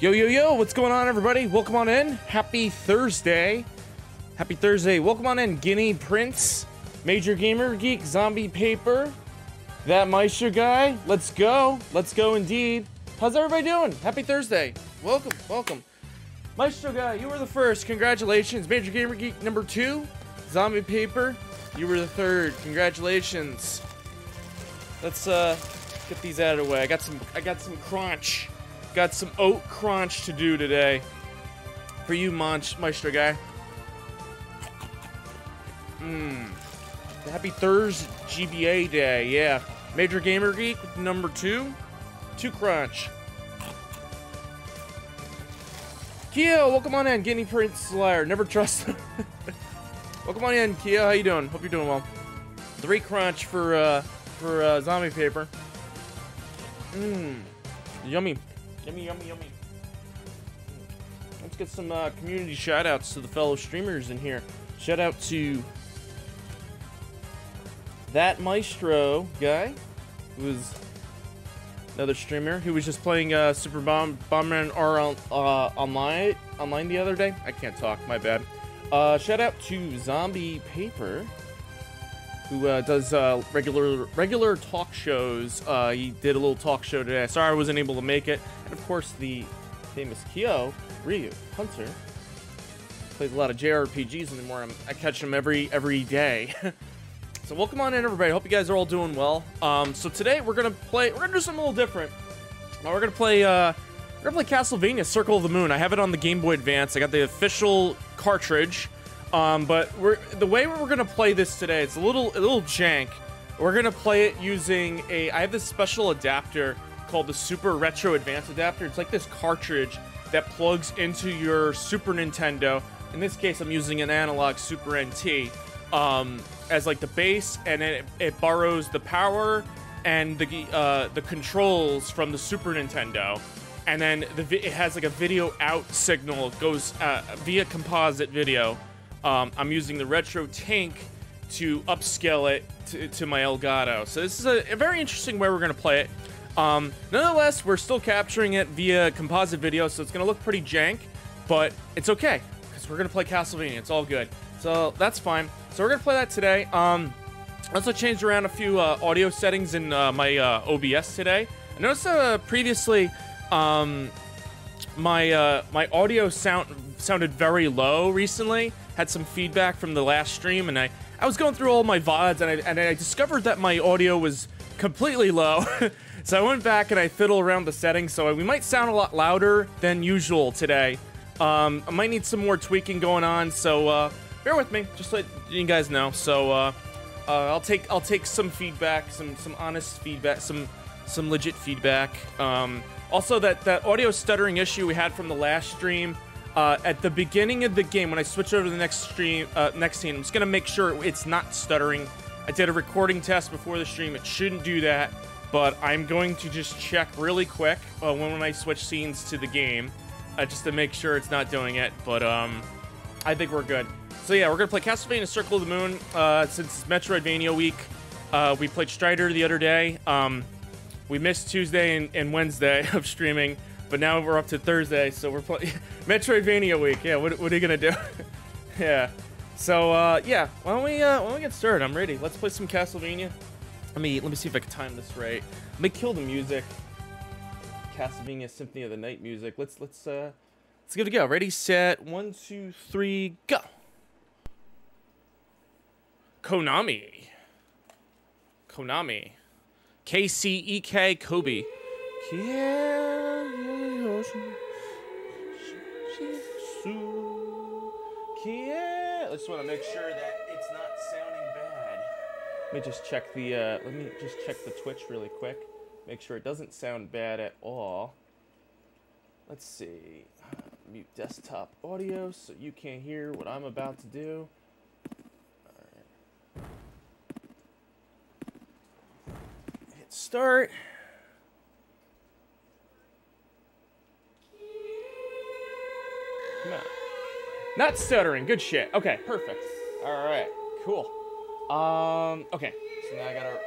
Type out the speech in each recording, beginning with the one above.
Yo, yo, yo, what's going on, everybody? Welcome on in. Happy Thursday. Happy Thursday. Welcome on in, Guinea Prince, Major Gamer Geek, Zombie Paper, that Meister guy. Let's go. Let's go indeed. How's everybody doing? Happy Thursday. Welcome, welcome. Maestro guy, you were the first. Congratulations. Major Gamer Geek number two. Zombie Paper, you were the third. Congratulations. Let's uh get these out of the way. I got some I got some crunch. Got some oat crunch to do today. For you, Monch Maestro guy. Mmm. Happy Thursday GBA day, yeah. Major Gamer Geek number two. Two crunch. Kia, welcome on in. Guinea Prince Slayer. Never trust welcome on in, Kia. How you doing? Hope you're doing well. Three crunch for uh for uh, zombie paper. Mmm. Yummy. Yummy, yummy, yummy. Let's get some uh, community shout outs to the fellow streamers in here. Shout out to that Maestro guy, who was another streamer who was just playing uh, Super Bomb Bomberman R on, uh, online online the other day. I can't talk, my bad. Uh, shout out to Zombie Paper, who uh, does uh, regular regular talk shows. Uh, he did a little talk show today. Sorry I wasn't able to make it. And of course, the famous Kyo Ryu Hunter plays a lot of JRPGs anymore. I'm, I catch him every every day. so welcome on in, everybody. Hope you guys are all doing well. Um, so today we're gonna play. We're gonna do something a little different. Now we're gonna play. Uh, we're gonna play Castlevania Circle of the Moon. I have it on the Game Boy Advance. I got the official cartridge. Um, but we're the way we're gonna play this today. It's a little a little jank. We're gonna play it using a. I have this special adapter called the Super Retro Advance adapter. It's like this cartridge that plugs into your Super Nintendo. In this case, I'm using an Analogue Super NT um, as like the base, and it, it borrows the power and the uh, the controls from the Super Nintendo. And then the it has like a video out signal. Goes uh, via composite video. Um, I'm using the RetroTINK to upscale it to, to my Elgato. So this is a, a very interesting way we're gonna play it. Um, nonetheless, we're still capturing it via composite video, so it's gonna look pretty jank, but it's okay because we're gonna play Castlevania. It's all good. So that's fine. So we're gonna play that today. Um, I also changed around a few uh, audio settings in uh, my uh, OBS today. I noticed uh, previously um, my uh, my audio sound sounded very low recently. Had some feedback from the last stream, and I I was going through all my vods, and I and I discovered that my audio was completely low. so I went back and I fiddled around the settings, so we might sound a lot louder than usual today. Um, I might need some more tweaking going on, so uh, bear with me. Just let you guys know. So uh, uh, I'll take I'll take some feedback, some some honest feedback, some some legit feedback. Um, also, that that audio stuttering issue we had from the last stream. Uh, at the beginning of the game, when I switch over to the next stream, uh, next scene, I'm just gonna make sure it's not stuttering. I did a recording test before the stream; it shouldn't do that. But I'm going to just check really quick uh, when when I switch scenes to the game, uh, just to make sure it's not doing it. But um, I think we're good. So yeah, we're gonna play Castlevania Circle of the Moon. Uh, since it's Metroidvania week, uh, we played Strider the other day. Um, we missed Tuesday and, and Wednesday of streaming, but now we're up to Thursday, so we're playing Metroidvania week. Yeah, what, what are you gonna do? yeah. So uh, yeah, why don't we uh, why don't we get started? I'm ready. Let's play some Castlevania. Let me let me see if I can time this right. Let me kill the music. Castlevania Symphony of the Night music. Let's let's uh let's give it a go. Ready, set, one, two, three, go. Konami. Konami. K C E K Kobe. I just want to make sure that it's not sounding bad. Let me just check the uh, let me just check the Twitch really quick. Make sure it doesn't sound bad at all. Let's see. Mute desktop audio so you can't hear what I'm about to do. Hit start. Come on. Not stuttering. Good shit. Okay, perfect. All right, cool. Um, okay. So now I gotta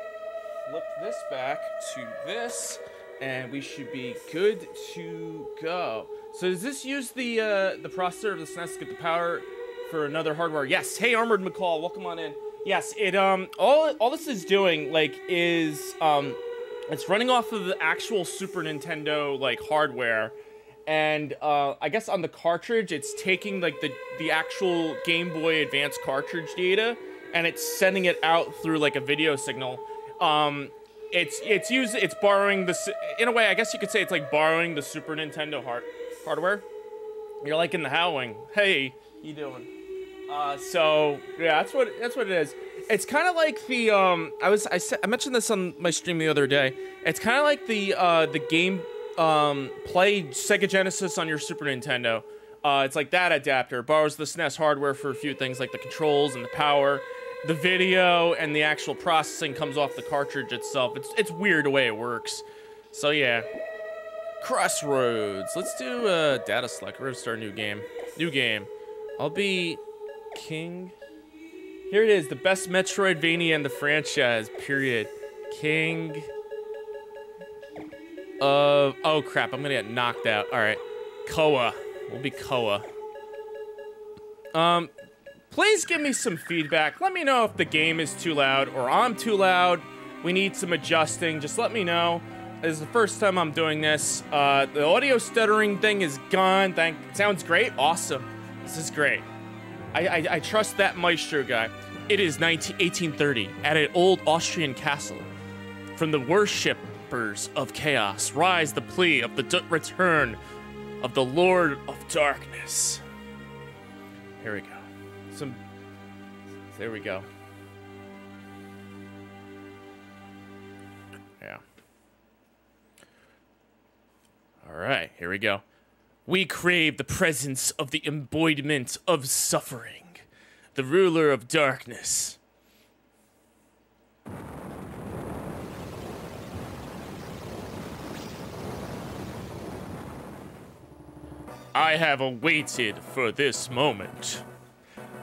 flip this back to this, and we should be good to go. So does this use the uh, the processor of the SNES to get the power for another hardware? Yes. Hey, Armored McCall, welcome on in. Yes, it um all all this is doing like is um it's running off of the actual Super Nintendo like hardware, and uh, I guess on the cartridge it's taking like the the actual Game Boy Advance cartridge data and it's sending it out through like a video signal. Um, it's it's used it's borrowing the in a way I guess you could say it's like borrowing the Super Nintendo hard, hardware. You're like in the howling. Hey, you doing? Uh, so yeah, that's what that's what it is. It's kind of like the um I was I I mentioned this on my stream the other day. It's kind of like the uh the game um play Sega Genesis on your Super Nintendo. Uh, it's like that adapter borrows the SNES hardware for a few things like the controls and the power. The video and the actual processing comes off the cartridge itself. It's it's weird the way it works. So yeah. Crossroads. Let's do uh, data select. We're gonna start a new game. New game. I'll be King. Here it is, the best Metroidvania in the franchise, period. King of... Oh, crap, I'm gonna get knocked out. Alright. Koa. We'll be Koa. Um, please give me some feedback. Let me know if the game is too loud or I'm too loud. We need some adjusting. Just let me know. This is the first time I'm doing this. Uh, the audio stuttering thing is gone. Thank. Sounds great. Awesome. This is great. I, I, I trust that maestro guy. It is 19, 1830 at an old Austrian castle. From the of chaos rise the plea of the return of the Lord of Darkness. Here we go. Some. There we go. Yeah. All right, here we go. We crave the presence of the embodiment of suffering, the ruler of darkness. I have awaited for this moment.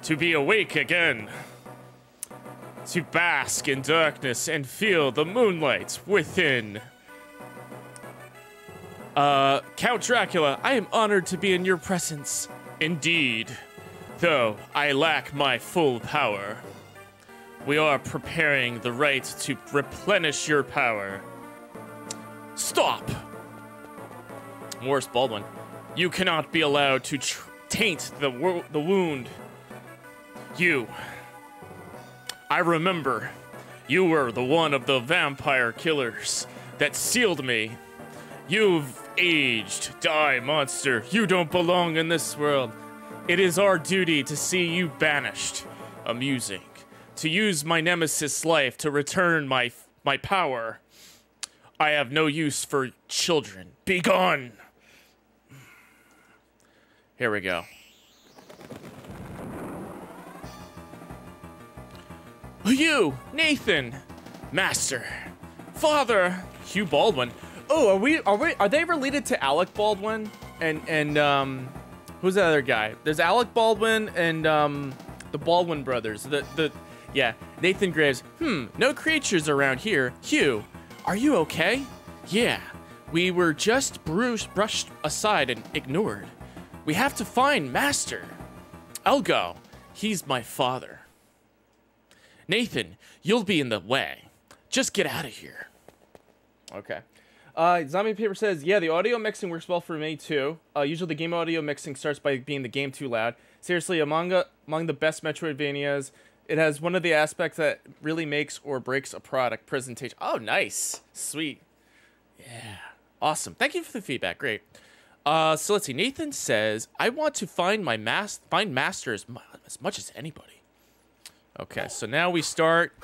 To be awake again. To bask in darkness and feel the moonlight within. Uh, Count Dracula, I am honored to be in your presence. Indeed. Though I lack my full power. We are preparing the rite to replenish your power. Stop! Morris Baldwin, you cannot be allowed to taint the, wo the wound. You. I remember. You were the one of the vampire killers that sealed me. You've aged. Die, monster. You don't belong in this world. It is our duty to see you banished. Amusing. To use my nemesis' life to return my my power. I have no use for children. Be gone. Here we go. You, Nathan, Master, Father, Hugh Baldwin. Oh, are we? Are we? Are they related to Alec Baldwin and and um, who's the other guy? There's Alec Baldwin and um, the Baldwin brothers. The the yeah, Nathan Graves. Hmm, no creatures around here. Hugh, are you okay? Yeah, we were just brushed brushed aside and ignored. We have to find Master. I'll go. He's my father. Nathan, you'll be in the way. Just get out of here. Okay. Uh, Zombie Paper says, yeah, the audio mixing works well for me too. Uh, usually the game audio mixing starts by being the game too loud. Seriously, among, a, among the best Metroidvanias, it has one of the aspects that really makes or breaks a product presentation. Oh, nice. Sweet. Yeah. Awesome. Thank you for the feedback. Great. Uh, so let's see. Nathan says, I want to find my mas- find master as, much as anybody. Okay, so now we start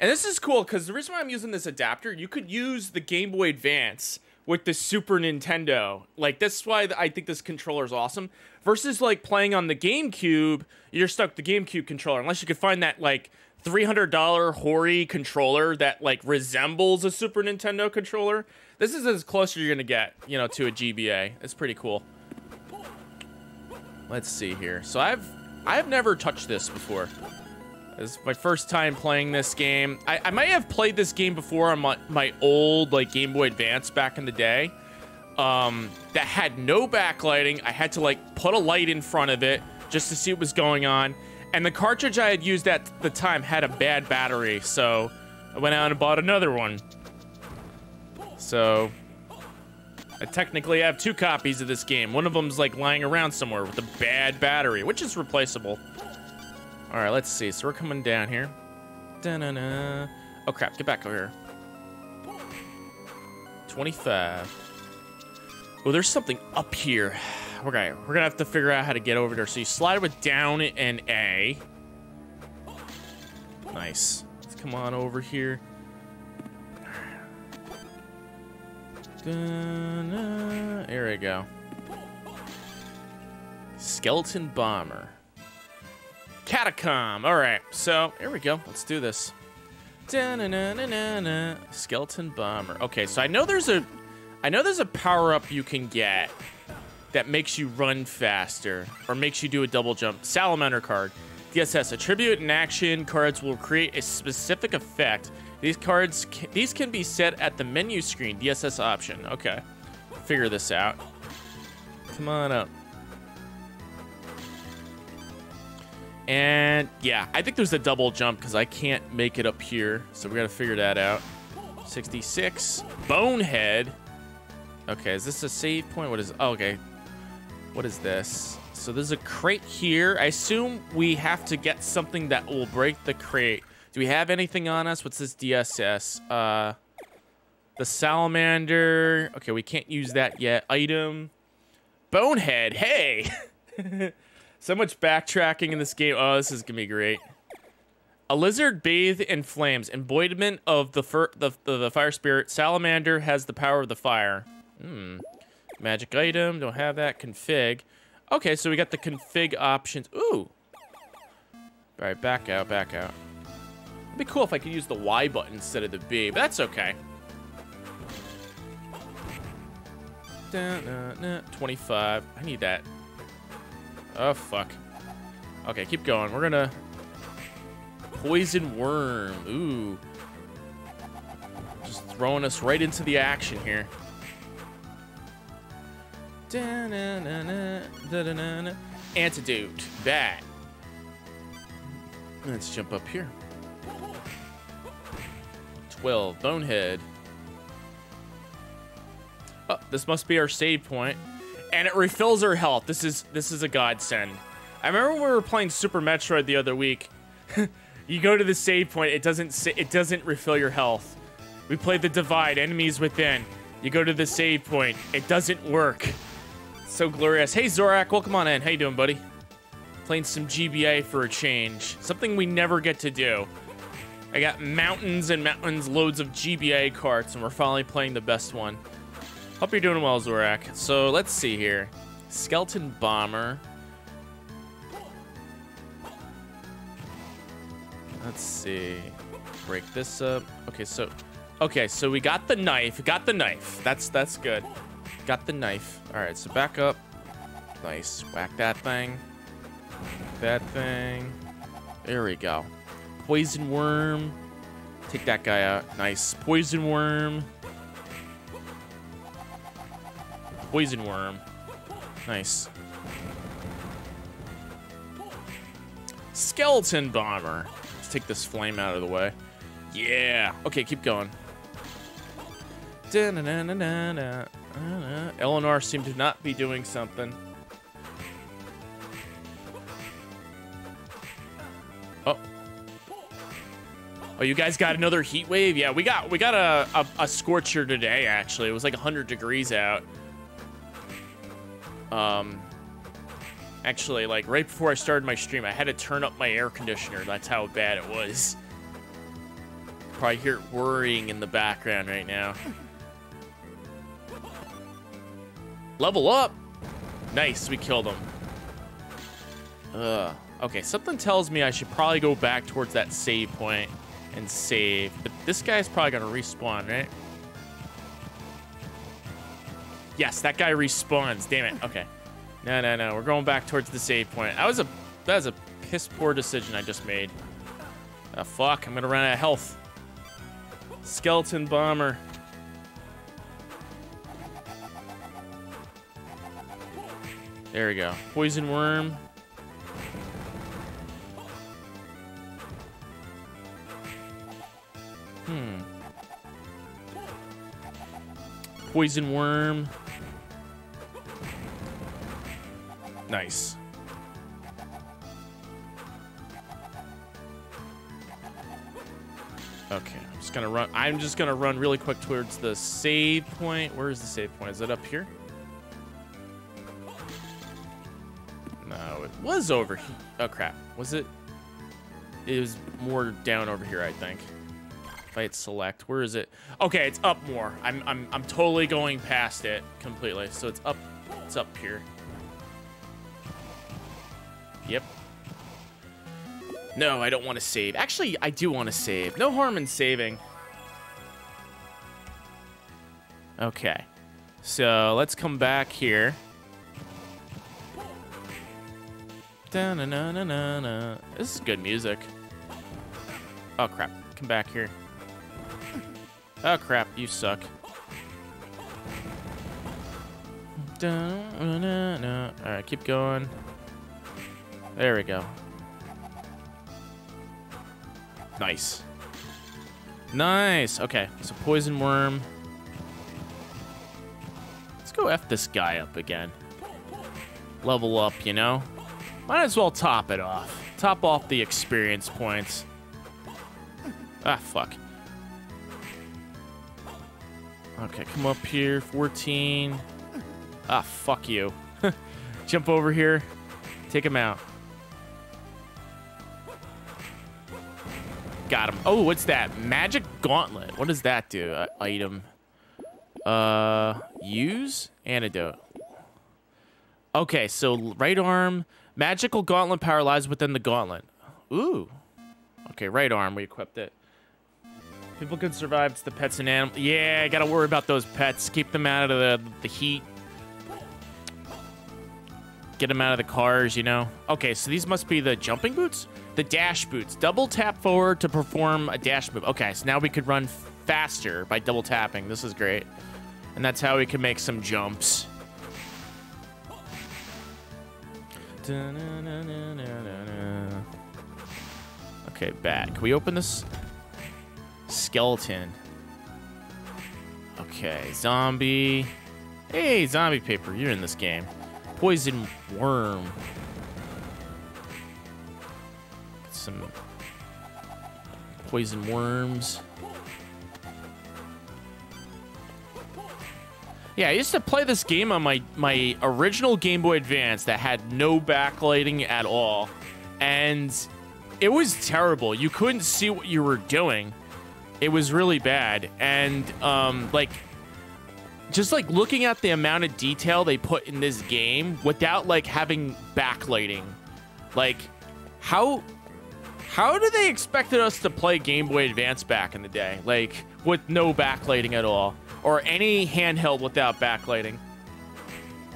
and this is cool because the reason why I'm using this adapter, you could use the Game Boy Advance with the Super Nintendo. Like, that's why I think this controller is awesome. Versus, like, playing on the GameCube, you're stuck with the GameCube controller. Unless you could find that, like, $300 Hori controller that, like, resembles a Super Nintendo controller. This is as close as you're to get, you know, to a GBA. It's pretty cool. Let's see here. So I've I've never touched this before. This is my first time playing this game. I, I might have played this game before on my, my old like Game Boy Advance back in the day. um, that had no backlighting. I had to like put a light in front of it just to see what was going on. And the cartridge I had used at the time had a bad battery, so I went out and bought another one. So I technically have two copies of this game. One of them's like lying around somewhere with a bad battery, which is replaceable. All right, let's see. So we're coming down here. Da-na-na. Oh crap, get back over here. 25. Oh, there's something up here. Gonna, we're gonna have to figure out how to get over there. So you slide with down and A. Nice. Let's come on over here. There we go. Skeleton Bomber. Catacomb. All right, so here we go. Let's do this. Skeleton Bomber. Okay, so I know there's a, I know there's a power up you can get that makes you run faster or makes you do a double jump. Salamander card. DSS. Attribute and action cards will create a specific effect these cards, these can be set at the menu screen, DSS option. Okay, figure this out. Come on up. And yeah, I think there's a double jump because I can't make it up here. So we got to figure that out. 66. Bonehead. Okay, is this a save point? What is, oh, okay. What is this? So there's a crate here. I assume we have to get something that will break the crate. Do we have anything on us? What's this DSS? Uh, the salamander. Okay, we can't use that yet. Item. Bonehead. Hey! so much backtracking in this game. Oh, this is gonna be great. A lizard bathed in flames. Embodiment of the, the, the, the fire spirit. Salamander has the power of the fire. Hmm. Magic item. Don't have that. Config. Okay, so we got the config options. Ooh. All right, back out, back out. It'd be cool if I could use the Y button instead of the B, but that's okay. 25. I need that. Oh, fuck. Okay, keep going. We're gonna... Poison Worm. Ooh. Just throwing us right into the action here. Antidote. That. Let's jump up here. 12. Bonehead. Oh, this must be our save point. And it refills our health. This is this is a godsend. I remember when we were playing Super Metroid the other week. you go to the save point, it doesn't it doesn't refill your health. We played the Divide, enemies within. You go to the save point, it doesn't work. So glorious. Hey Zorak, welcome on in. How you doing, buddy? Playing some GBA for a change. Something we never get to do. I got mountains and mountains, loads of GBA carts, and we're finally playing the best one. Hope you're doing well, Zorak. So let's see here. Skeleton Bomber. Let's see. Break this up. Okay, so okay, so we got the knife. Got the knife. That's that's good. Got the knife. All right, so back up. Nice. Whack that thing. That thing. There we go. Poison worm. Take that guy out. Nice. Poison worm. Poison worm. Nice. Skeleton bomber. Let's take this flame out of the way. Yeah. Okay, keep going. Da -na -na -na Eleanor seemed to not be doing something. Oh, Oh, you guys got another heat wave? Yeah, we got we got a, a, a scorcher today, actually. It was like 100 degrees out. Um, actually, like, right before I started my stream, I had to turn up my air conditioner. That's how bad it was. Probably hear it whirring in the background right now. Level up! Nice, we killed him. Ugh. Okay, something tells me I should probably go back towards that save point and save. But this guy's probably going to respawn, right? Yes, that guy respawns. Damn it. Okay. No, no, no. We're going back towards the save point. That was a that was a piss poor decision I just made. Oh, fuck. I'm going to run out of health. Skeleton bomber. There we go. Poison worm. Hmm. Poison worm. Nice. Okay, I'm just gonna run. I'm just gonna run really quick towards the save point. Where is the save point? Is it up here? No, it was over here. Oh crap, was it? It was more down over here, I think. I select, where is it? Okay, it's up more. I'm I'm I'm totally going past it completely. So it's up. It's up here. Yep. No, I don't want to save. Actually, I do want to save. No harm in saving. Okay. So let's come back here. -na -na -na. This is good music. Oh, crap. Come back here. Oh, crap. You suck. Da -na -na -na. All right, keep going. There we go. Nice. Nice. Okay, so poison worm. Let's go F this guy up again. Level up, you know? Might as well top it off. Top off the experience points. Ah, fuck. Okay, come up here. 14. Ah, fuck you. Jump over here. Take him out. Got him. Oh, what's that? Magic Gauntlet. What does that do? Uh, item. Uh, use? Antidote. Okay, so right arm. Magical Gauntlet power lies within the gauntlet. Ooh. Okay, right arm. We equipped it. People can survive to the pets and animals. Yeah, gotta worry about those pets. Keep them out of the, the heat. Get them out of the cars, you know? Okay, so these must be the jumping boots? The dash boots. Double tap forward to perform a dash move. Okay, so now we could run faster by double tapping. This is great. And that's how we can make some jumps. Okay, bad. Can we open this? Skeleton. Okay, zombie. Hey, zombie paper, you're in this game. Poison worm. Some poison worms. Yeah, I used to play this game on my, my original Game Boy Advance that had no backlighting at all. And it was terrible. You couldn't see what you were doing. It was really bad. And, um, like, just like looking at the amount of detail they put in this game without like having backlighting. Like, how how do they expected us to play Game Boy Advance back in the day? Like, with no backlighting at all. Or any handheld without backlighting.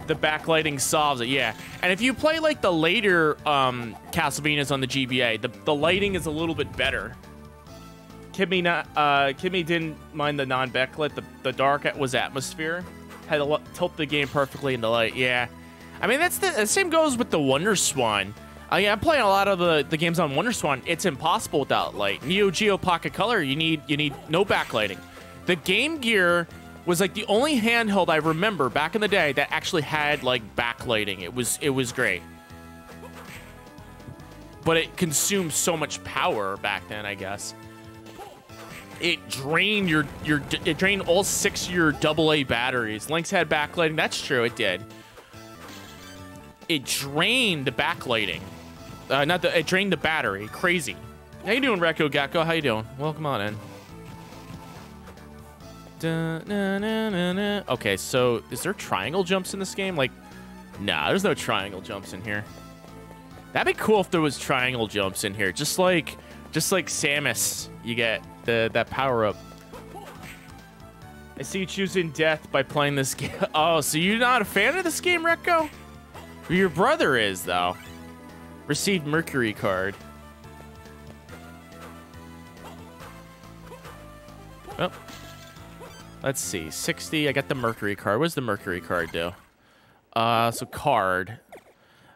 The backlighting solves it, yeah. And if you play, like, the later um, Castlevanias on the GBA, the, the lighting is a little bit better. Kimmy, not, uh, Kimmy didn't mind the non-backlit. The, the dark was atmosphere. Had to tilt the game perfectly in the light, yeah. I mean, that's the, the same goes with the Wonder Swan. I, I'm playing a lot of the, the games on Wonder Swan. It's impossible without light. Neo Geo Pocket Color, you need you need no backlighting. The Game Gear was like the only handheld I remember back in the day that actually had like backlighting. It was it was great. But it consumed so much power back then, I guess. It drained your your it drained all six of your AA batteries. Lynx had backlighting. That's true, it did. It drained the backlighting. Uh, not the, it drained the battery. Crazy. How you doing, Rekko Gecko? How you doing? Welcome on in. Okay, so is there triangle jumps in this game? Like, nah, there's no triangle jumps in here. That'd be cool if there was triangle jumps in here. Just like, just like Samus, you get the that power up. I see you choosing death by playing this game. Oh, so you're not a fan of this game, Rekko? Your brother is, though. Received Mercury card. Oh. Let's see. 60. I got the Mercury card. What does the Mercury card do? Uh, so card.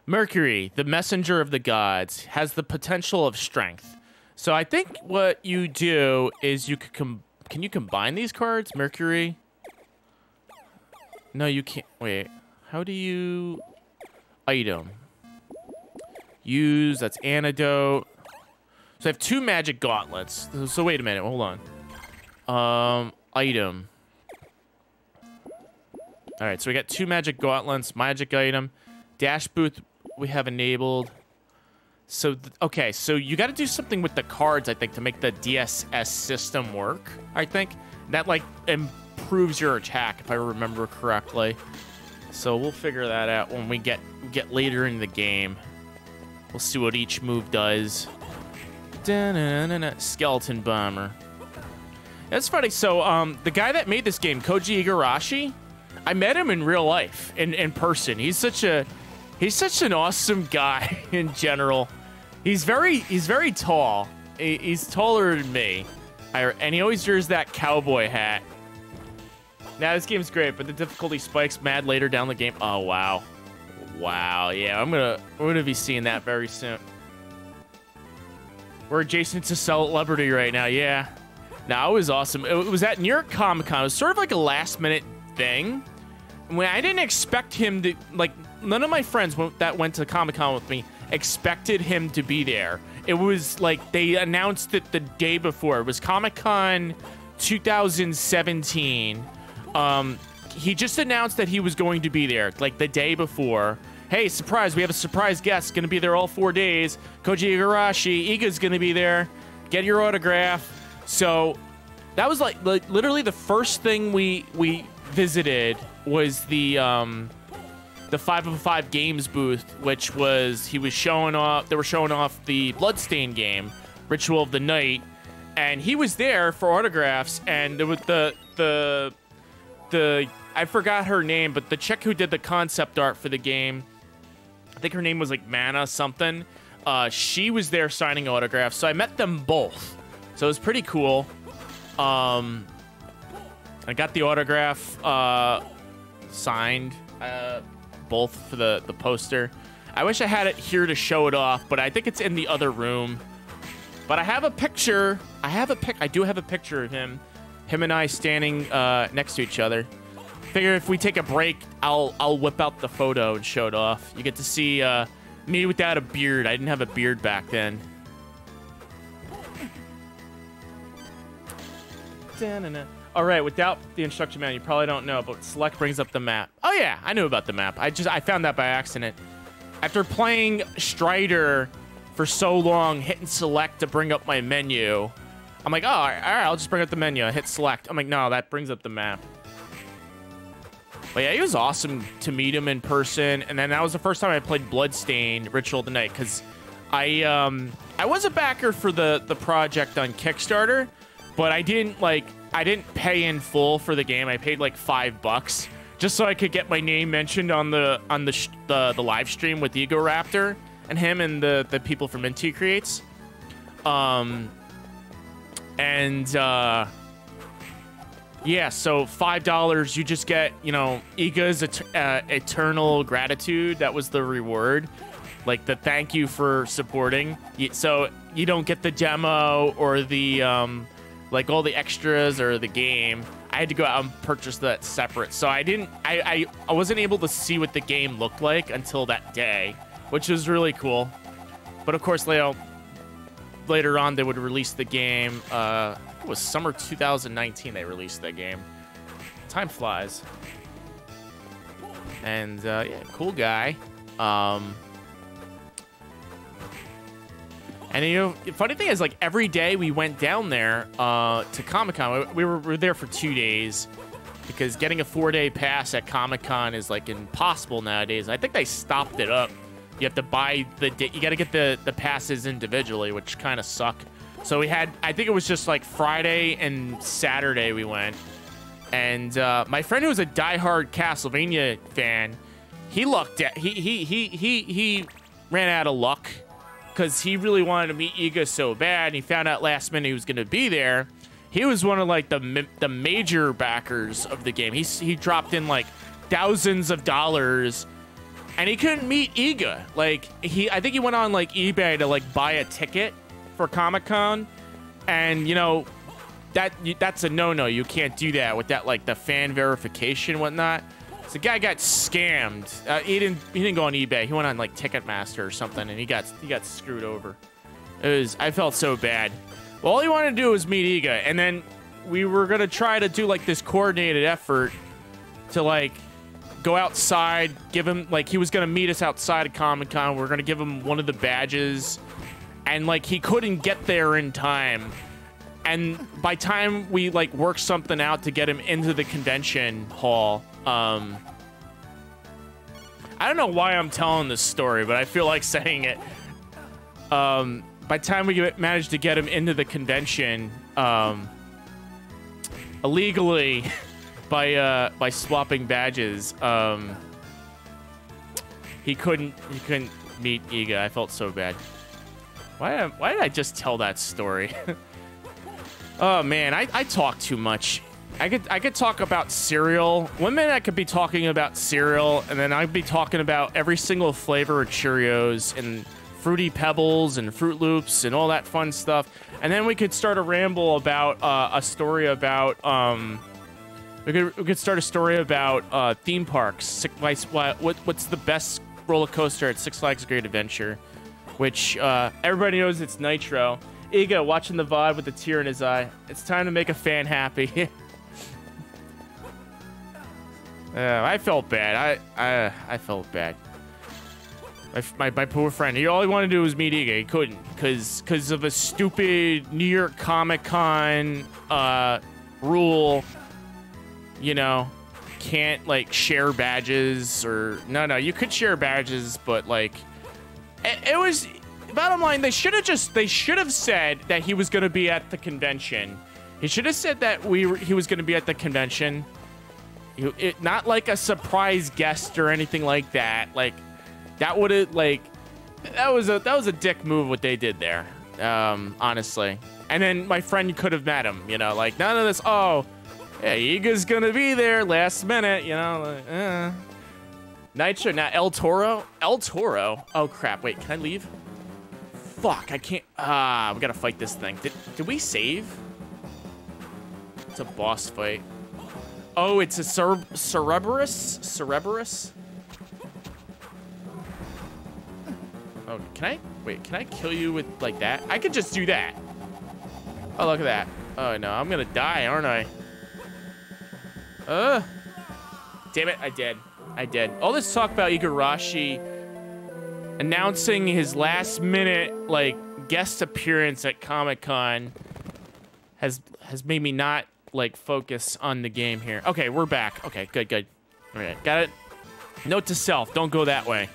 Mercury, the messenger of the gods, has the potential of strength. So I think what you do is you could com can you combine these cards? Mercury. No, you can't. Wait. How do you item? Use. That's antidote. So I have two magic gauntlets. So wait a minute. Hold on. Um, item. All right, so we got two magic gauntlets, magic item, dash boots we have enabled. So, okay, so you got to do something with the cards, I think, to make the DSS system work, I think. That, like, improves your attack, if I remember correctly. So we'll figure that out when we get get later in the game. We'll see what each move does. -na -na -na Skeleton Bomber. That's funny. So, um, the guy that made this game, Koji Igarashi, I met him in real life, in, in person. He's such a he's such an awesome guy in general. He's very he's very tall. He's taller than me. And he always wears that cowboy hat. Now this game's great, but the difficulty spikes mad later down the game. Oh wow, wow, yeah, I'm gonna we're gonna be seeing that very soon. We're adjacent to celebrity right now, yeah. Now it was awesome. It was at New York Comic Con. It was sort of like a last minute thing when I didn't expect him to like none of my friends that went to Comic Con with me expected him to be there. It was like they announced it the day before. It was Comic Con 2017. Um, he just announced that he was going to be there like the day before. Hey, surprise! We have a surprise guest going to be there all four days. Koji Igarashi, Iga's going to be there. Get your autograph. So that was like, like literally the first thing we we visited was the um, the 505 Games booth, which was he was showing off. They were showing off the Bloodstained game, Ritual of the Night, and he was there for autographs. And there was the the the I forgot her name, but the chick who did the concept art for the game, I think her name was like Mana something. Uh, she was there signing autographs, so I met them both. So it was pretty cool. Um, I got the autograph. Uh, signed, uh, both for the, the poster. I wish I had it here to show it off, but I think it's in the other room. But I have a picture. I have a pic. I do have a picture of him, him and I standing uh, next to each other. Figure if we take a break, I'll I'll whip out the photo and show it off. You get to see uh, me without a beard. I didn't have a beard back then. Da -na -na. All right, without the instruction manual, you probably don't know, but select brings up the map. Oh yeah, I knew about the map. I just I found that by accident. After playing Strider for so long, hitting select to bring up my menu, I'm like, oh, all right, all right, I'll just bring up the menu. I hit select. I'm like, no, that brings up the map. But yeah, it was awesome to meet him in person, and then that was the first time I played Bloodstained Ritual of the Night because I um I was a backer for the the project on Kickstarter, but I didn't like I didn't pay in full for the game. I paid like five bucks just so I could get my name mentioned on the on the the, the live stream with Egoraptor and him and the the people from Inti Creates. Um, and uh, yeah, so five dollars, you just get you know Iga's et uh, eternal gratitude. That was the reward, like the thank you for supporting. So you don't get the demo or the um, like all the extras or the game, I had to go out and purchase that separate. So I didn't, I, I, I wasn't able to see what the game looked like until that day, which was really cool. But of course, later, later on, they would release the game. Uh, it was summer 2019 they released the game. Time flies. And uh, yeah, cool guy. Um, And you know, funny thing is, like every day we went down there uh, to Comic Con. We were, we were there for two days because getting a four day pass at Comic Con is like impossible nowadays. I think they stopped it up. You have to buy the you got to get the the passes individually, which kind of suck. So we had I think it was just like Friday and Saturday we went, and uh, my friend who was a diehard Castlevania fan, he lucked at he he he he he ran out of luck because he really wanted to meet Iga so bad. And he found out last minute he was going to be there. He was one of like the the major backers of the game. He he dropped in like thousands of dollars and he couldn't meet Iga. Like he, I think he went on like eBay to like buy a ticket for Comic Con, and you know that that's a no-no. You can't do that with that like the fan verification whatnot. The guy got scammed. Uh, he didn't he didn't go on eBay. He went on like Ticketmaster or something, and he got he got screwed over. It was I felt so bad. Well, all he wanted to do was meet Iga, and then we were gonna try to do like this coordinated effort to like go outside, give him like he was gonna meet us outside of Comic Con. We are gonna give him one of the badges, and like he couldn't get there in time. And by time we like worked something out to get him into the convention hall, um, I don't know why I'm telling this story, but I feel like saying it. Um, by time we managed to get him into the convention, um, illegally. by uh, by swapping badges. Um, he couldn't he couldn't meet Iga. I felt so bad. Why why did I just tell that story? oh man, I, I talk too much. I could I could talk about cereal. One minute I could be talking about cereal, and then I'd be talking about every single flavor of Cheerios and fruity pebbles and Froot Loops and all that fun stuff. And then we could start a ramble about uh, a story about um, we could, we could start a story about uh, theme parks. Six, what, what's the best roller coaster at Six Flags Great Adventure? Which uh, everybody knows it's Nitro. Iga watching the vibe with a tear in his eye. It's time to make a fan happy. I felt bad. I I, I felt bad. My, my, my, poor friend. He all he wanted to do was meet Iga. He couldn't because because of a stupid New York Comic Con uh, rule you know, can't like share badges or no, no, you could share badges, but like it, it was bottom line. They should have just they should have said that he was going to be at the convention. He should have said that we were, he was going to be at the convention. It, not like a surprise guest or anything like that. Like that would have like that was a that was a dick move what they did there. Um, honestly. And then my friend could have met him, you know, like none of this. Oh, yeah, Iga's gonna be there last minute, you know. Like, eh. Nitro, now El Toro. El Toro. Oh crap! Wait, can I leave? Fuck! I can't. Ah, we gotta fight this thing. Did did we save? It's a boss fight. Oh, it's a Cer Cerberus. Cerberus. Oh, can I? Wait, can I kill you with like that? I could just do that. Oh, look at that. Oh no, I'm gonna die, aren't I? Uh. Damn it, I did. I did. All this talk about Igarashi announcing his last minute, like, guest appearance at Comic-Con has has made me not, like, focus on the game here. Okay, we're back. Okay, good, good. All right, got it. Note to self, don't go that way.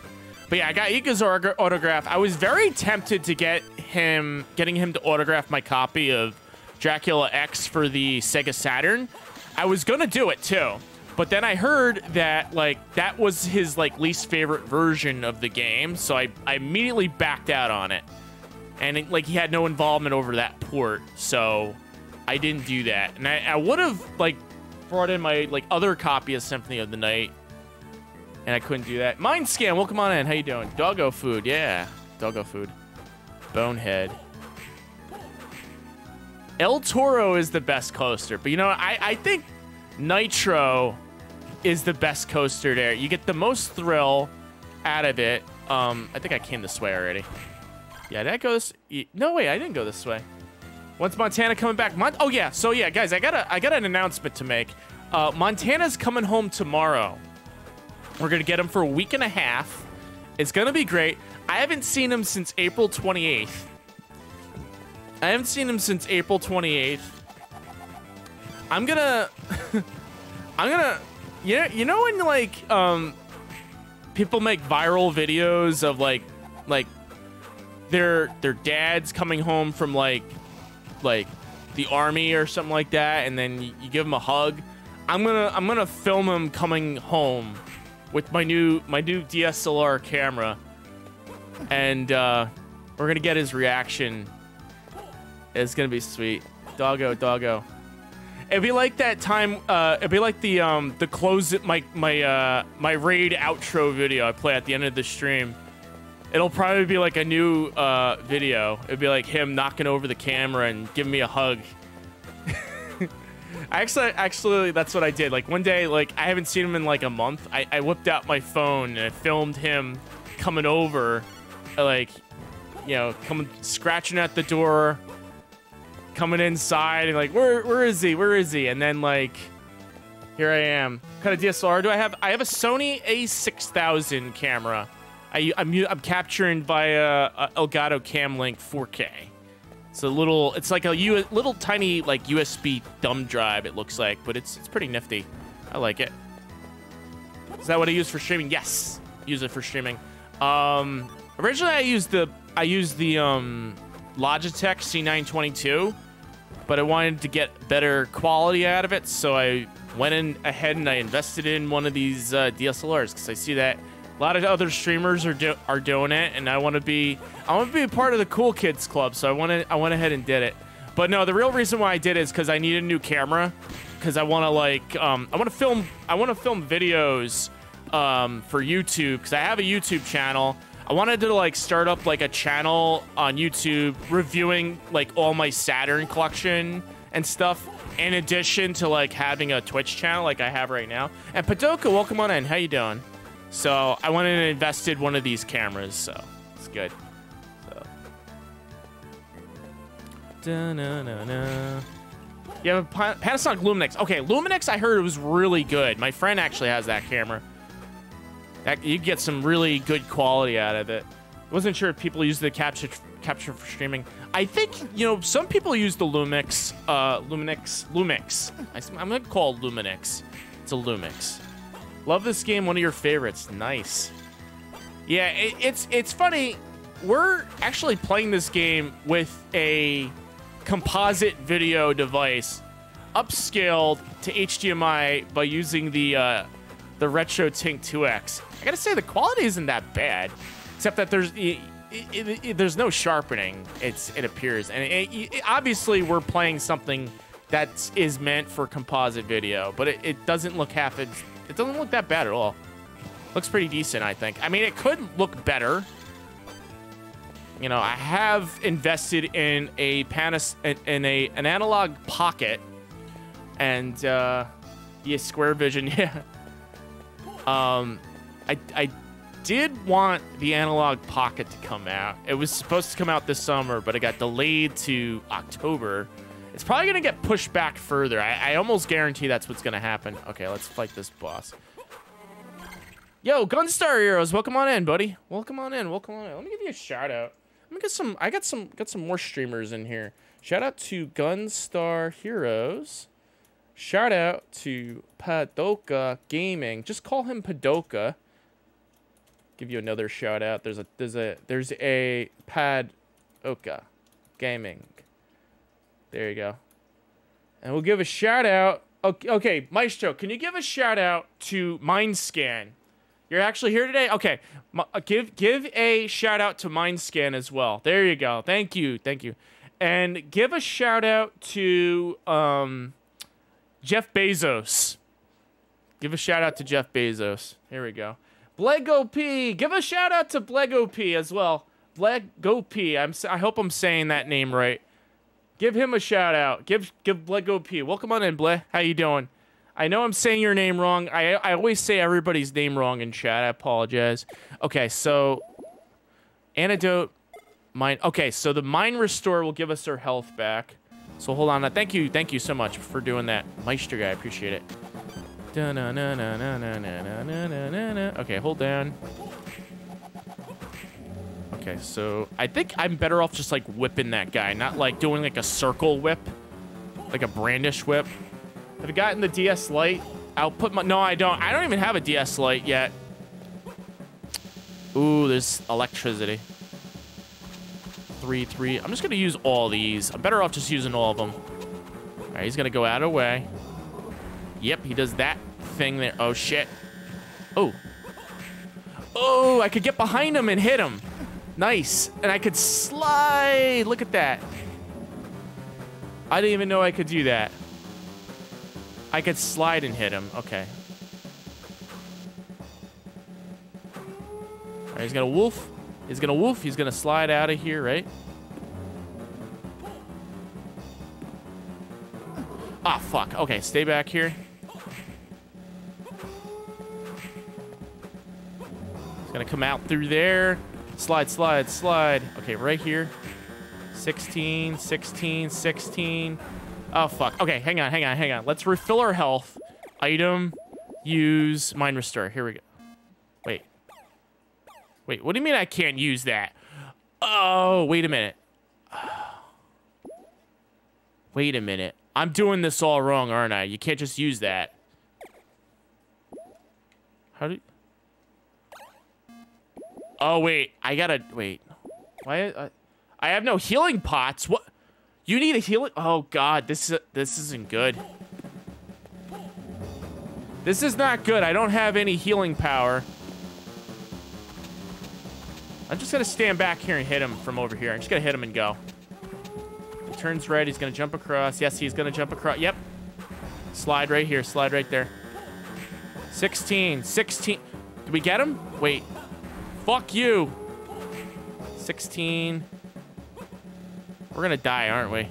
But yeah, I got Iga's autograph. I was very tempted to get him, getting him to autograph my copy of Dracula X for the Sega Saturn I was gonna do it too, but then I heard that like that was his like least favorite version of the game, so I, I immediately backed out on it. And it, like he had no involvement over that port, so I didn't do that. And I, I would have like brought in my like other copy of Symphony of the Night, and I couldn't do that. Mind scan, welcome on in. How you doing? Doggo food, yeah, doggo food. Bonehead. El Toro is the best coaster, but you know, I, I think Nitro is the best coaster there. You get the most thrill out of it. Um, I think I came this way already. Yeah, did I go this? No way, I didn't go this way. When's Montana coming back? Mon oh yeah, so yeah, guys, I got a I got an announcement to make. Uh, Montana's coming home tomorrow. We're gonna get him for a week and a half. It's gonna be great. I haven't seen him since April 28th. I haven't seen him since April 28th. I'm gonna... I'm gonna... You know, you know when, like, um... People make viral videos of, like... Like... Their, their dads coming home from, like... Like... The army or something like that, and then you, you give them a hug. I'm gonna... I'm gonna film him coming home with my new my new DSLR camera, and uh, we're gonna get his reaction it's gonna be sweet. Doggo, doggo. It'd be like that time. Uh, it'd be like the um the close my my uh my raid outro video I play at the end of the stream. It'll probably be like a new uh video. It'd be like him knocking over the camera and giving me a hug. Actually actually that's what I did. Like one day, like I haven't seen him in like a month. I, I whipped out my phone and I filmed him coming over, like you know, coming scratching at the door, coming inside and like, where where is he? Where is he? And then like, here I am. What kind of DSLR do I have? I have a Sony A6000 camera. I I'm I'm capturing via a Elgato Camlink 4K. It's a little, it's like a U, little tiny like USB thumb drive. It looks like, but it's it's pretty nifty. I like it. Is that what I use for streaming? Yes, use it for streaming. Um, originally I used the I used the um Logitech C922, but I wanted to get better quality out of it, so I went in ahead and I invested in one of these uh, DSLRs because I see that a lot of other streamers are do are doing it, and I want to be I want to be a part of the cool kids club, so I went I went ahead and did it. But no, the real reason why I did it is because I need a new camera, because I want to like um, I want to film I want to film videos um, for YouTube because I have a YouTube channel. I wanted to like start up like a channel on YouTube reviewing like all my Saturn collection and stuff in addition to like having a Twitch channel like I have right now. And Padoka, welcome on in. How you doing? So I went and invested one of these cameras, so it's good. So. You have a Panasonic Lumix. Okay, Lumix I heard it was really good. My friend actually has that camera. That, you get some really good quality out of it. Wasn't sure if people use the capture capture for streaming. I think you know some people use the Lumix, uh, Lumix, Lumix. I, am gonna call it Luminix. It's a Lumix. Love this game. One of your favorites. Nice. Yeah, it, it's it's funny. We're actually playing this game with a composite video device, upscaled to HDMI by using the uh, the RetroTINK 2X. I gotta say the quality isn't that bad, except that there's it, it, it, there's no sharpening. It's it appears, and obviously we're playing something that is meant for composite video, but it, doesn't look half it. It doesn't look that bad at all. Looks pretty decent, I think. I mean, it could look better. You know, I have invested in a Panas in a an Analogue Pocket, and uh, yeah, Square Vision, yeah. Um, I, I did want the Analogue Pocket to come out. It was supposed to come out this summer, but it got delayed to October. It's probably going to get pushed back further. I, I almost guarantee that's what's going to happen. Okay, let's fight this boss. Yo, Gunstar Heroes, welcome on in, buddy. Welcome on in. Welcome on in. Let me give you a shout out. Let me get some. I got some. Got some more streamers in here. Shout out to Gunstar Heroes. Shout out to Padoka Gaming. Just call him Padoka give you another shout out. There's a there's a there's a Pad Oka Gaming. There you go. And we'll give a shout out. Okay, okay, Maestro, can you give a shout out to MindScan? You're actually here today. Okay, uh, give give a shout out to MindScan as well. There you go. Thank you, thank you, and give a shout out to um, Jeff Bezos. Give a shout out to Jeff Bezos. Here we go. Blego P. Give a shout out to Blego P as well. Blego P. I'm I hope I'm saying that name right. Give him a shout out. Give give Blego P. Welcome on in, Ble. How you doing? I know I'm saying your name wrong. I I always say everybody's name wrong in chat. I apologize. Okay, so antidote mine. Okay, so the mind restore will give us our health back. So hold on. Thank you, thank you so much for doing that, Meister guy. I appreciate it. Okay, hold down. Okay, so I think I'm better off just like whipping that guy, not like doing like a circle whip, like a brandish whip. Have you gotten the DS Lite? I'll put my, no, I don't. I don't even have a DS Lite yet. Ooh, there's electricity. Three, three. I'm just gonna use all these. I'm better off just using all of them. All right, he's gonna go out of way. Yep, he does that thing there. Oh, shit. Oh. Oh, I could get behind him and hit him. Nice. And I could slide. Look at that. I didn't even know I could do that. I could slide and hit him. Okay. Right, he's gonna wolf. He's gonna wolf. He's gonna slide out of here, right? Ah, fuck. Okay, stay back here. He's gonna come out through there. Slide, slide, slide. Okay, right here. 16, 16, 16. Oh, fuck. Okay, hang on, hang on, hang on. Let's refill our health. Item, use, mind restore. Here we go. Wait. Wait, what do you mean I can't use that? Oh, wait a minute. Wait a minute. I'm doing this all wrong, aren't I? You can't just use that. How do Oh, wait. I gotta... Wait. Why... I, I have no healing pots. What? You need a healing... Oh, God. This, is, this isn't good. This is not good. I don't have any healing power. I'm just gonna stand back here and hit him from over here. I'm just gonna hit him and go. He turns red. He's gonna jump across. Yes, he's gonna jump across. Yep. Slide right here. Slide right there. 16. 16. Did we get him? Wait. Fuck you. 16. We're gonna die, aren't we?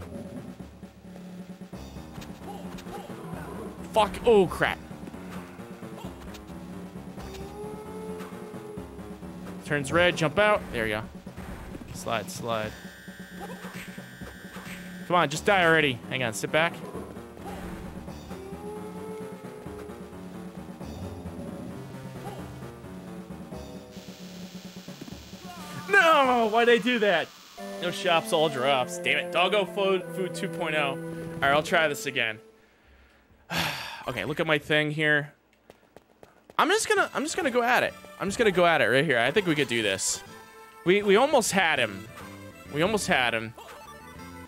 Fuck. Oh, crap. Turns red, jump out. There you go. Slide, slide. Come on, just die already. Hang on, sit back. No! Why'd I do that? No shops, all drops. Damn it. Doggo food, food 2.0. All right, I'll try this again. okay, look at my thing here. I'm just gonna, I'm just gonna go at it. I'm just gonna go at it right here. I think we could do this. We, we almost had him. We almost had him.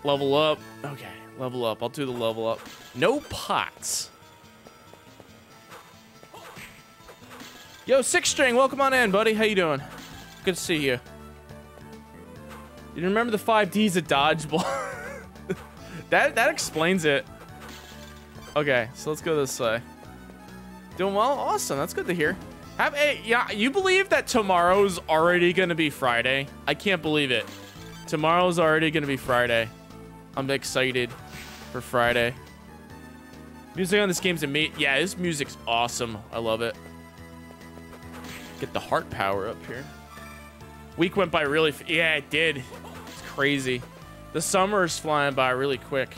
Level up. Okay, level up. I'll do the level up. No pots. Yo, Six String, welcome on in, buddy. How you doing? Good to see you. You remember the five Ds of dodgeball? that that explains it. Okay, so let's go this way. Doing well? Awesome. That's good to hear. Have a yeah, you believe that tomorrow's already gonna be Friday? I can't believe it. Tomorrow's already gonna be Friday. I'm excited for Friday. Music on this game's amazing. Yeah, this music's awesome. I love it. Get the heart power up here. Week went by really, yeah, it did. Crazy. The summer's flying by really quick.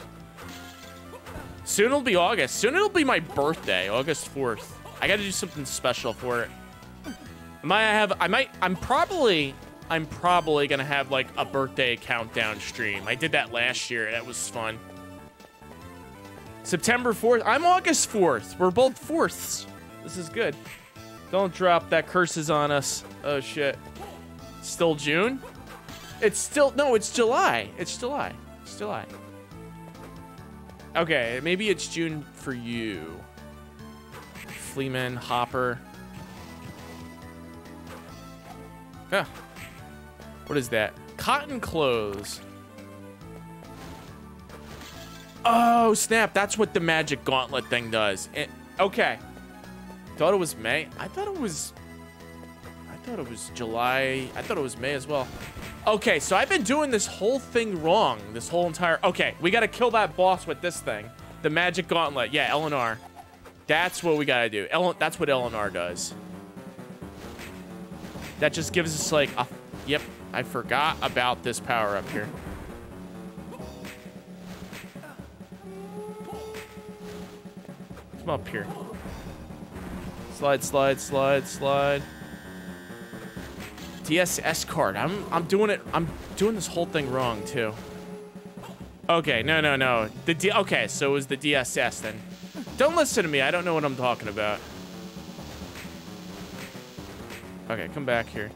Soon it'll be August. Soon it'll be my birthday, August 4th. I gotta do something special for it. I might have, I might, I'm probably, I'm probably gonna have like a birthday countdown stream. I did that last year. That was fun. September 4th. I'm August 4th. We're both fourths. This is good. Don't drop that curses on us. Oh shit. Still June? It's still, no, it's July. It's July. It's July. Okay, maybe it's June for you. Fleaman, Hopper. Huh. What is that? Cotton clothes. Oh, snap. That's what the magic gauntlet thing does. It, okay. Thought it was May. I thought it was... I thought it was July. I thought it was May as well. Okay, so I've been doing this whole thing wrong. This whole entire... Okay, we got to kill that boss with this thing. The magic gauntlet. Yeah, Eleanor. That's what we got to do. El that's what Eleanor does. That just gives us like a... Yep, I forgot about this power up here. Come up here. Slide, slide, slide, slide. DSS card. I'm I'm doing it. I'm doing this whole thing wrong too. Okay, no, no, no. The D okay, so it was the DSS then. Don't listen to me. I don't know what I'm talking about. Okay, come back here.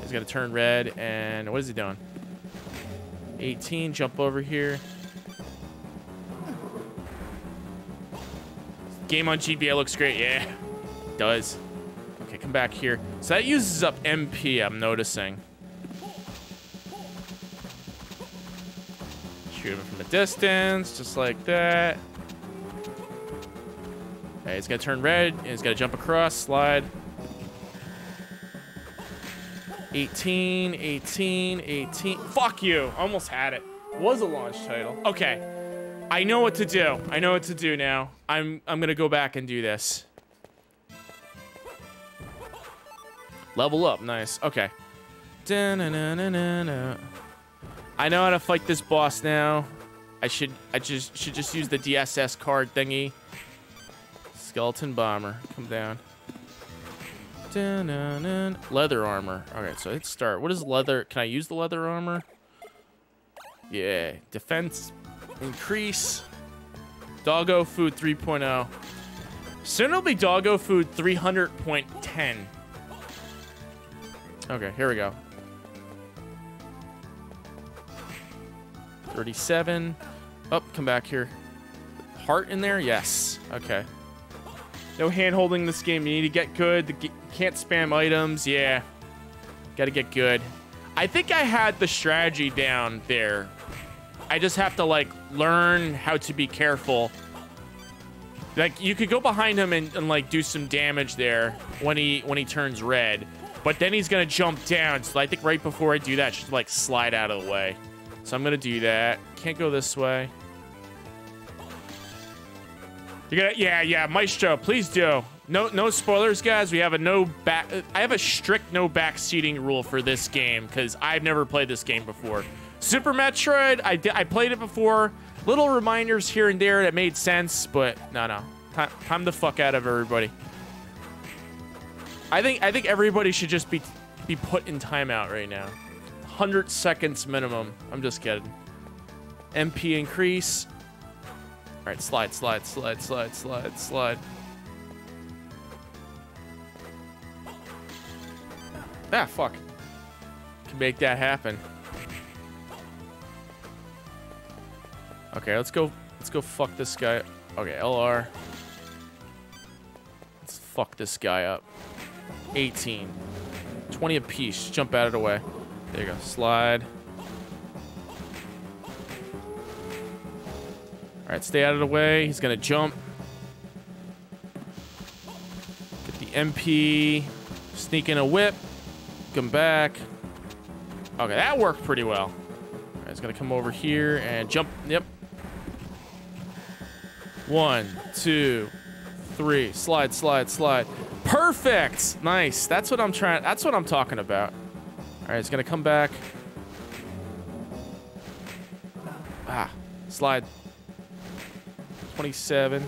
He's gonna turn red, and what is he doing? 18. Jump over here. Game on GBA looks great. Yeah, does. Back here. So that uses up MP, I'm noticing. Shoot him from a distance, just like that. Okay, he's gonna turn red, and he's gonna jump across, slide. 18, 18, 18. Fuck you. Almost had it. Was a launch title. Okay. I know what to do. I know what to do now. I'm I'm gonna go back and do this. Level up. Nice. Okay. I know how to fight this boss now. I should I just should just use the DSS card thingy. Skeleton bomber. Come down. Leather armor. Okay, so let's start. What is leather? Can I use the leather armor? Yeah. Defense increase. Doggo food 3.0. Soon it'll be doggo food 300.10. Okay, here we go. 37. Up, oh, come back here. Heart in there? Yes. Okay. No hand holding this game. You need to get good. Can't spam items. Yeah. Gotta get good. I think I had the strategy down there. I just have to, like, learn how to be careful. Like, you could go behind him and, and like, do some damage there when he when he turns red. But then he's gonna jump down. So I think right before I do that, just like, slide out of the way. So I'm gonna do that. Can't go this way. You're gonna, yeah, yeah, Maestro, please do. No, no spoilers, guys. We have a no back. I have a strict no back seating rule for this game because I've never played this game before. Super Metroid, I I played it before. Little reminders here and there that made sense, but no, no. Time, time the fuck out of everybody. I think I think everybody should just be be put in timeout right now. 100 seconds minimum. I'm just kidding. MP increase. All right, slide, slide, slide, slide, slide, slide. Ah, fuck. Can make that happen. Okay, let's go. Let's go fuck this guy. Okay, LR. Let's fuck this guy up. 18. 20 apiece. Jump out of the way. There you go. Slide. All right, stay out of the way. He's going to jump. Get the MP. Sneak in a whip. Come back. Okay, that worked pretty well. Right, he's going to come over here and jump. Yep. One, two, three. Slide, slide, slide. Perfect. Nice. That's what I'm trying. That's what I'm talking about. All right, he's going to come back. Ah, slide. 27.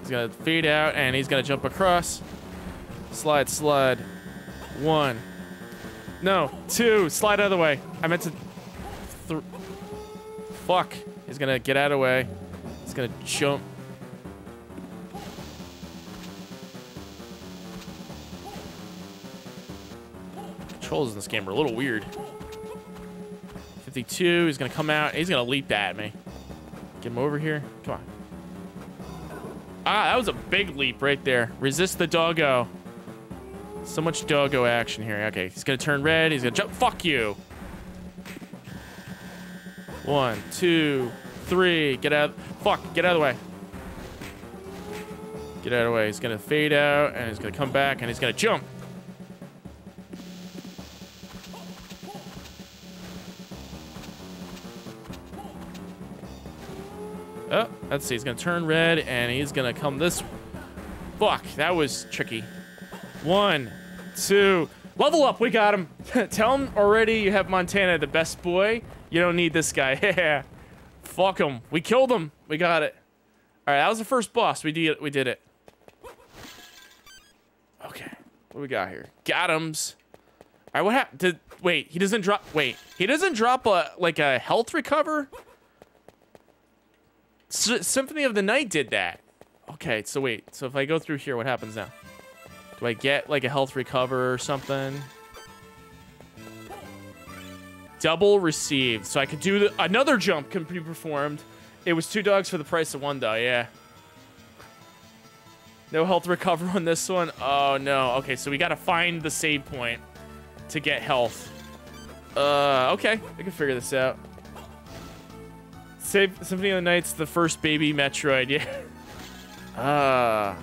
He's going to fade out, and he's going to jump across. Slide, slide. One. No, two. Slide out of the way. I meant to... Fuck. He's going to get out of the way. He's going to jump. Controls in this game are a little weird. 52. He's going to come out. He's going to leap at me. Get him over here. Come on. Ah, that was a big leap right there. Resist the doggo. So much doggo action here. Okay, he's gonna turn red. He's gonna jump. Fuck you. One, two, three. Get out. Fuck. Get out of the way. Get out of the way. He's gonna fade out, and he's gonna come back, and he's gonna jump. Oh, let's see. He's going to turn red, and he's going to come this... Fuck, that was tricky. One, two... Level up, we got him. Tell him already you have Montana, the best boy. You don't need this guy. Yeah. Fuck him. We killed him. We got it. All right, that was the first boss. We did, we did it. Okay. What do we got here? Got hims. All right, what happened? Did, wait, he doesn't drop... Wait, he doesn't drop a like a health recover? S Symphony of the Night did that. Okay, so wait. So if I go through here, what happens now? Do I get like a health recover or something? Double received. So I could do the, another jump can be performed. It was two dogs for the price of one, though. Yeah. No health recover on this one. Oh, no. Okay, so we got to find the save point to get health. Uh, okay. We can figure this out. Save Symphony of the Night's the first baby Metroid, yeah. Uh.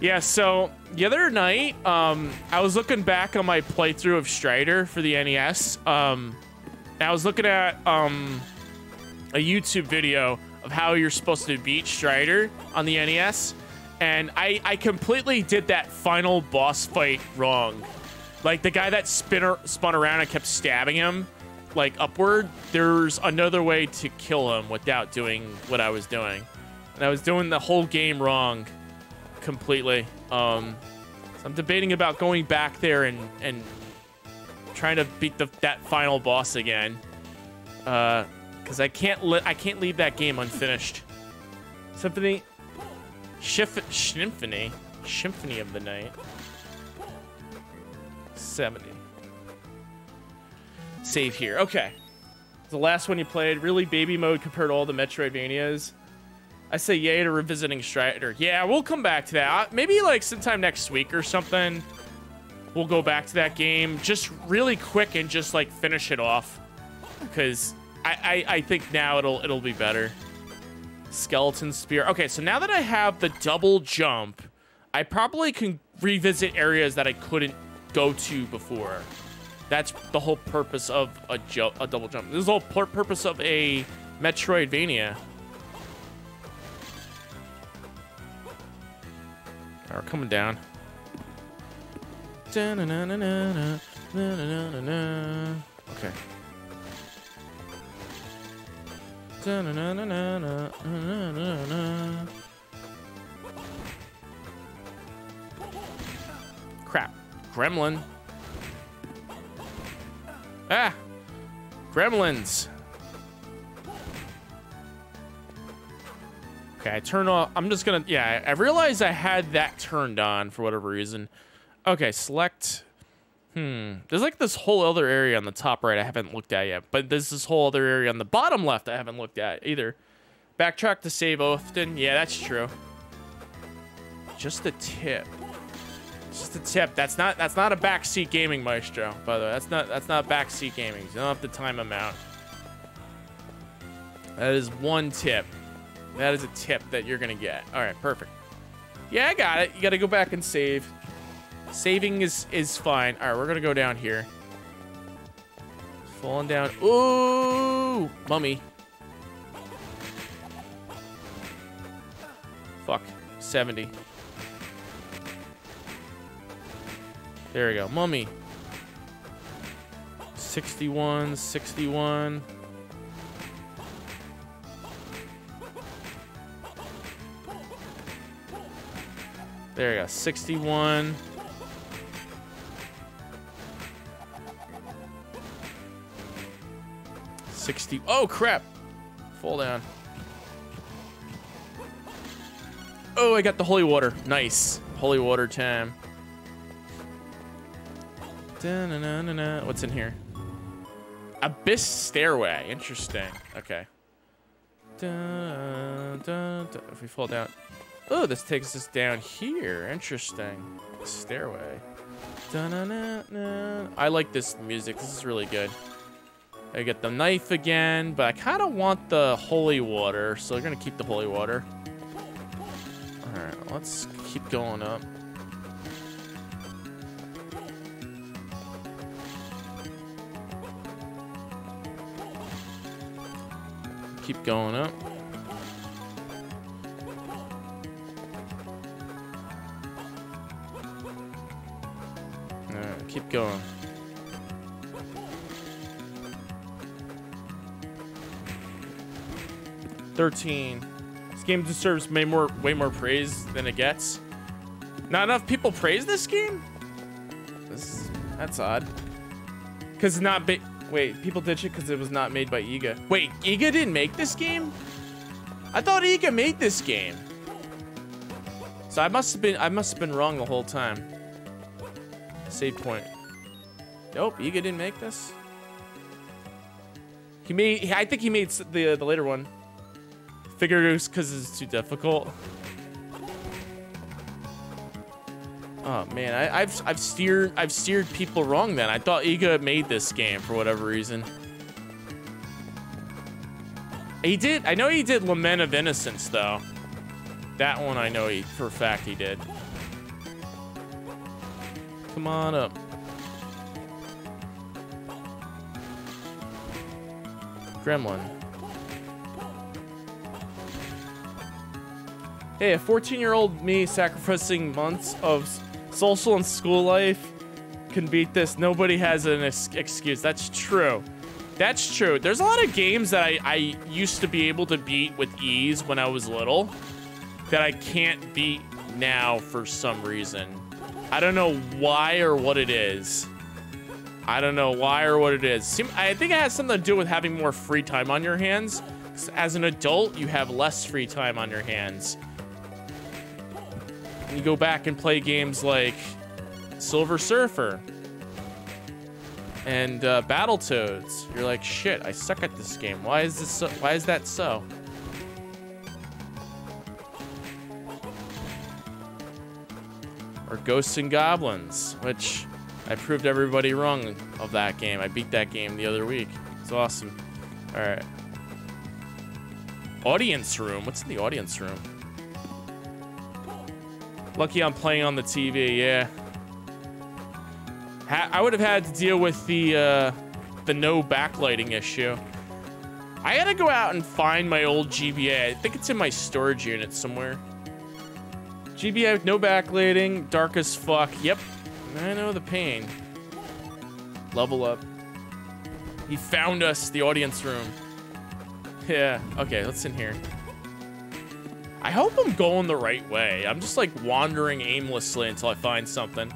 Yeah, so the other night, um, I was looking back on my playthrough of Strider for the NES. Um, I was looking at um, a YouTube video of how you're supposed to beat Strider on the NES, and I, I completely did that final boss fight wrong. Like the guy that spin spun around and kept stabbing him, like upward. There's another way to kill him without doing what I was doing, and I was doing the whole game wrong, completely. Um, so I'm debating about going back there and and trying to beat the that final boss again. Uh, because I can't li I can't leave that game unfinished. Symphony, Shif Symphony, Symphony of the Night. 70. Save here. Okay. The last one you played, really baby mode compared to all the Metroidvanias. I say yay to revisiting Strider. Yeah, we'll come back to that. Maybe like sometime next week or something. We'll go back to that game just really quick and just like finish it off. Because I, I, I think now it'll it'll be better. Skeleton spear. Okay, so now that I have the double jump, I probably can revisit areas that I couldn't go to before. That's the whole purpose of a, a double jump. This is the whole purpose of a Metroidvania. We're coming down. Okay. Crap. Gremlin. Ah! Gremlins. Okay, I turn off. I'm just gonna. Yeah, I realized I had that turned on for whatever reason. Okay, select. Hmm. There's like this whole other area on the top right I haven't looked at yet, but there's this whole other area on the bottom left I haven't looked at either. Backtrack to save often. Yeah, that's true. Just a tip. Just a tip. That's not that's not a backseat gaming maestro, by the way. That's not that's not backseat gaming. You don't have to time them out. That is one tip. That is a tip that you're gonna get. All right, perfect. Yeah, I got it. You got to go back and save. Saving is is fine. All right, we're gonna go down here. Falling down. Ooh, mummy. Fuck. 70. There we go. Mummy. 61, 61. There we go. 61. Sixty. Oh crap! Fall down. Oh, I got the holy water. Nice. Holy water time. What's in here? Abyss stairway. Interesting. Okay. If we fall down. Oh, this takes us down here. Interesting. Stairway. I like this music. This is really good. I get the knife again, but I kind of want the holy water, so we're going to keep the holy water. Alright, let's keep going up. Keep going up. Alright, keep going. Thirteen. This game deserves way more, way more praise than it gets. Not enough people praise this game. This, that's odd. Cause not big. Wait, people ditch it because it was not made by Iga. Wait, Iga didn't make this game? I thought Iga made this game. So I must have been I must have been wrong the whole time. Save point. Nope, Iga didn't make this. He made I think he made the the later one. Figured it was because it's too difficult. Oh man, I, have I've steered I've steered people wrong. Then I thought Iga made this game for whatever reason. He did. I know he did Lament of Innocence, though. That one I know he, for a fact he did. Come on up. Gremlin. Hey, a 14-year-old me sacrificing months of social and school life can beat this. Nobody has an ex excuse. That's true. That's true. There's a lot of games that I, I used to be able to beat with ease when I was little that I can't beat now for some reason. I don't know why or what it is. I don't know why or what it is. I think it has something to do with having more free time on your hands. As an adult, you have less free time on your hands. You go back and play games like Silver Surfer and uh, Battletoads. You're like, shit, I suck at this game. Why is this? So, why is that so? Or Ghosts and Goblins, which I proved everybody wrong of that game. I beat that game the other week. It's awesome. All right. Audience room. What's in the audience room? Lucky I'm playing on the TV. Yeah. Ha I would have had to deal with the uh, the no backlighting issue. I gotta go out and find my old GBA. I think it's in my storage unit somewhere. GBA with no backlighting, dark as fuck. Yep, I know the pain. Level up. He found us, the audience room. Yeah, okay, let's in here. I hope I'm going the right way. I'm just like wandering aimlessly until I find something.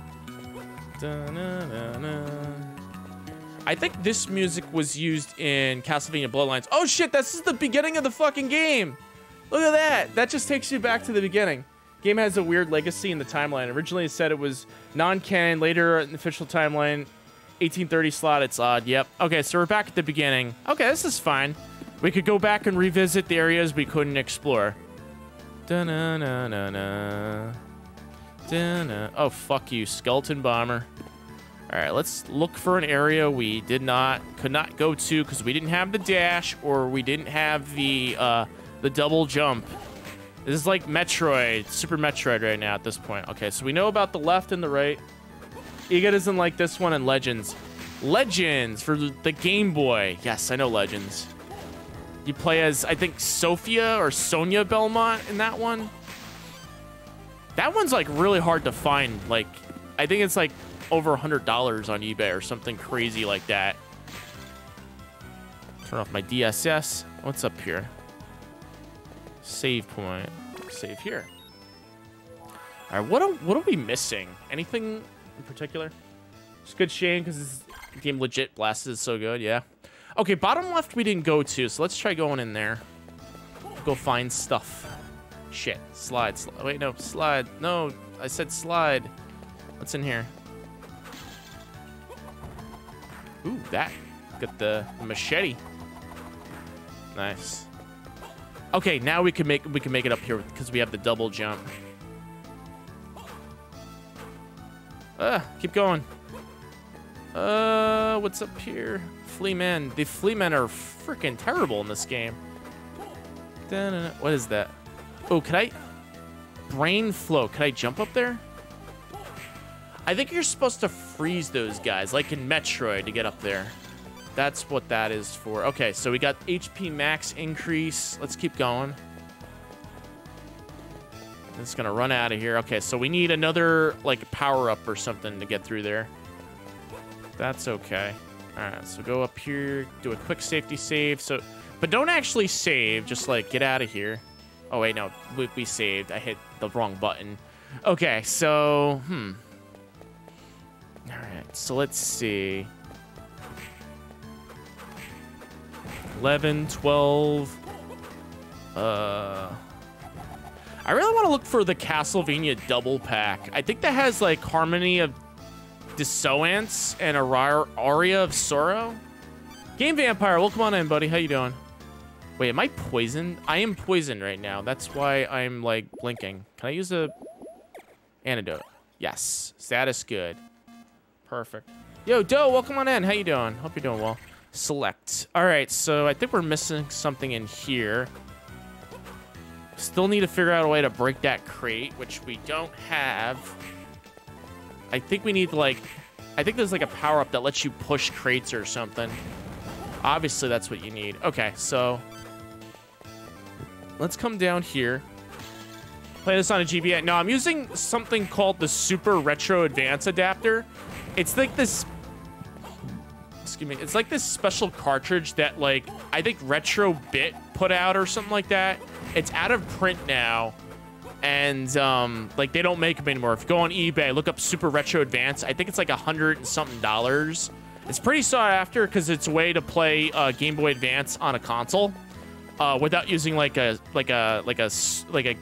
I think this music was used in Castlevania Bloodlines. Oh shit, this is the beginning of the fucking game. Look at that. That just takes you back to the beginning. Game has a weird legacy in the timeline. Originally, it said it was non-canon. Later, in the official timeline, 1830 slot, it's odd. Yep. Okay, so we're back at the beginning. Okay, this is fine. We could go back and revisit the areas we couldn't explore. Oh, fuck you, Skeleton Bomber. All right, let's look for an area we did not, could not go to because we didn't have the dash or we didn't have the, uh, the double jump. This is like Metroid, Super Metroid right now at this point. Okay, so we know about the left and the right. Iga doesn't like this one in Legends. Legends for the Game Boy. Yes, I know Legends. You play as, I think, Sophia or Sonia Belmont in that one. That one's like really hard to find. Like, I think it's like over a $100 on eBay or something crazy like that. Turn off my DSS. What's up here? Save point. Save here. All right, what are, what are we missing? Anything in particular? It's good shame because this game legit blasted is so good, yeah. Okay, bottom left we didn't go to, so let's try going in there. Go find stuff. Shit, slide, slide. Wait, no, slide. No, I said slide. What's in here? Ooh, that. Got the, the machete. Nice. Okay, now we can make we can make it up here because we have the double jump. Uh, keep going. Uh, what's up here? Flea men. The flea men are freaking terrible in this game. What is that? Oh, can I? Brain flow. Can I jump up there? I think you're supposed to freeze those guys, like in Metroid, to get up there. That's what that is for. Okay, so we got HP max increase. Let's keep going. It's gonna run out of here. Okay, so we need another like power up or something to get through there. That's okay. All right, so go up here, do a quick safety save. So, but don't actually save. Just like get out of here. Oh wait, no, we, we saved. I hit the wrong button. Okay, so hmm. All right, so let's see. 11, 12. Uh, I really want to look for the Castlevania double pack. I think that has like Harmony of Dissonance and Aria of Sorrow. Game Vampire, welcome on in, buddy. How you doing? Wait, am I poisoned? I am poisoned right now. That's why I'm like blinking. Can I use a antidote? Yes. Status good. Perfect. Yo, Doe, welcome on in. How you doing? Hope you're doing well. Select. All right, so I think we're missing something in here. Still need to figure out a way to break that crate, which we don't have. I think we need, like... I think there's, like, a power-up that lets you push crates or something. Obviously, that's what you need. Okay, so... Let's come down here. Play this on a GBA. No, I'm using something called the Super Retro Advance Adapter. It's like this... Excuse me. It's like this special cartridge that, like, I think Retro Bit put out or something like that. It's out of print now. And, um, like, they don't make them anymore. If you go on eBay, look up Super Retro Advance. I think it's like a hundred and something dollars. It's pretty sought after because it's a way to play uh, Game Boy Advance on a console uh, without using like a like a like a like a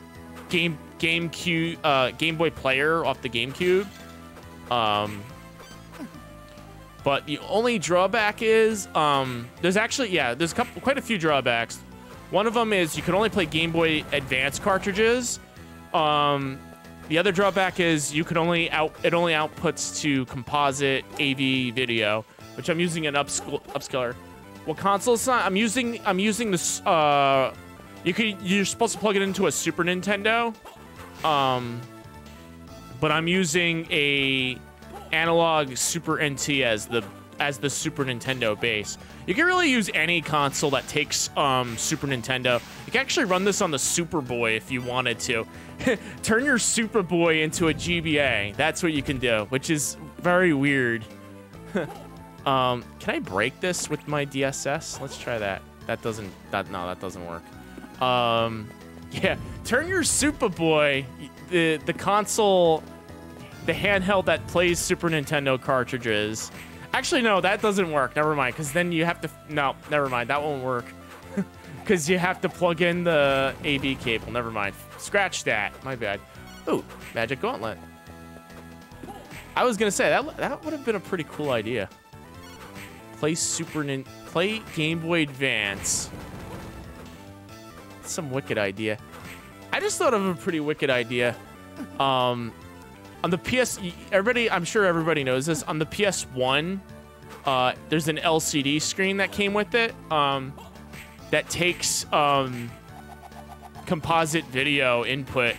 game GameCube uh, Game Boy player off the GameCube. Um, but the only drawback is um, there's actually yeah there's a couple quite a few drawbacks. One of them is you can only play Game Boy Advance cartridges. Um, the other drawback is you can only out it only outputs to composite AV video, which I'm using an upscale upscaler. What console is I'm using I'm using this uh you could you're supposed to plug it into a Super Nintendo. Um but I'm using a Analogue Super NT as the as the Super Nintendo base. You can really use any console that takes um, Super Nintendo. You can actually run this on the Super Boy if you wanted to. Turn your Super Boy into a GBA. That's what you can do, which is very weird. um, can I break this with my DSS? Let's try that. That doesn't, that no, that doesn't work. Um, yeah, turn your Super Boy, the, the console, the handheld that plays Super Nintendo cartridges. Actually, no, that doesn't work. Never mind, because then you have to, no, never mind. That won't work. Because you have to plug in the AV cable. Never mind. Scratch that. My bad. Ooh, Magic Gauntlet. I was gonna say that that would have been a pretty cool idea. Play Super Nin play Game Boy Advance. Some wicked idea. I just thought of a pretty wicked idea. Um, on the PS, everybody, I'm sure everybody knows this. On the PS1, uh, there's an LCD screen that came with it. Um, that takes um, composite video input,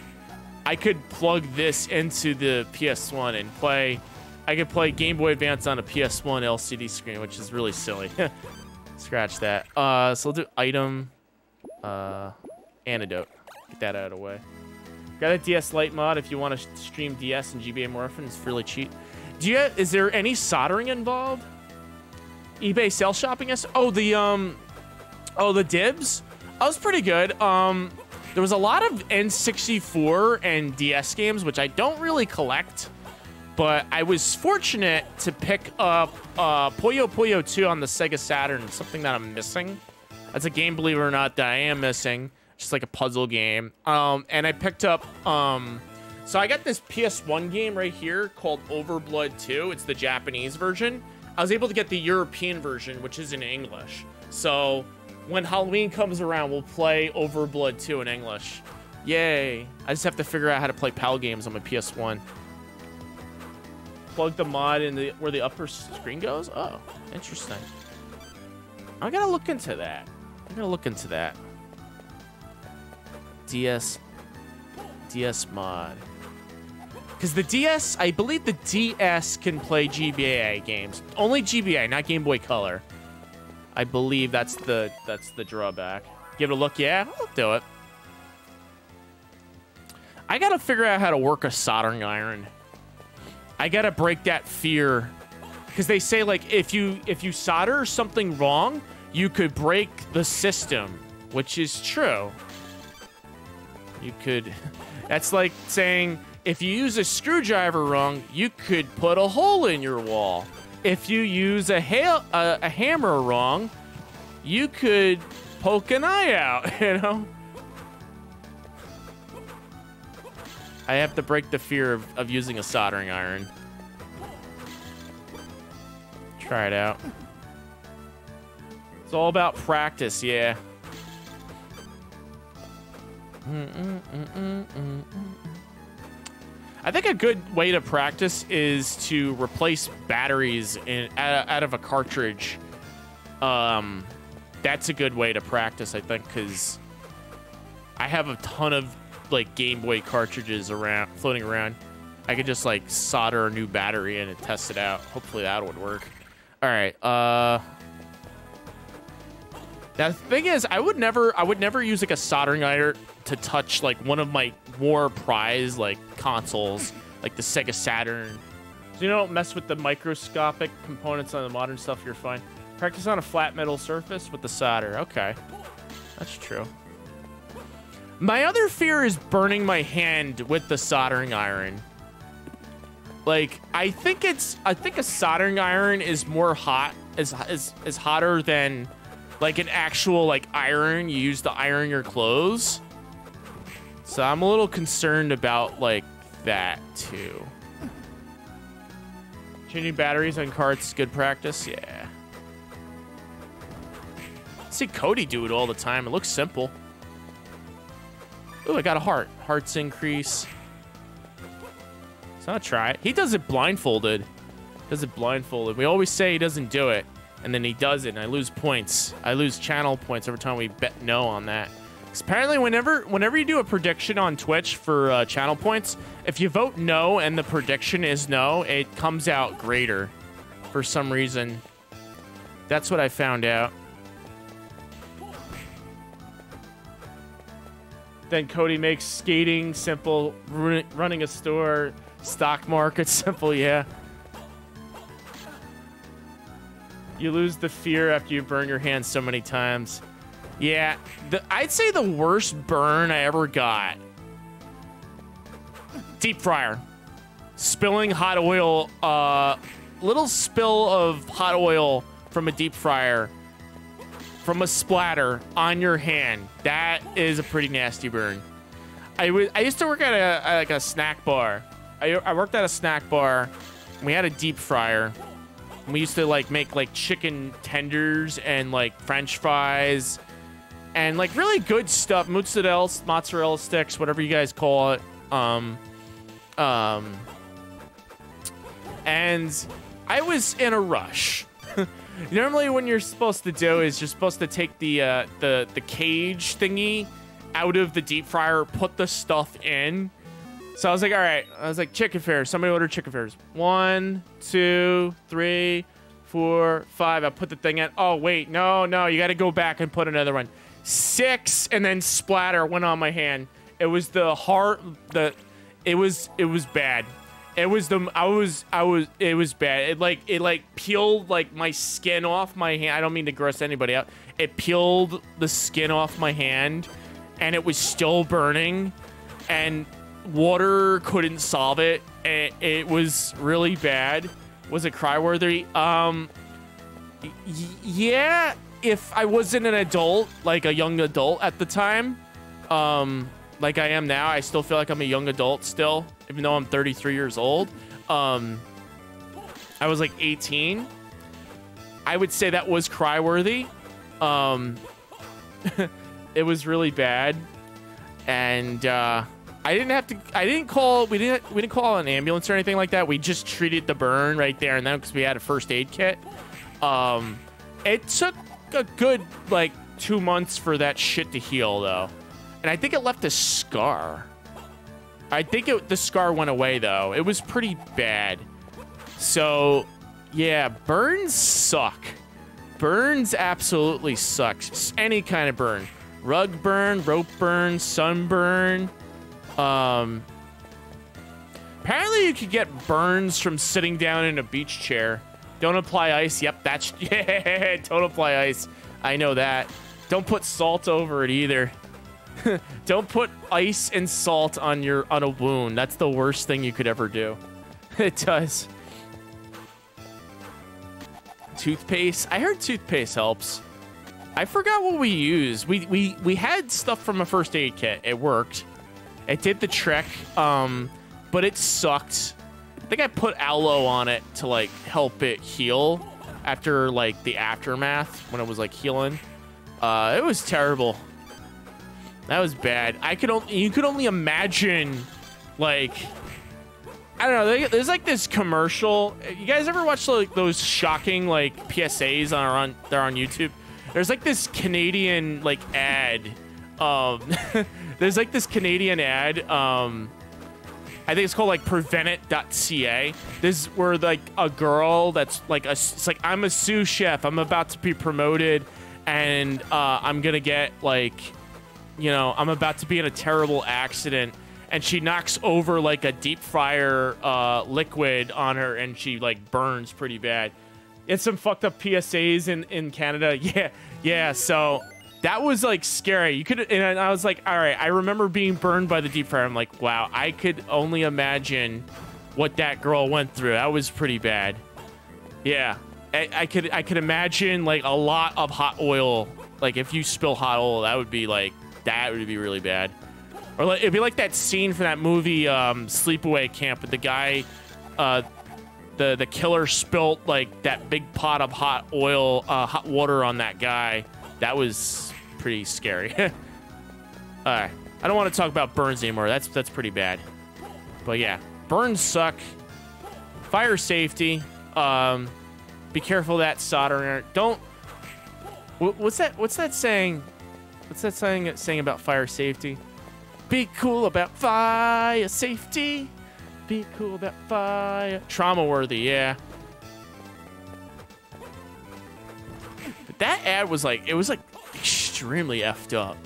I could plug this into the PS1 and play. I could play Game Boy Advance on a PS1 LCD screen, which is really silly. Scratch that. Uh, so we'll do item, uh, antidote. Get that out of the way. Got a DS Lite mod if you want to stream DS and GBA more often. It's really cheap. Do you? Is there any soldering involved? eBay sell shopping? us? Oh, the um, oh the dibs. That was pretty good. Um, there was a lot of N64 and DS games, which I don't really collect, but I was fortunate to pick up uh, Puyo Puyo 2 on the Sega Saturn, something that I'm missing. That's a game, believe it or not, that I am missing. Just like a puzzle game. Um, and I picked up... Um, so I got this PS1 game right here called Overblood 2. It's the Japanese version. I was able to get the European version, which is in English. So when Halloween comes around, we'll play Overblood 2 in English. Yay. I just have to figure out how to play PAL games on my PS1. Plug the mod in the where the upper screen goes? Oh, interesting. I gotta look into that. I gotta look into that. DS DS mod. Because the DS, I believe the DS can play GBA games. Only GBA, not Game Boy Color. I believe that's the that's the drawback. Give it a look. Yeah, I'll do it. I gotta figure out how to work a soldering iron. I gotta break that fear, because they say like if you if you solder something wrong, you could break the system, which is true. You could. That's like saying if you use a screwdriver wrong, you could put a hole in your wall if you use a, ha a, a hammer wrong, you could poke an eye out, you know? I have to break the fear of, of using a soldering iron. Try it out. It's all about practice, yeah. I think a good way to practice is to replace batteries in, out, out of a cartridge Um, that's a good way to practice, I think, because I have a ton of like Game Boy cartridges around floating around. I could just like solder a new battery in and test it out. Hopefully that would work. All right. Uh. Now the thing is, I would never, I would never use like a soldering iron to touch like one of my more prized like consoles, like the Sega Saturn. So you don't mess with the microscopic components on the modern stuff. You're fine. Practice on a flat metal surface with the solder. Okay, that's true. My other fear is burning my hand with the soldering iron. Like, I think it's, I think a soldering iron is more hot, is, is, is hotter than like an actual like iron you use to iron your clothes. So I'm a little concerned about like that too. Changing batteries on carts, good practice. Yeah. I see Cody do it all the time. It looks simple. Oh, I got a heart. Hearts increase. So I'll try it. He does it blindfolded. Does it blindfolded. We always say he doesn't do it, and then he does it, and I lose points. I lose channel points every time we bet no on that. Apparently, whenever whenever you do a prediction on Twitch for uh, channel points, if you vote no and the prediction is no, it comes out greater for some reason. That's what I found out. Then Cody makes skating simple, running a store, stock market simple, yeah. You lose the fear after you burn your hands so many times. Yeah, the, I'd say the worst burn I ever got. Deep fryer. Spilling hot oil, uh, little spill of hot oil from a deep fryer from a splatter on your hand. That is a pretty nasty burn. I, I used to work at a, like a snack bar. I, I worked at a snack bar. we had a deep fryer. we used to like make like chicken tenders and like French fries and like really good stuff. Mozzarella, mozzarella sticks, whatever you guys call it. Um, um, and I was in a rush. Normally, when you're supposed to do is you're supposed to take the uh, the the cage thingy out of the deep fryer, put the stuff in. So I was like, all right. I was like, chicken fingers. Somebody order chicken fingers. One, two, three, four, five. I put the thing in. Oh wait, no, no. You got to go back and put another one. Six, and then splatter went on my hand. It was the heart. The it was it was bad. It was the I was I was it was bad. It like it like peeled like my skin off my hand. I don't mean to gross anybody out. It peeled the skin off my hand and it was still burning and water couldn't solve it. It, it was really bad. Was it cry worthy? Um yeah, if I wasn't an adult, like a young adult at the time, um like I am now, I still feel like I'm a young adult still even though I'm 33 years old. Um, I was like 18. I would say that was cry worthy. Um, it was really bad, and uh, I didn't have to. I didn't call. We didn't. We didn't call an ambulance or anything like that. We just treated the burn right there and then because we had a first aid kit. Um, it took a good like two months for that shit to heal though, and I think it left a scar. I think it, the scar went away, though. It was pretty bad. So, yeah, burns suck. Burns absolutely sucks. Any kind of burn. Rug burn, rope burn, sunburn. Um, apparently you could get burns from sitting down in a beach chair. Don't apply ice. Yep, that's... Yeah, don't apply ice. I know that. Don't put salt over it either. Don't put ice and salt on your on a wound. That's the worst thing you could ever do. it does. Toothpaste. I heard toothpaste helps. I forgot what we used. We we we had stuff from a first aid kit. It worked. It did the trick. Um, but it sucked. I think I put aloe on it to like help it heal after like the aftermath when it was like healing. Uh, it was terrible. That was bad. I could only you could only imagine like I don't know. There's like this commercial. You guys ever watch like those shocking like PSAs on on they're on YouTube? There's like this Canadian like ad. Um, there's like this Canadian ad. Um, I think it's called like preventit.ca. This is where like a girl that's like a it's like I'm a sous chef. I'm about to be promoted, and uh, I'm gonna get like, you know, I'm about to be in a terrible accident and she knocks over like a deep fryer uh, liquid on her and she like burns pretty bad. It's some fucked up PSAs in, in Canada. Yeah, yeah. So that was like scary. You could, and I was like, all right. I remember being burned by the deep fryer. I'm like, wow. I could only imagine what that girl went through. That was pretty bad. Yeah, I, I could, I could imagine like a lot of hot oil. Like if you spill hot oil, that would be like that would be really bad. Or like, it'd be like that scene from that movie um, Sleepaway Camp with the guy, uh, the the killer spilt like that big pot of hot oil, uh, hot water on that guy. That was pretty scary. Alright, I don't want to talk about burns anymore. That's that's pretty bad. But yeah, burns suck. Fire safety. Um, be careful that soldering. Don't. What's that? What's that saying? What's that saying? Saying about fire safety? Be cool about fire safety. Be cool about fire. Trauma worthy, yeah. That ad was like, it was like extremely effed up.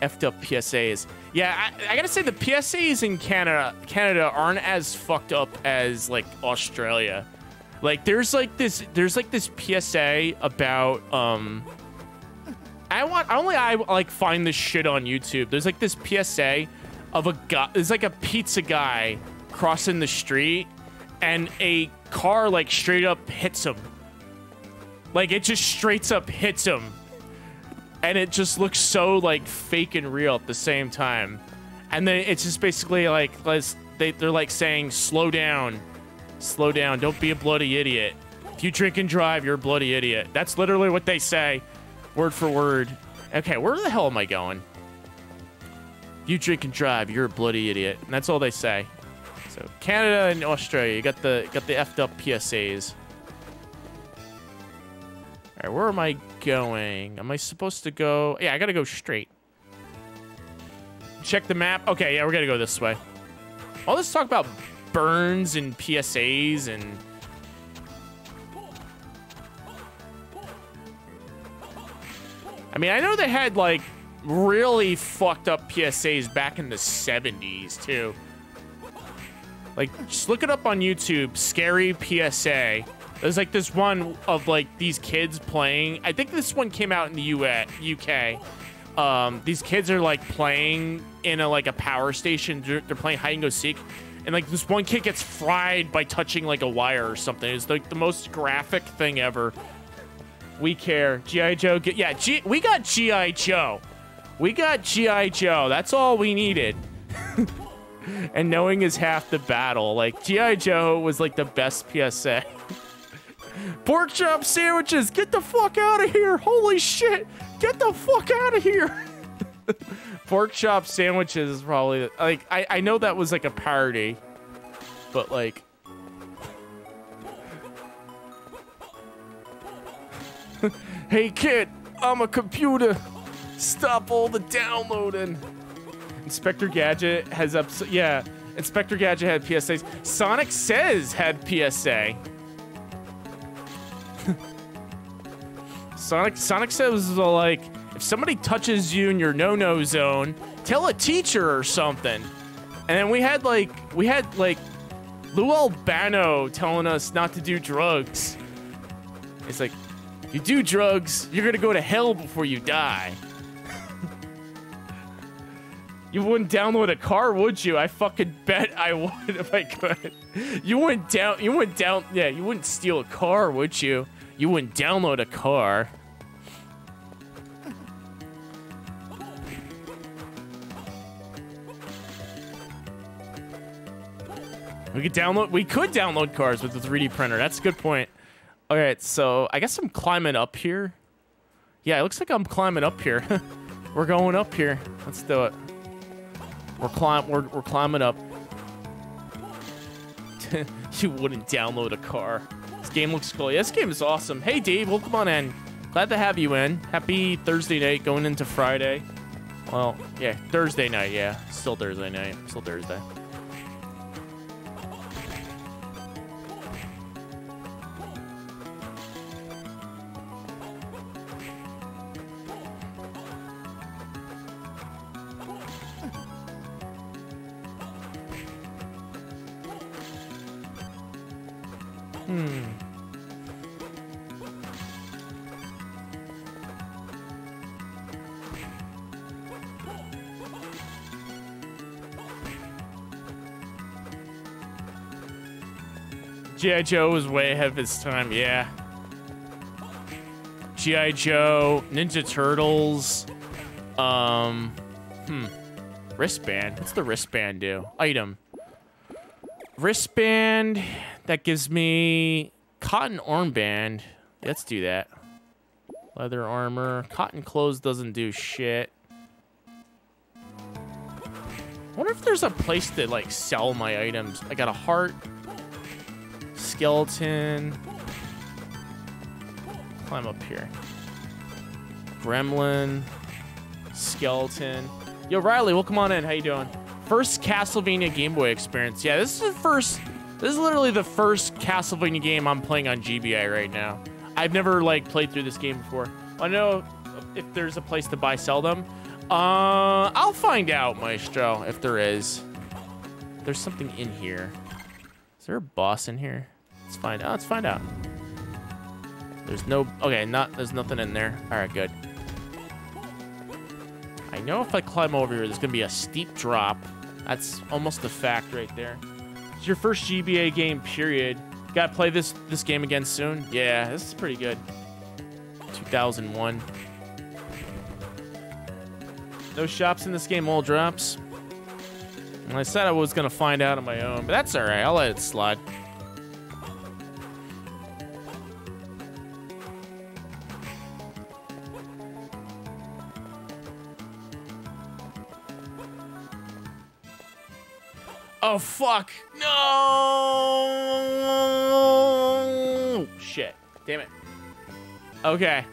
Effed up PSAs. Yeah, I, I, gotta say the PSAs in Canada, Canada aren't as fucked up as like Australia. Like there's like this, there's like this PSA about um I want only I like find this shit on YouTube. There's like this PSA of a guy. There's like a pizza guy crossing the street, and a car like straight up hits him. Like it just straight up hits him, and it just looks so like fake and real at the same time. And then it's just basically like they they're like saying, "Slow down, slow down. Don't be a bloody idiot. If you drink and drive, you're a bloody idiot." That's literally what they say word for word. Okay, where the hell am I going? You drink and drive, you're a bloody idiot. And that's all they say. So Canada and Australia, you got the got the effed up PSAs. Alright, where am I going? Am I supposed to go? Yeah, I gotta go straight. Check the map. Okay, yeah, we're gonna go this way. All this talk about burns and PSAs and I mean, I know they had like really fucked up PSAs back in the 70s too. Like, just look it up on YouTube, Scary PSA. There's like this one of like these kids playing. I think this one came out in the US, UK. Um, these kids are like playing in a like a power station. They're, they're playing hide and go seek, and like this one kid gets fried by touching like a wire or something. It's like the most graphic thing ever. We care. G.I. Joe. Get, yeah, G, we got G.I. Joe. We got G.I. Joe. That's all we needed. and knowing is half the battle. Like, G.I. Joe was like the best PSA. Pork chop sandwiches. Get the fuck out of here. Holy shit. Get the fuck out of here. Pork chop sandwiches is probably like I, I know that was like a parody, but like hey kid, I'm a computer. Stop all the downloading. Inspector Gadget has up. Yeah, Inspector Gadget had PSAs. Sonic Says had PSA. Sonic Sonic Says like, if somebody touches you in your no-no zone, tell a teacher or something. And then we had like we had like Lou Albano telling us not to do drugs. It's like, you do drugs, you're gonna go to hell before you die. you wouldn't download a car, would you? I fucking bet I would if I could. You wouldn't down, you wouldn't down, yeah, you wouldn't steal a car, would you? You wouldn't download a car. We could download, we could download cars with the 3D printer. That's a good point. All right, so I guess I'm climbing up here. Yeah, it looks like I'm climbing up here. we're going up here. Let's do it. We're climb. We're we're climbing up. you wouldn't download a car. Game looks cool. Yeah, this game is awesome. Hey, Dave, welcome on in. Glad to have you in. Happy Thursday night going into Friday. Well, yeah, Thursday night, yeah. Still Thursday night. Still Thursday. Hmm. G.I. Joe was way ahead of its time, yeah. G.I. Joe, Ninja Turtles, um, hmm. Wristband. What's the wristband do? Item. Wristband. That gives me cotton armband. Let's do that. Leather armor. Cotton clothes doesn't do shit. I wonder if there's a place to like sell my items. I got a heart. Skeleton. Climb up here. Gremlin. Skeleton. Yo, Riley, welcome on in. How you doing? First Castlevania Game Boy experience. Yeah, this is the first this is literally the first Castlevania game I'm playing on GBA right now. I've never like played through this game before. I know if there's a place to buy sell them. Uh, I'll find out, Maestro, if there is. There's something in here. Is there a boss in here? Let's find out. Let's find out. There's no. Okay, not. There's nothing in there. All right, good. I know if I climb over here, there's gonna be a steep drop. That's almost a fact right there. It's your first GBA game, period. Gotta play this this game again soon. Yeah, this is pretty good. 2001. No shops in this game, all drops. And I said I was gonna find out on my own, but that's alright. I'll let it slide. Oh, fuck. No! Shit. Damn it. Okay.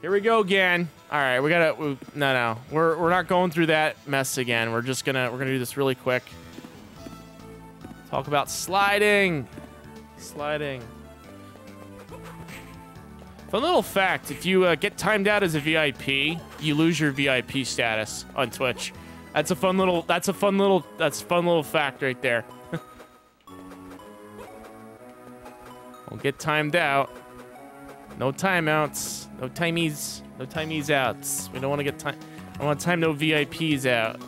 Here we go again. All right, we gotta. We, no, no, we're we're not going through that mess again. We're just gonna we're gonna do this really quick. Talk about sliding, sliding. Fun little fact: if you uh, get timed out as a VIP, you lose your VIP status on Twitch. That's a fun little. That's a fun little. That's fun little fact right there. we'll get timed out. No timeouts. No timies. No timies outs. We don't want to get time. I want to time no VIPs out.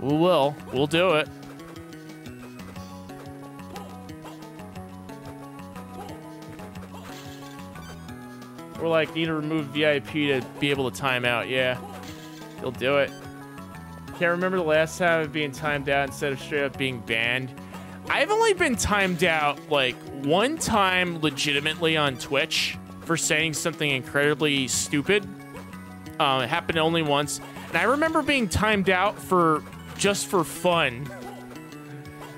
We will. We'll do it. We're like, need to remove VIP to be able to time out. Yeah. He'll do it. Can't remember the last time of being timed out instead of straight up being banned. I've only been timed out like one time legitimately on Twitch for saying something incredibly stupid. Uh, it happened only once. And I remember being timed out for just for fun.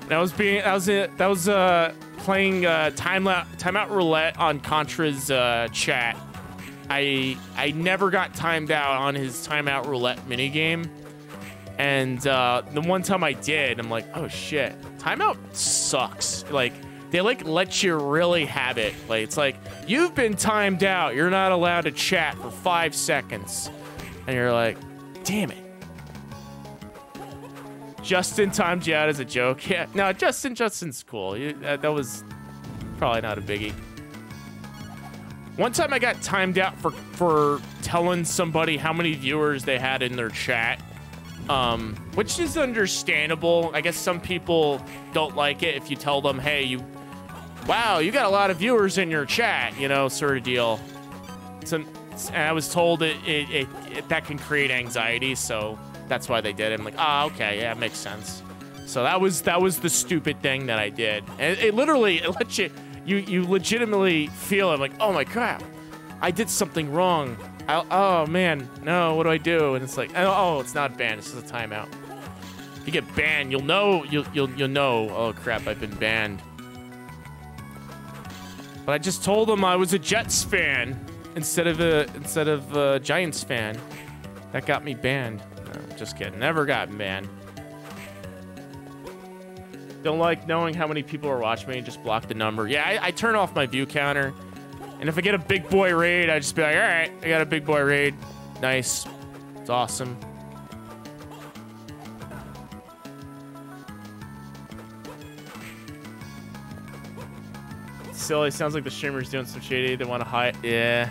That was being that was it. That was uh playing uh time timeout roulette on Contra's uh, chat. I I never got timed out on his timeout roulette minigame. And uh, the one time I did, I'm like, oh shit, timeout sucks. Like, they like let you really have it. Like, it's like, you've been timed out. You're not allowed to chat for five seconds. And you're like, damn it. Justin timed you out as a joke. Yeah, no, Justin, Justin's cool. You, that, that was probably not a biggie. One time I got timed out for, for telling somebody how many viewers they had in their chat um, which is understandable. I guess some people don't like it if you tell them, hey, you, wow, you got a lot of viewers in your chat, you know, sort of deal. So, and I was told it, it, it, it, that can create anxiety, so that's why they did it. I'm like, ah, okay, yeah, it makes sense. So that was that was the stupid thing that I did. And it, it literally it lets you you you legitimately feel it like, oh my crap, I did something wrong. I, oh man, no, what do I do? And it's like, oh, oh, it's not banned, it's just a timeout. If you get banned. You'll know. You'll you'll you'll know. Oh crap! I've been banned. But I just told them I was a Jets fan instead of a instead of a Giants fan. That got me banned. No, just kidding. Never got banned. Don't like knowing how many people are watching me. Just block the number. Yeah, I, I turn off my view counter. And if I get a big boy raid, I just be like, all right, I got a big boy raid. Nice. It's awesome. Silly. Sounds like the streamer's doing some shady. They want to hide. Yeah.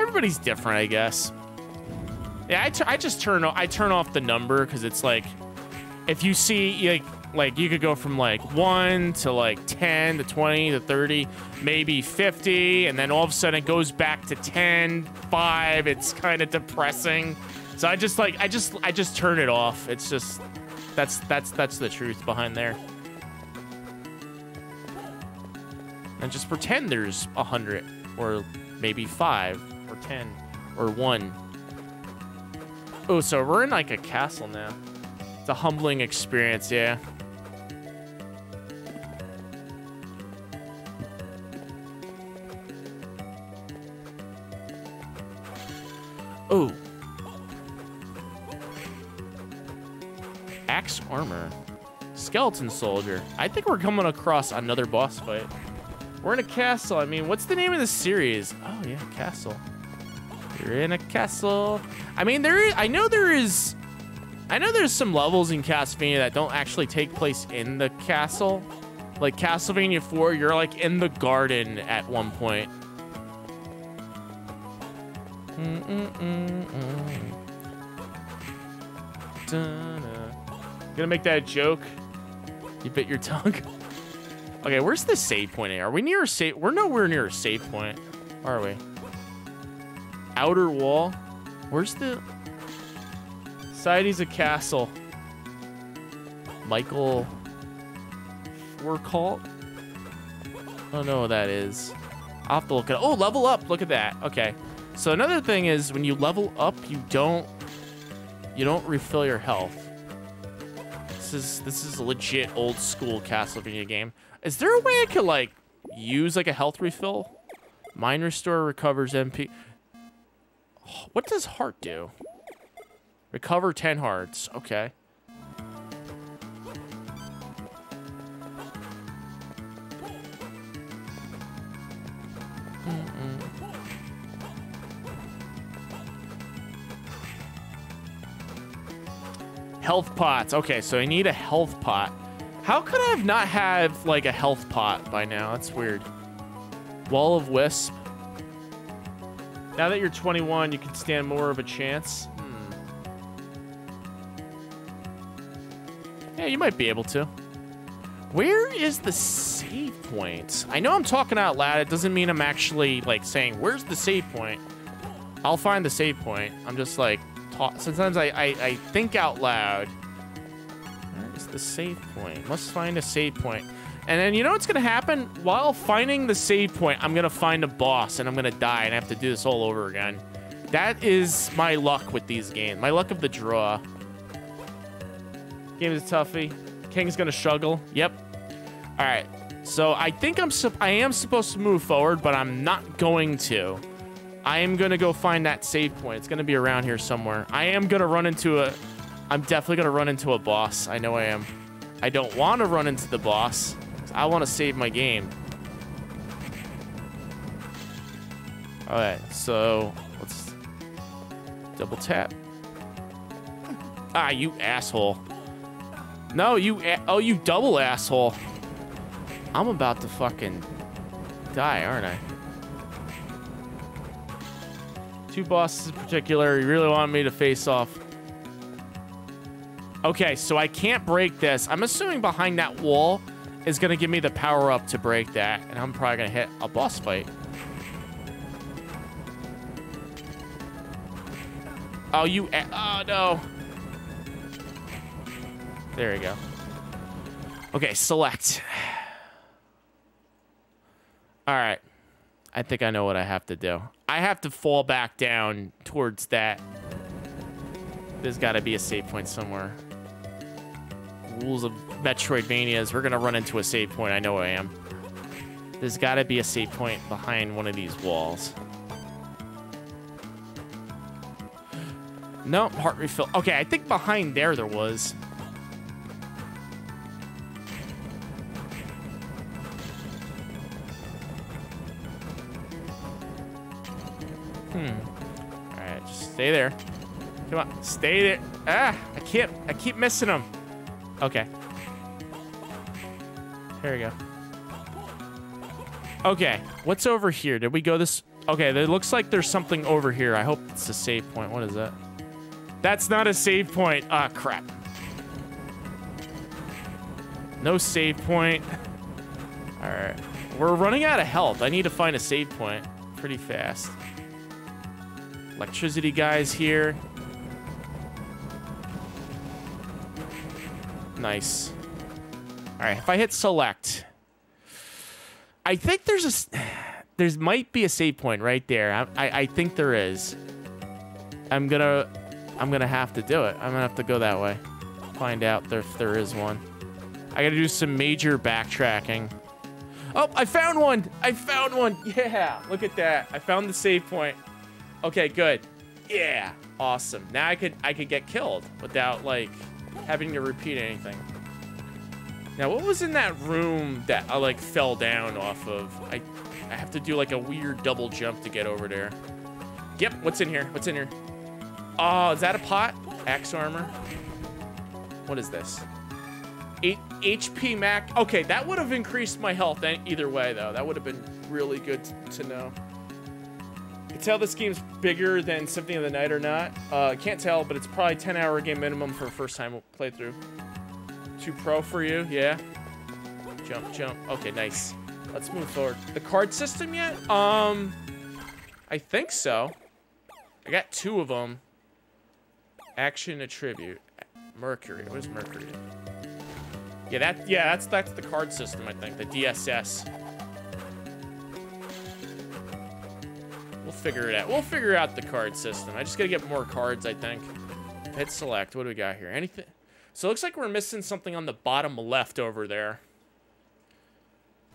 Everybody's different, I guess. Yeah, I, I just turn I turn off the number because it's like if you see like like you could go from like 1 to like 10 to 20 to 30 maybe 50 and then all of a sudden it goes back to 10 5 it's kind of depressing. So i just like i just i just turn it off. It's just that's that's that's the truth behind there. And just pretend there's a hundred or maybe five or ten or one. Oh so we're in like a castle now a humbling experience, yeah. Oh. Axe armor. Skeleton soldier. I think we're coming across another boss fight. We're in a castle. I mean, what's the name of the series? Oh, yeah, castle. You're in a castle. I mean, there is, I know there is I know there's some levels in Castlevania that don't actually take place in the castle. Like Castlevania 4, you're like in the garden at one point. Gonna make that joke. You bit your tongue. okay, where's the save point? Are we near a save? We're nowhere near a save point, are we? Outer wall. Where's the? Society's a castle. Michael Foucault? I don't know what that is. I'll have to look at. Oh, level up. Look at that. Okay. So another thing is when you level up, you don't you don't refill your health. This is this is a legit old school Castlevania game. Is there a way I could like use like a health refill? Mind restore recovers MP. What does heart do? Recover 10 hearts. Okay. Health pots. Okay, so I need a health pot. How could I have not have like a health pot by now? That's weird. Will o' Wisp. Now that you're 21, you can stand more of a chance. Yeah, you might be able to. Where is the save point? I know I'm talking out loud. It doesn't mean I'm actually, like, saying, where's the save point? I'll find the save point. I'm just, like, sometimes I, I, I think out loud. Where is the save point? Must find a save point. And then, you know what's going to happen? While finding the save point, I'm going to find a boss, and I'm going to die, and I have to do this all over again. That is my luck with these games. My luck of the draw. Game is a toughie. King's gonna struggle. Yep. All right. So I think I'm I am supposed to move forward, but I'm not going to. I am gonna go find that save point. It's gonna be around here somewhere. I am gonna run into a. I'm definitely gonna run into a boss. I know I am. I don't want to run into the boss. I want to save my game. All right. So let's double tap. Ah, you asshole. No, you... Oh, you double asshole. I'm about to fucking die, aren't I? Two bosses in particular. You really want me to face off. Okay, so I can't break this. I'm assuming behind that wall is going to give me the power up to break that. And I'm probably going to hit a boss fight. Oh, you... Oh, no. There we go. Okay, select. All right. I think I know what I have to do. I have to fall back down towards that. There's got to be a save point somewhere. Rules of Metroidvanias. We're going to run into a save point. I know I am. There's got to be a save point behind one of these walls. No, heart refill. Okay, I think behind there there was. Hmm. All right, just stay there. Come on, stay there. Ah, I can't. I keep missing them. Okay. Here we go. Okay, what's over here? Did we go this? Okay, it looks like there's something over here. I hope it's a save point. What is that? That's not a save point. Ah, crap. No save point. All right. We're running out of health. I need to find a save point pretty fast. Electricity guys here. Nice. All right, if I hit select, I think there's a, there's might be a save point right there. I, I, I think there is. I'm gonna, I'm gonna have to do it. I'm gonna have to go that way. Find out if there is one. I gotta do some major backtracking. Oh, I found one! I found one! Yeah, look at that. I found the save point. Okay, good. Yeah, awesome. Now I could I could get killed without like having to repeat anything. Now, what was in that room that I like fell down off of? I I have to do like a weird double jump to get over there. Yep, what's in here? What's in here? Oh, is that a pot? Axe armor. What is this? 8 HP mac. Okay, that would have increased my health either way, though. That would have been really good to know. Can tell this game's bigger than Symphony of the Night or not. Uh, can't tell, but it's probably 10 hour game minimum for a first time playthrough. Too pro for you, yeah? Jump, jump. Okay, nice. Let's move forward. The card system yet? Um, I think so. I got two of them. Action attribute. Mercury. What is Mercury? Yeah, that yeah, that's that's the card system, I think. The DSS. We'll figure it out. We'll figure out the card system. I just gotta get more cards, I think. Hit select. What do we got here? Anything? So it looks like we're missing something on the bottom left over there.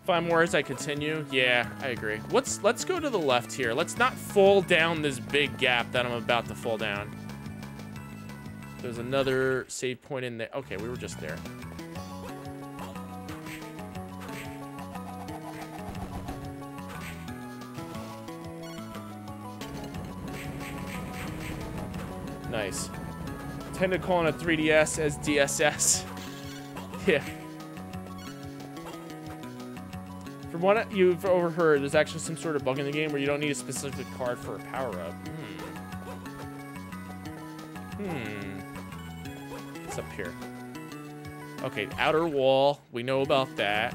Five more as I continue. Yeah, I agree. Let's let's go to the left here. Let's not fall down this big gap that I'm about to fall down. There's another save point in there. Okay, we were just there. Nice. Tend to call on a 3DS as DSS. yeah. From what you've overheard, there's actually some sort of bug in the game where you don't need a specific card for a power-up. Hmm. Hmm. What's up here? Okay, outer wall. We know about that.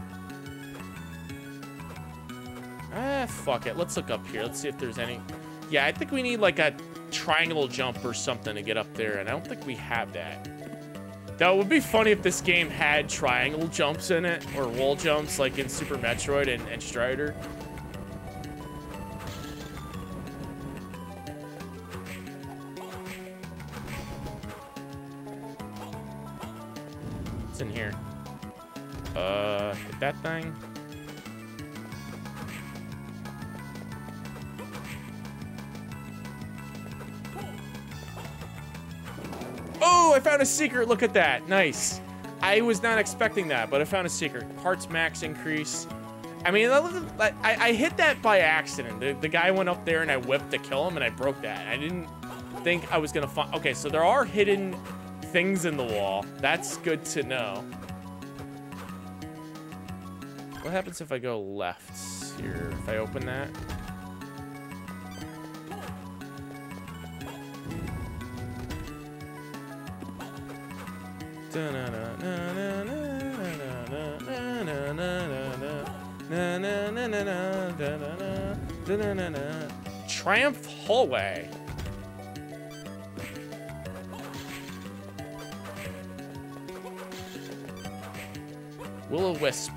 Ah, fuck it. Let's look up here. Let's see if there's any... Yeah, I think we need like a triangle jump or something to get up there, and I don't think we have that. That would be funny if this game had triangle jumps in it, or wall jumps like in Super Metroid and, and Strider. What's in here? Uh, hit that thing. Oh, I found a secret. Look at that. Nice. I was not expecting that, but I found a secret. Parts max increase. I mean, I, I hit that by accident. The, the guy went up there and I whipped to kill him and I broke that. I didn't think I was going to find... Okay, so there are hidden things in the wall. That's good to know. What happens if I go left here? If I open that? Triumph Hallway. Will o' Wisp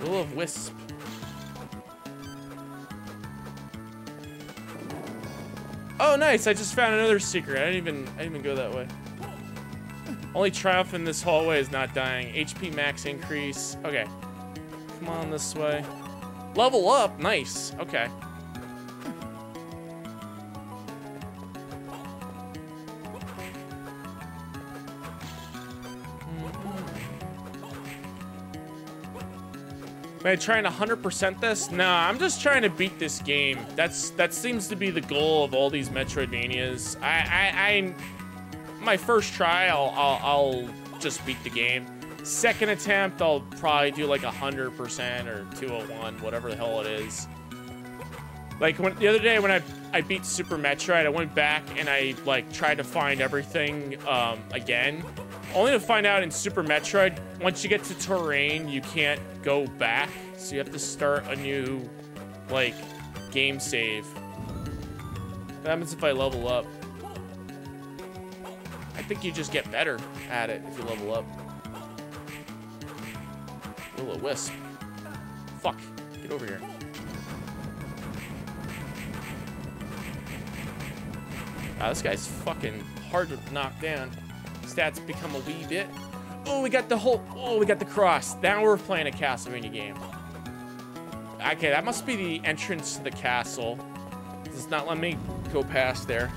Will o' Wisp. Oh, nice. I just found another secret. I didn't even I didn't even go that way. Only triumph in this hallway is not dying. HP max increase. Okay. Come on this way. Level up. Nice. Okay. Am I trying to 100% this? Nah, I'm just trying to beat this game. That's That seems to be the goal of all these Metroidvanias. I, I, I my first try, I'll, I'll, I'll just beat the game. Second attempt, I'll probably do like 100% or 201, whatever the hell it is. Like when the other day when I I beat Super Metroid, I went back and I like tried to find everything um, again, only to find out in Super Metroid once you get to Tourian you can't go back, so you have to start a new like game save. What happens if I level up? I think you just get better at it if you level up. A wisp. Fuck. Get over here. Wow, this guy's fucking hard to knock down. Stats become a wee bit. Oh, we got the whole... Oh, we got the cross. Now we're playing a Castlevania game. Okay, that must be the entrance to the castle. Does not let me go past there.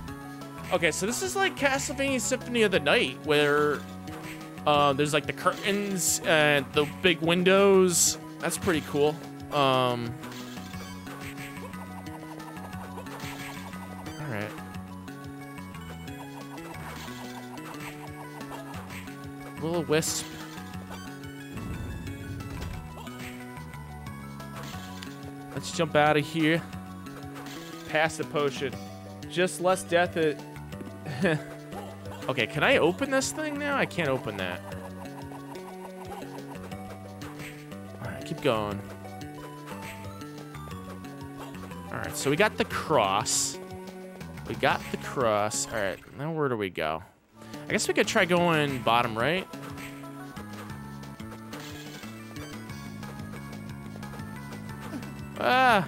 Okay, so this is like Castlevania Symphony of the Night, where uh, there's like the curtains and the big windows. That's pretty cool. Um, Will o' Wisp. Let's jump out of here. Pass the potion. Just less death at... okay, can I open this thing now? I can't open that. Alright, keep going. Alright, so we got the cross. We got the cross. Alright, now where do we go? I guess we could try going bottom right. Ah!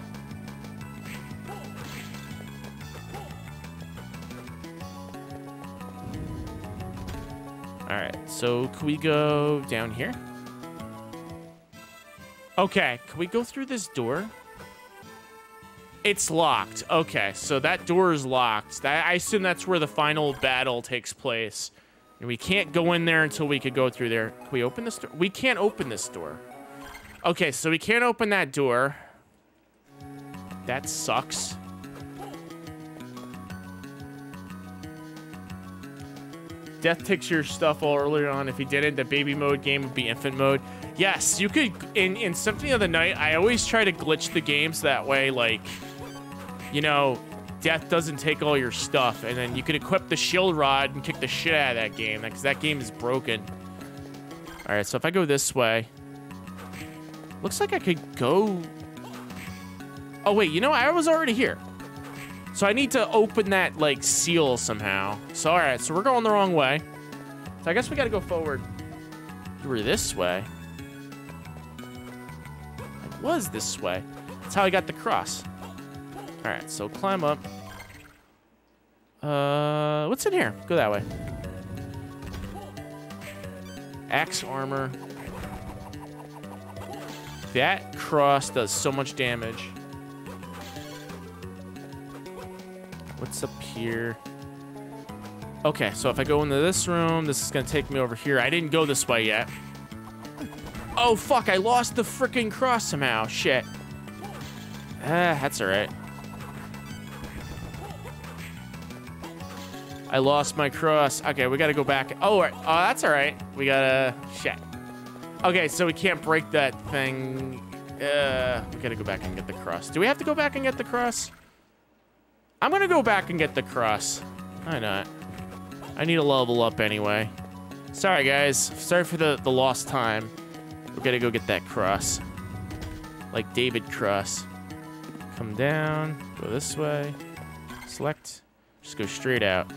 Alright, so can we go down here? Okay, can we go through this door? It's locked. Okay, so that door is locked. I assume that's where the final battle takes place. And we can't go in there until we could go through there. Can we open this door? We can't open this door. Okay, so we can't open that door. That sucks. Death takes your stuff all earlier on. If he didn't, the baby mode game would be infant mode. Yes, you could, in, in Symphony of the Night, I always try to glitch the games that way, like, you know, death doesn't take all your stuff, and then you can equip the shield rod and kick the shit out of that game, because that game is broken. All right, so if I go this way, looks like I could go... Oh, wait, you know, I was already here. So I need to open that, like, seal somehow. So, all right, so we're going the wrong way. So I guess we got to go forward. We're this way. It was this way. That's how I got the cross. All right, so climb up. Uh, what's in here? Go that way. Axe armor. That cross does so much damage. What's up here? Okay, so if I go into this room, this is gonna take me over here. I didn't go this way yet. Oh, fuck, I lost the freaking cross somehow. Shit. Ah, that's alright. I lost my cross. Okay, we gotta go back. Oh, oh that's alright. We gotta... Shit. Okay, so we can't break that thing. Uh, we gotta go back and get the cross. Do we have to go back and get the cross? I'm gonna go back and get the cross. Why not? I need to level up anyway. Sorry, guys. Sorry for the, the lost time. We gotta go get that cross. Like David Cross. Come down. Go this way. Select. Just go straight out.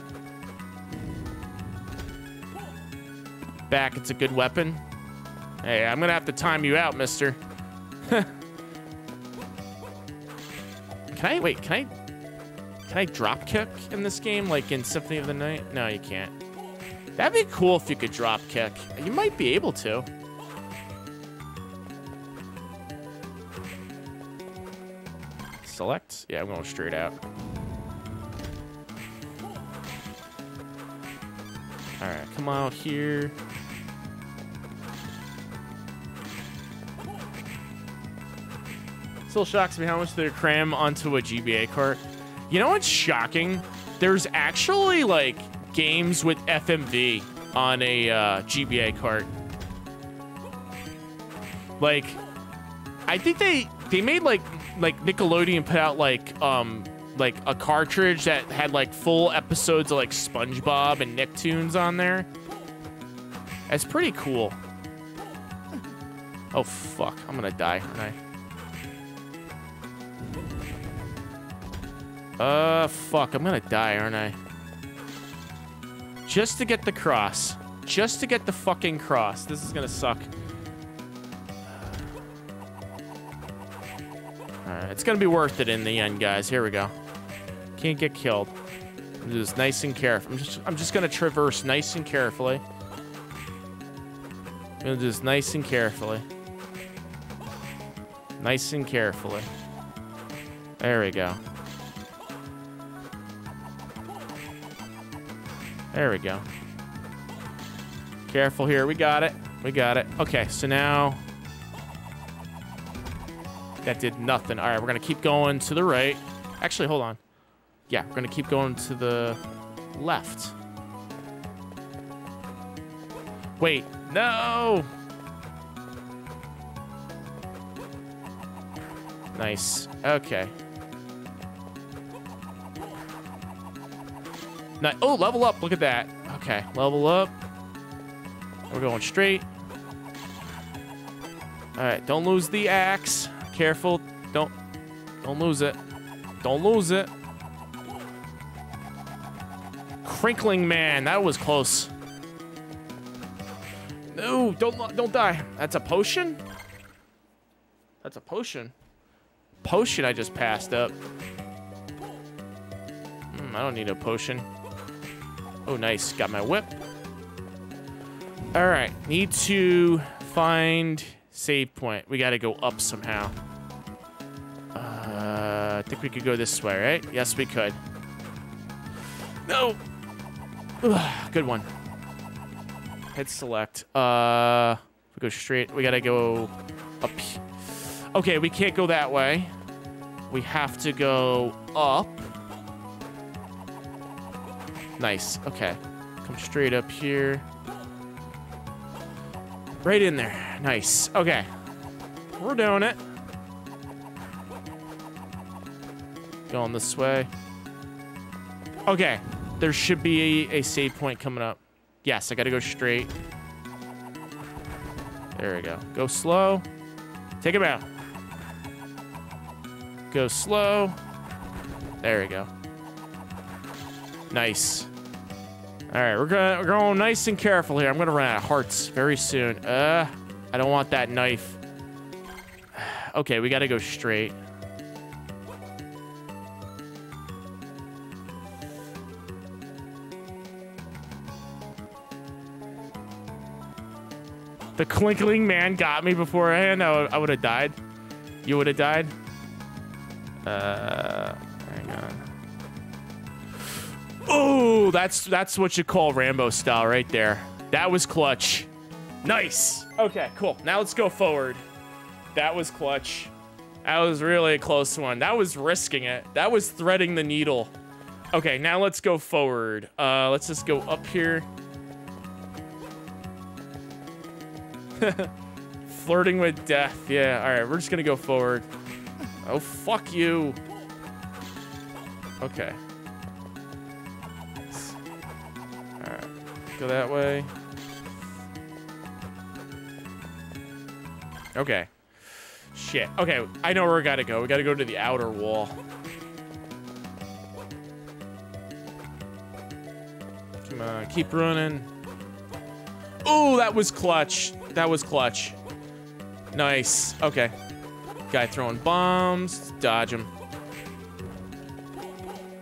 Back, it's a good weapon. Hey, I'm gonna have to time you out, mister. can I wait? Can I can I drop kick in this game like in Symphony of the Night? No, you can't. That'd be cool if you could drop kick. You might be able to. Select? Yeah, I'm going straight out. Alright, come out here. Still shocks me how much they cram onto a GBA cart. You know what's shocking? There's actually like games with FMV on a uh, GBA cart. Like, I think they they made like like Nickelodeon put out like um like a cartridge that had like full episodes of like SpongeBob and Nicktoons on there. That's pretty cool. Oh fuck, I'm gonna die, aren't I? Uh, fuck. I'm gonna die, aren't I? Just to get the cross. Just to get the fucking cross. This is gonna suck. Alright, it's gonna be worth it in the end, guys. Here we go. Can't get killed. Just nice and careful. I'm just I'm just gonna traverse nice and carefully. I'm gonna do this nice and carefully. Nice and carefully. There we go. There we go. Careful here. We got it. We got it. Okay, so now... That did nothing. All right, we're going to keep going to the right. Actually, hold on. Yeah, we're going to keep going to the left. Wait, no! Nice. Okay. Nice. Oh, level up. Look at that. Okay, level up. We're going straight. All right, don't lose the axe. Careful. Don't don't lose it. Don't lose it. Crinkling man, that was close. No, don't don't die. That's a potion? That's a potion. Potion I just passed up. Hmm, I don't need a potion. Oh, nice. Got my whip. All right. Need to find save point. We got to go up somehow. Uh, I think we could go this way, right? Yes, we could. No. Ugh, good one. Hit select. Uh, we go straight. We got to go up. Okay, we can't go that way. We have to go up. Nice. Okay. Come straight up here. Right in there. Nice. Okay. We're doing it. Going this way. Okay. There should be a, a save point coming up. Yes, I gotta go straight. There we go. Go slow. Take him out. Go slow. There we go. Nice. All right, we're gonna we're going nice and careful here. I'm gonna run out of hearts very soon. Uh, I don't want that knife. Okay, we gotta go straight. The clinkling man got me beforehand. I would have died. You would have died. Uh, hang on. Oh, that's that's what you call Rambo style right there. That was clutch. Nice. Okay, cool. Now let's go forward. That was clutch. That was really a close one. That was risking it. That was threading the needle. Okay, now let's go forward. Uh, let's just go up here. Flirting with death. Yeah, all right, we're just gonna go forward. Oh, fuck you. Okay. Go that way. Okay. Shit. Okay, I know where we gotta go. We gotta go to the outer wall. Come on, keep running. Oh, that was clutch. That was clutch. Nice. Okay. Guy throwing bombs. Dodge him.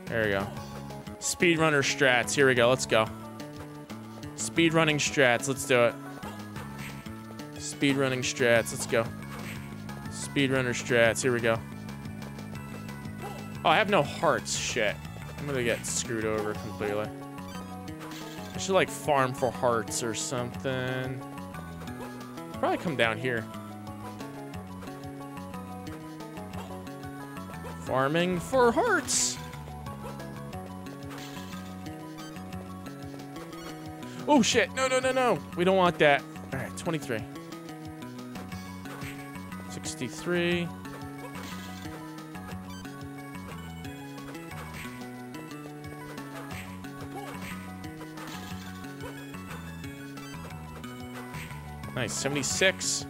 There we go. Speedrunner strats. Here we go. Let's go. Speedrunning strats. Let's do it. Speedrunning strats. Let's go. Speedrunner strats. Here we go. Oh, I have no hearts. Shit. I'm gonna get screwed over completely. I should like farm for hearts or something. Probably come down here. Farming for hearts. Oh shit, no, no, no, no. We don't want that. All right, 23. 63. Nice, 76.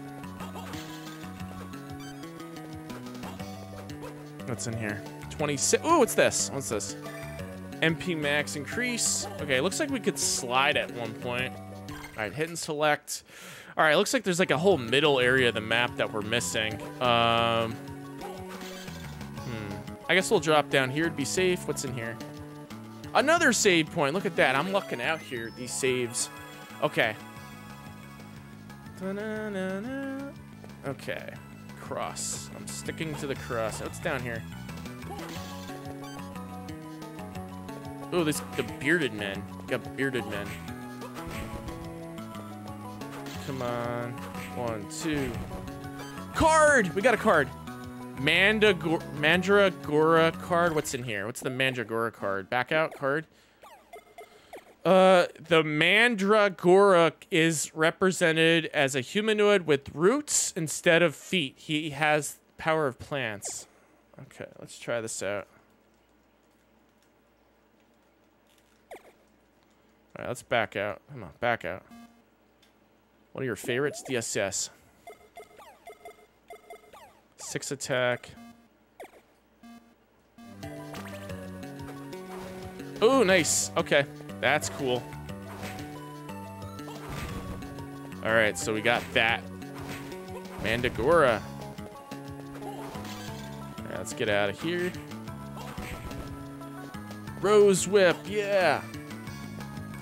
What's in here? 26. Oh, what's this? What's this? MP max increase. Okay, looks like we could slide at one point. All right, hit and select. All right, looks like there's like a whole middle area of the map that we're missing. Um, hmm. I guess we'll drop down here to be safe. What's in here? Another save point. Look at that. I'm lucking out here. These saves. Okay. Okay. Cross. I'm sticking to the cross. What's down here? Oh, this the bearded men. Got bearded men. Come on. One, two. Card! We got a card. Mandagor Mandragora card. What's in here? What's the Mandragora card? Back out card. Uh, the Mandragora is represented as a humanoid with roots instead of feet. He has power of plants. Okay, let's try this out. All right, let's back out. Come on, back out. One of your favorites? DSS. Six attack. Oh, nice. Okay. That's cool. All right, so we got that. Mandagora. Right, let's get out of here. Rose Whip, yeah.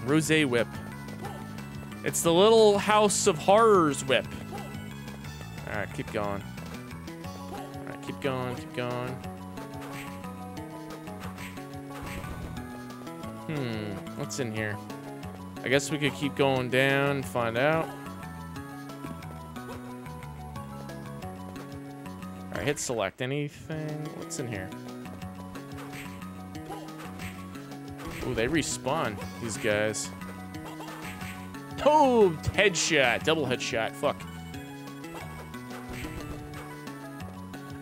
Rose Whip. It's the little House of Horrors whip. All right, keep going. All right, keep going, keep going. Hmm, what's in here? I guess we could keep going down and find out. All right, hit select anything. What's in here? Oh, they respawn, these guys. Oh, headshot. Double headshot. Fuck.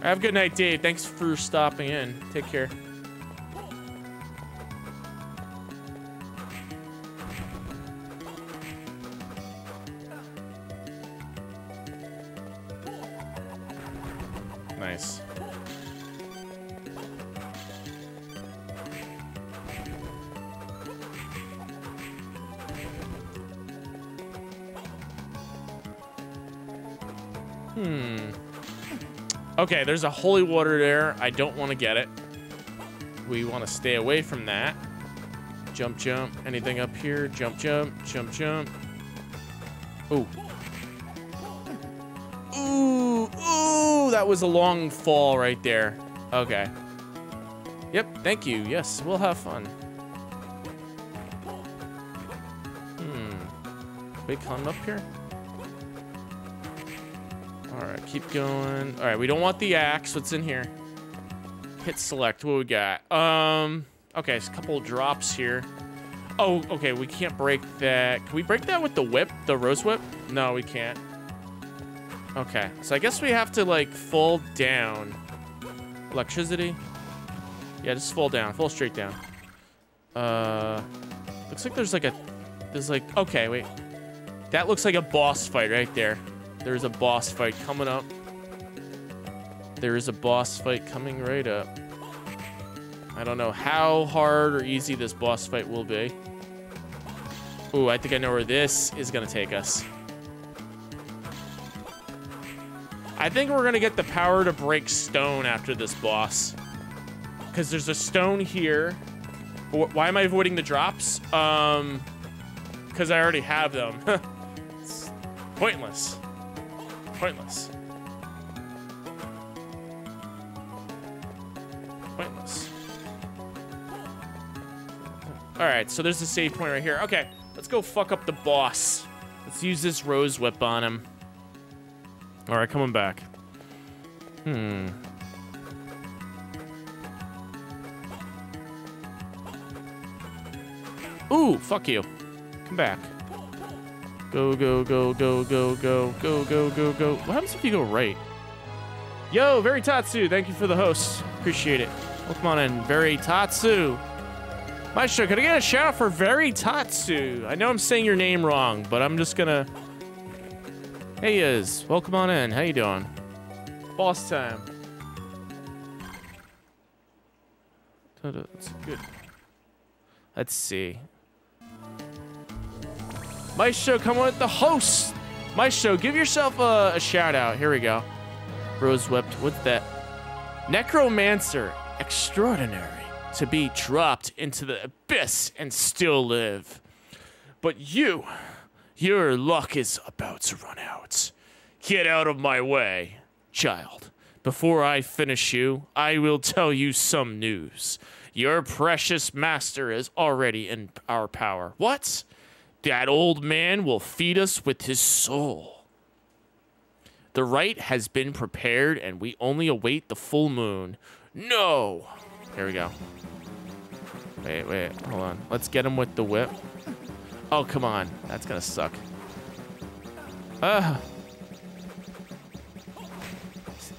Have a good night, Dave. Thanks for stopping in. Take care. Hmm. Okay, there's a holy water there. I don't want to get it. We want to stay away from that. Jump, jump. Anything up here? Jump, jump. Jump, jump. Ooh. Ooh, ooh, that was a long fall right there. Okay. Yep, thank you. Yes, we'll have fun. Hmm. We come up here? Keep going. All right, we don't want the axe. What's in here? Hit select. What we got? Um, okay, it's a couple drops here. Oh, okay, we can't break that. Can we break that with the whip, the rose whip? No, we can't. Okay, so I guess we have to like fall down. Electricity? Yeah, just fall down, fall straight down. Uh, looks like there's like a, there's like, okay, wait. That looks like a boss fight right there. There's a boss fight coming up. There is a boss fight coming right up. I don't know how hard or easy this boss fight will be. Ooh, I think I know where this is gonna take us. I think we're gonna get the power to break stone after this boss. Because there's a stone here. Why am I avoiding the drops? Um, because I already have them. pointless. Pointless. Pointless. All right, so there's a save point right here. Okay, let's go fuck up the boss. Let's use this rose whip on him. All right, coming back. Hmm. Ooh, fuck you. Come back. Go, go, go, go, go, go, go, go, go, go. What happens if you go right? Yo, Very Tatsu, thank you for the host. Appreciate it. Welcome on in, Very Tatsu. Maestro, could I get a shout out for Very Tatsu? I know I'm saying your name wrong, but I'm just gonna. Hey, is. Welcome on in. How you doing? Boss time. That's good. Let's see. Maestro, come on with the host. Maestro, give yourself a, a shout out. Here we go. Rose whipped. What's that? Necromancer. Extraordinary. To be dropped into the abyss and still live. But you, your luck is about to run out. Get out of my way, child. Before I finish you, I will tell you some news. Your precious master is already in our power. What? That old man will feed us with his soul. The rite has been prepared, and we only await the full moon. No! Here we go. Wait, wait, hold on. Let's get him with the whip. Oh, come on. That's gonna suck. Ah.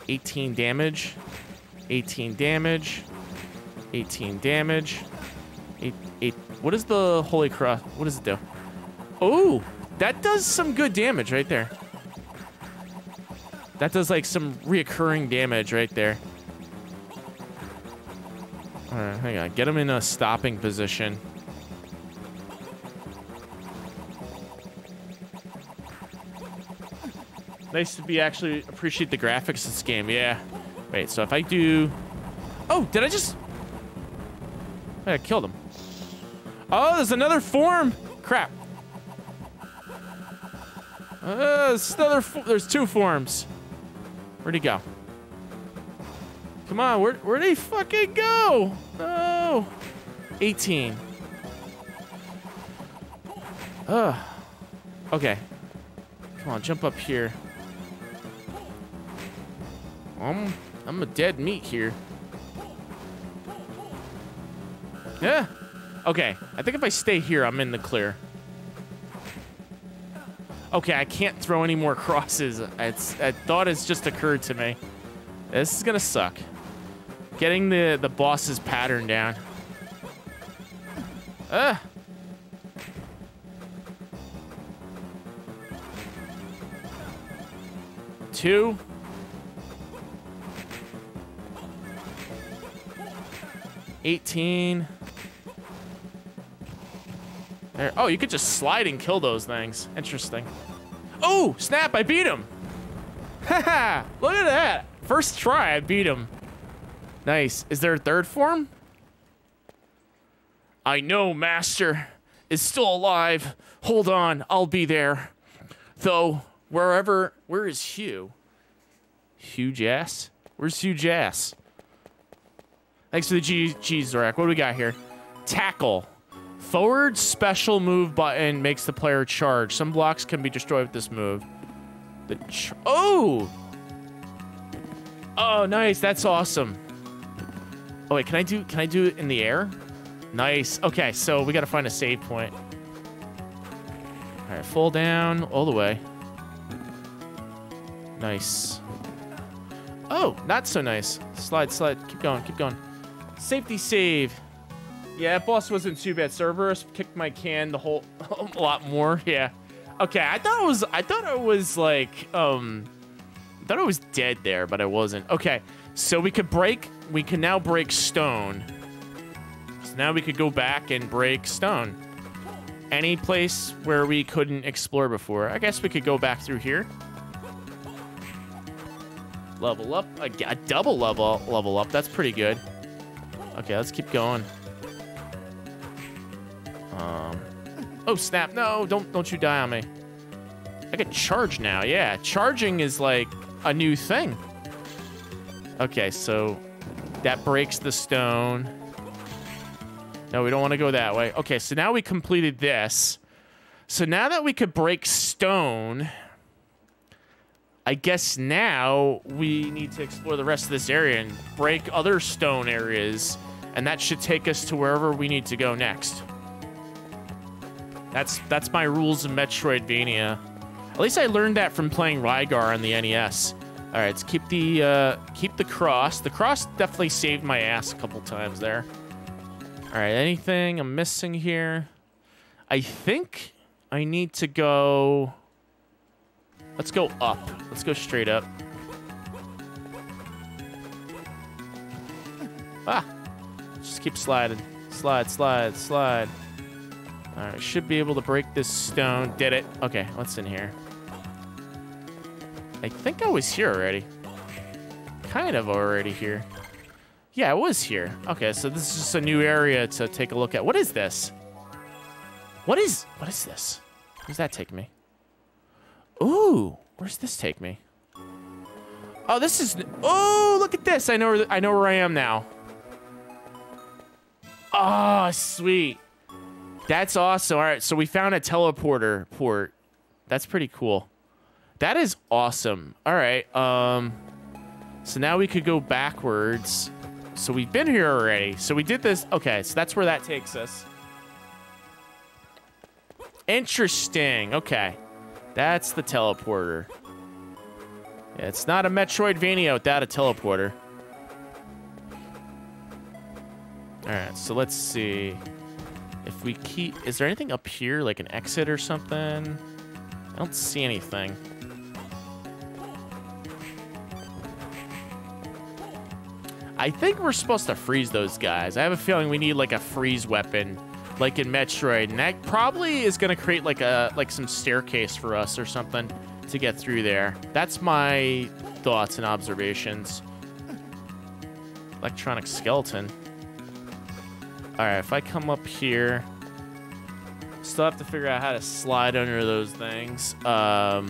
18 damage. 18 damage. 18 damage. 8, 8. What is the Holy Cross? What does it do? Oh, that does some good damage right there. That does like some reoccurring damage right there. All right, hang on. Get him in a stopping position. Nice to be actually appreciate the graphics of this game. Yeah. Wait, so if I do... Oh, did I just... I killed him. Oh, there's another form. Crap. Uh, there's there's two forms. Where'd he go? Come on, where where'd he fucking go? No. 18. Ugh. Okay. Come on, jump up here. I'm I'm a dead meat here. Yeah. Okay. I think if I stay here, I'm in the clear. Okay, I can't throw any more crosses. It's, a thought has just occurred to me. This is gonna suck. Getting the, the boss's pattern down. Two. Eighteen. There. Oh, you could just slide and kill those things. Interesting. Oh, snap, I beat him. Haha, look at that. First try, I beat him. Nice. Is there a third form? I know Master is still alive. Hold on, I'll be there. Though, wherever, where is Hugh? Huge ass? Where's huge ass? Thanks for the G, G Zorak. What do we got here? Tackle. Forward special move button makes the player charge. Some blocks can be destroyed with this move. The oh! Oh, nice. That's awesome. Oh, wait. Can I do, can I do it in the air? Nice. Okay, so we got to find a save point. All right, fall down all the way. Nice. Oh, not so nice. Slide, slide. Keep going, keep going. Safety save. Yeah, boss wasn't too bad. Cerberus kicked my can the whole a lot more. Yeah. Okay, I thought it was I thought it was like um I thought it was dead there, but I wasn't. Okay. So we could break we can now break stone. So now we could go back and break stone. Any place where we couldn't explore before. I guess we could go back through here. level up. A double level level up. That's pretty good. Okay, let's keep going. Um. Oh snap! No, don't don't you die on me. I can charge now. Yeah, charging is like a new thing. Okay, so that breaks the stone. No, we don't want to go that way. Okay, so now we completed this. So now that we could break stone, I guess now we need to explore the rest of this area and break other stone areas. And that should take us to wherever we need to go next. That's that's my rules of Metroidvania. At least I learned that from playing Rygar on the NES. All right, let's keep the uh, keep the cross. The cross definitely saved my ass a couple times there. All right, anything I'm missing here? I think I need to go... Let's go up. Let's go straight up. Ah! Just keep sliding. Slide, slide, slide. Alright, should be able to break this stone. Did it. Okay, what's in here? I think I was here already. Kind of already here. Yeah, I was here. Okay, so this is just a new area to take a look at. What is this? What is... What is this? Where's that take me? Ooh, where's this take me? Oh, this is... Oh, look at this. I know, I know where I am now. Oh, sweet. That's awesome. All right, so we found a teleporter port. That's pretty cool. That is awesome. All right. Um, so now we could go backwards. So we've been here already. So we did this. Okay, so that's where that takes us. Interesting. Okay. That's the teleporter. Yeah, it's not a Metroidvania without a teleporter. Alright, so let's see. If we keep... Is there anything up here, like an exit or something? I don't see anything. I think we're supposed to freeze those guys. I have a feeling we need like a freeze weapon, like in Metroid, and that probably is gonna create like a like some staircase for us or something to get through there. That's my thoughts and observations. Electronic skeleton. All right, if I come up here, still have to figure out how to slide under those things. Um,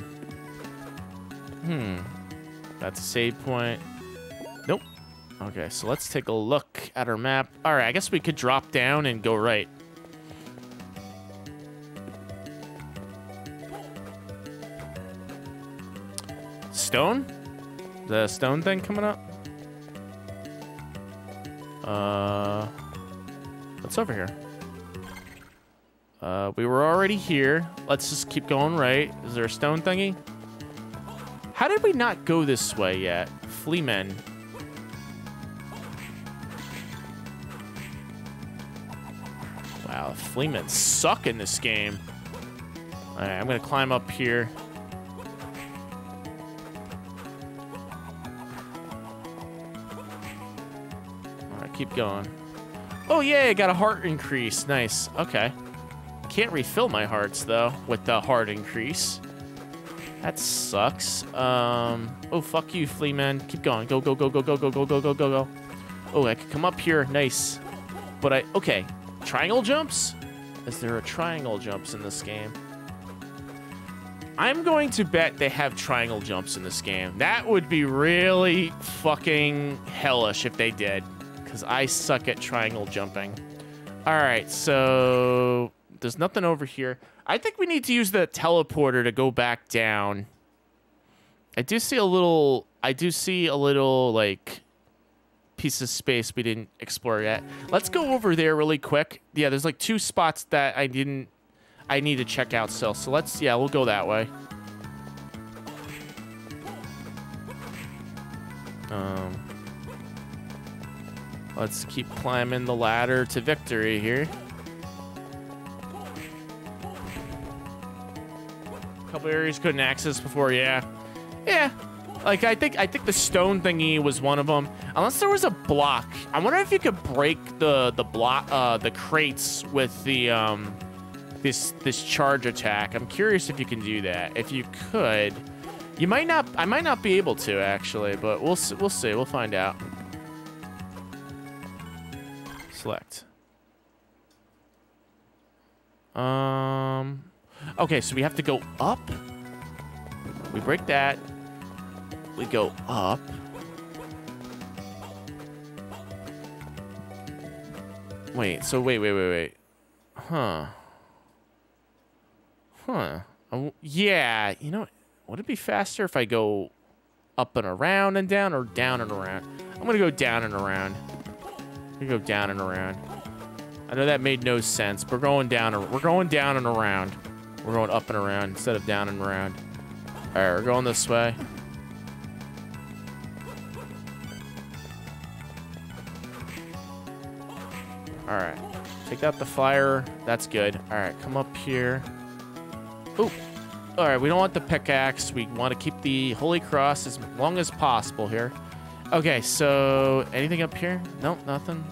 hmm, that's a save point. Nope. Okay, so let's take a look at our map. All right, I guess we could drop down and go right. Stone? The stone thing coming up? Uh, what's over here? Uh, we were already here. Let's just keep going right. Is there a stone thingy? How did we not go this way yet? Fleamen. Wow, Fleamen suck in this game. Alright, I'm gonna climb up here. Alright, keep going. Oh yeah, I got a heart increase. Nice. Okay. Can't refill my hearts though with the heart increase. That sucks. Um. Oh fuck you, flea man. Keep going. Go go go go go go go go go go go. Oh, I could come up here. Nice. But I okay. Triangle jumps? Is there a triangle jumps in this game? I'm going to bet they have triangle jumps in this game. That would be really fucking hellish if they did. Because I suck at triangle jumping. Alright, so... There's nothing over here. I think we need to use the teleporter to go back down. I do see a little... I do see a little, like piece of space we didn't explore yet. Let's go over there really quick. Yeah, there's like two spots that I didn't... I need to check out still. So let's... Yeah, we'll go that way. Um... Let's keep climbing the ladder to victory here. A Couple areas couldn't access before, yeah. Yeah, like I think I think the stone thingy was one of them. Unless there was a block. I wonder if you could break the the block uh the crates with the um this this charge attack. I'm curious if you can do that. If you could, You might not. I might not be able to actually, but we'll we'll see. We'll find out. Select. Um. Okay, so we have to go up. We break that. We go up. Wait. So wait, wait, wait, wait. Huh. Huh. W- yeah. You know, would it be faster if I go up and around and down or down and around? I'm gonna go down and around. Gonna go down and around. I know that made no sense. We're going down. and- We're going down and around. We're going up and around instead of down and around. All right, we're going this way. All right, take out the fire. That's good. All right, come up here. Ooh. All right, we don't want the pickaxe. We want to keep the holy cross as long as possible here. Okay, so anything up here? Nope, nothing.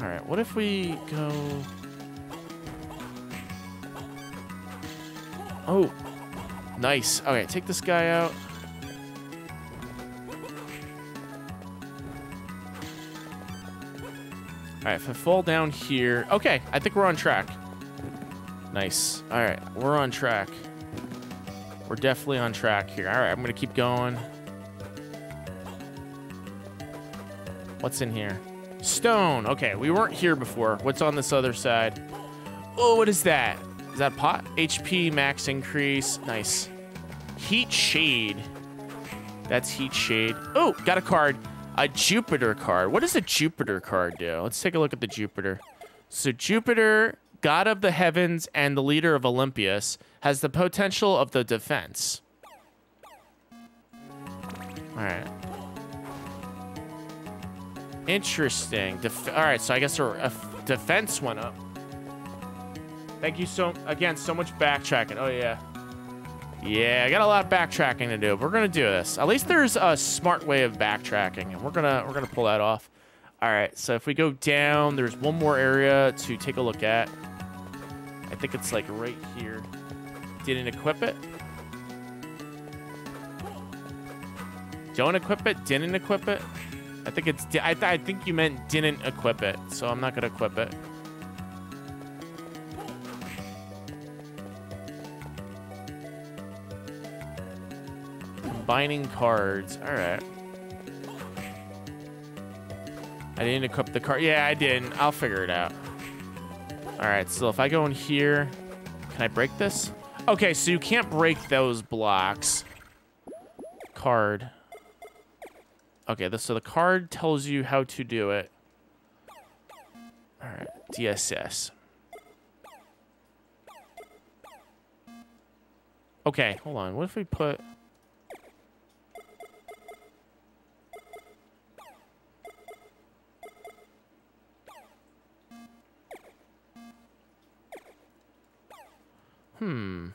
All right, what if we go... Oh, nice. Okay, take this guy out. All right, if I fall down here... Okay, I think we're on track. Nice. All right, we're on track. We're definitely on track here. All right, I'm going to keep going. What's in here? Stone. Okay, we weren't here before. What's on this other side? Oh, what is that? Is that pot? HP max increase. Nice. Heat shade. That's heat shade. Oh, got a card. A Jupiter card. What does a Jupiter card do? Let's take a look at the Jupiter. So Jupiter, god of the heavens and the leader of Olympus, has the potential of the defense. All right. Interesting. Def all right, so I guess our defense went up. Thank you so again so much backtracking. Oh yeah. Yeah, I got a lot of backtracking to do. But We're gonna do this. At least there's a smart way of backtracking, and we're gonna we're gonna pull that off. All right, so if we go down, there's one more area to take a look at. I think it's like right here. Didn't equip it. Don't equip it. Didn't equip it. I think it's. I, th I think you meant didn't equip it, so I'm not gonna equip it. Combining cards. All right. I didn't equip the card. Yeah, I didn't. I'll figure it out. All right. So if I go in here, can I break this? Okay, so you can't break those blocks. Card. Okay, this, so the card tells you how to do it. All right, DSS. Okay, hold on. What if we put... Hmm.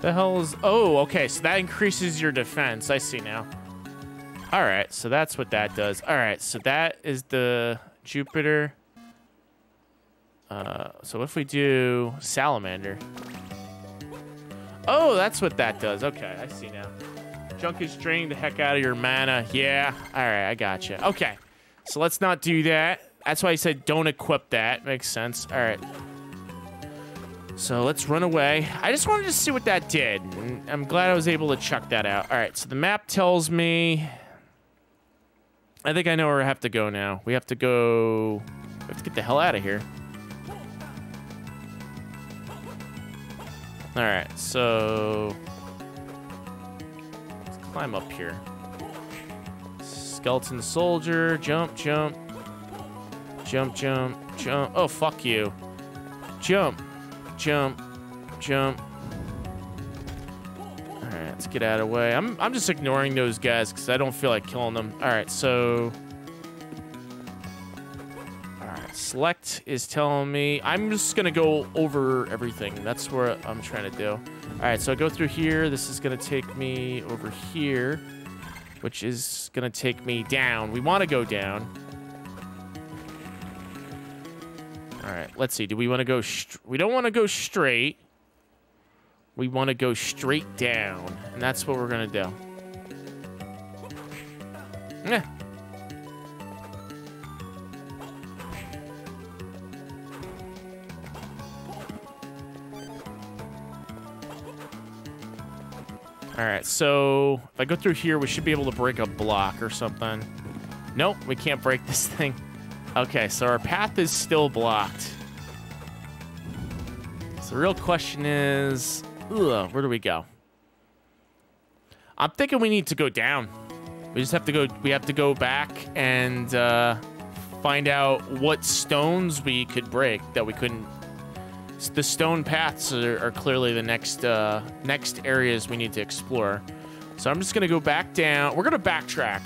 The hell is... Oh, okay. So that increases your defense. I see now. All right. So that's what that does. All right. So that is the Jupiter. Uh, so if we do Salamander. Oh, that's what that does. Okay. I see now. Junk is draining the heck out of your mana. Yeah. All right. I gotcha. Okay. So let's not do that. That's why I said don't equip that. Makes sense. All right. So let's run away. I just wanted to see what that did. I'm glad I was able to chuck that out. All right, so the map tells me... I think I know where I have to go now. We have to go... We have to get the hell out of here. All right, so... Climb up here. Skeleton soldier, jump, jump. Jump, jump, jump. Oh, fuck you. Jump jump, jump. All right, let's get out of the way. I'm, I'm just ignoring those guys because I don't feel like killing them. All right, so... All right, select is telling me... I'm just going to go over everything. That's what I'm trying to do. All right, so I go through here. This is going to take me over here. which is gonna take me down. We want to go down. All right, let's see. Do we want to go? we don't want to go straight. We want to go straight down, and that's what we're gonna do. Yeah. All right, so if I go through here, we should be able to break a block or something. Nope, we can't break this thing. Okay, so our path is still blocked. So the real question is, ugh, where do we go? I'm thinking we need to go down. We just have to go, we have to go back and uh, find out what stones we could break that we couldn't the stone paths are, are clearly the next uh, next areas we need to explore. So I'm just gonna go back down. We're gonna backtrack.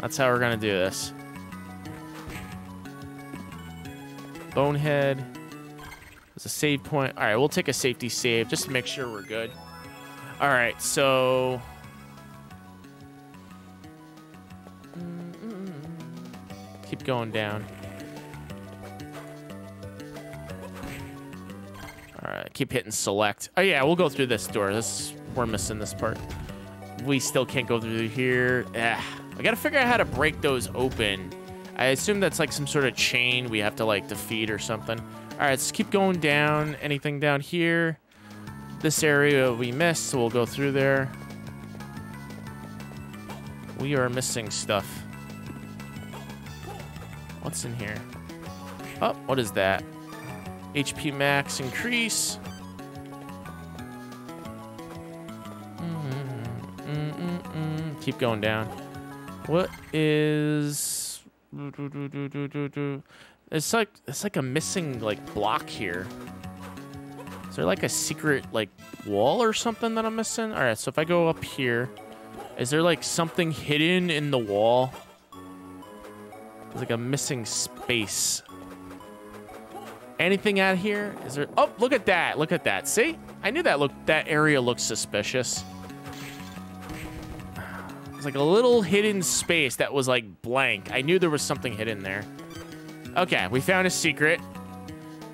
That's how we're gonna do this. Bonehead. There's a save point. All right, we'll take a safety save just to make sure we're good. All right, so mm, mm, mm, keep going down. Alright, keep hitting select. Oh yeah, we'll go through this door. This We're missing this part. We still can't go through here. Ah, I gotta figure out how to break those open. I assume that's like some sort of chain we have to like defeat or something. Alright, let's keep going down. Anything down here? This area we missed, so we'll go through there. We are missing stuff. What's in here? Oh, what is that? HP max increase. Keep going down. What is... It's like it's like a missing like block here. Is there like a secret like wall or something that I'm missing? All right, so if I go up here, is there like something hidden in the wall? There's like a missing space. Anything out here? Is there? Oh, look at that. Look at that. See? I knew that look. That area looked suspicious. It's like a little hidden space that was like blank. I knew there was something hidden there. Okay, we found a secret.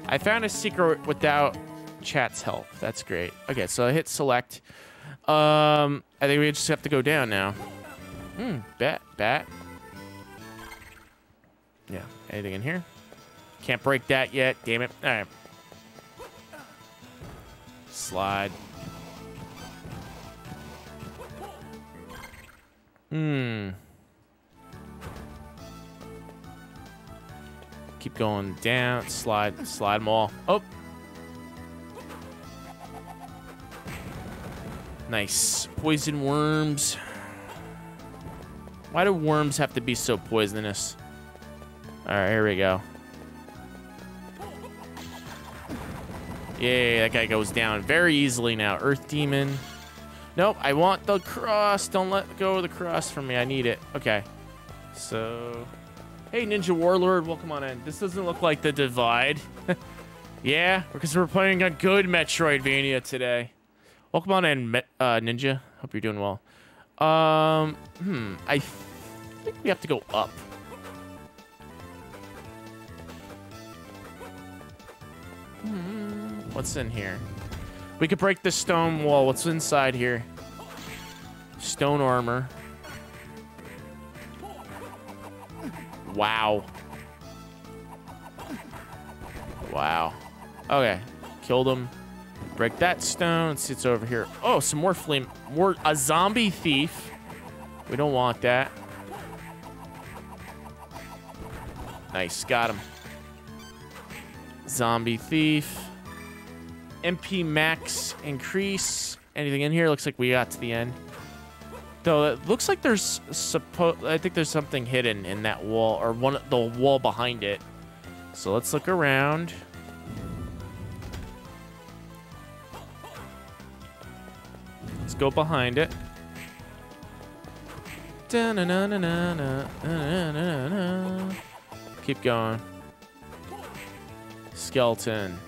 I found a secret without chat's help. That's great. Okay, so I hit select. Um, I think we just have to go down now. Hmm, bat, bat. Yeah, anything in here? Can't break that yet. Damn it. All right. Slide. Hmm. Keep going down. Slide. Slide them all. Oh. Nice. Poison worms. Why do worms have to be so poisonous? All right, here we go. Yay, that guy goes down very easily now. Earth Demon. Nope, I want the cross. Don't let go of the cross from me. I need it. Okay. So, hey, Ninja Warlord, welcome on in. This doesn't look like the Divide. yeah, because we're playing a good Metroidvania today. Welcome on in, uh, Ninja. Hope you're doing well. Um, hmm, I think we have to go up. What's in here? We could break the stone wall. What's inside here? Stone armor. Wow. Wow. Okay. Killed him. Break that stone. See what's over here. Oh, some more flame. More a zombie thief. We don't want that. Nice. Got him. Zombie thief. MP max increase. Anything in here? Looks like we got to the end. Though it looks like there's supposed. I think there's something hidden in that wall or one the wall behind it. So let's look around. Let's go behind it. Keep going. Skeleton.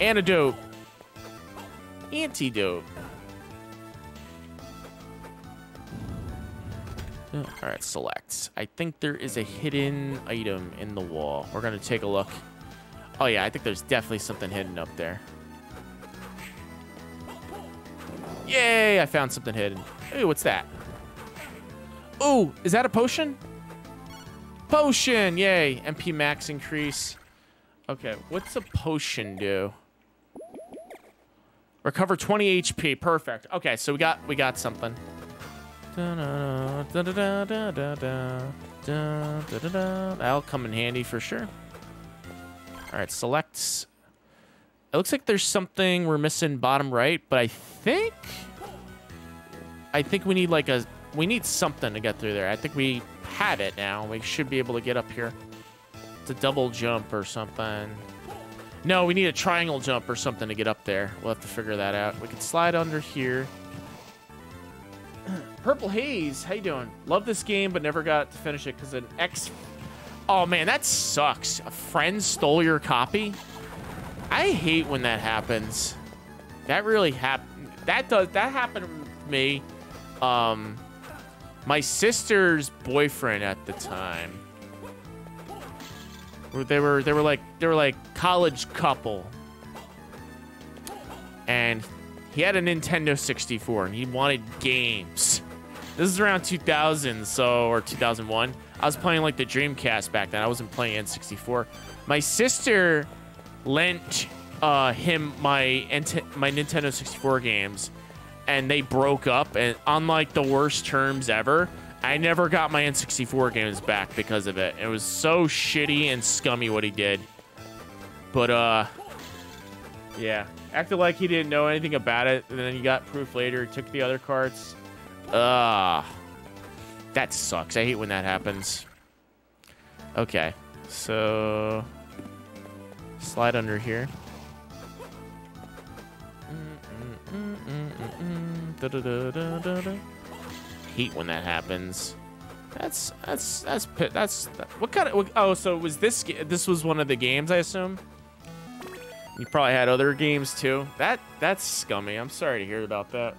Antidote. Antidote. All right, select. I think there is a hidden item in the wall. We're going to take a look. Oh, yeah, I think there's definitely something hidden up there. Yay, I found something hidden. Hey, what's that? Oh, is that a potion? Potion, yay. MP max increase. Okay, what's a potion do? Recover 20 HP, perfect. Okay, so we got we got something. That'll come in handy for sure. All right, selects. It looks like there's something we're missing bottom right, but I think I think we need like a we need something to get through there. I think we had it now. We should be able to get up here. It's a double jump or something. No, we need a triangle jump or something to get up there. We'll have to figure that out. We can slide under here. Purple Haze, how you doing? Love this game, but never got to finish it because an ex... Oh, man, that sucks. A friend stole your copy? I hate when that happens. That really happened. That does. That happened to me. Um, my sister's boyfriend at the time. They were they were like they were like college couple. And he had a Nintendo 64 and he wanted games. This is around 2000, so or 2001. I was playing like the Dreamcast back then. I wasn't playing N64. My sister lent uh, him my my Nintendo 64 games, and they broke up, and on like the worst terms ever. I never got my N64 games back because of it. It was so shitty and scummy what he did. But, uh, yeah. Acted like he didn't know anything about it, and then he got proof later, took the other carts. Ah. That sucks. I hate when that happens. Okay. So, slide under here. Mm -mm -mm hate when that happens. That's that's that's that's what kind of oh so was this this was one of the games I assume. You probably had other games too. That that's scummy. I'm sorry to hear about that.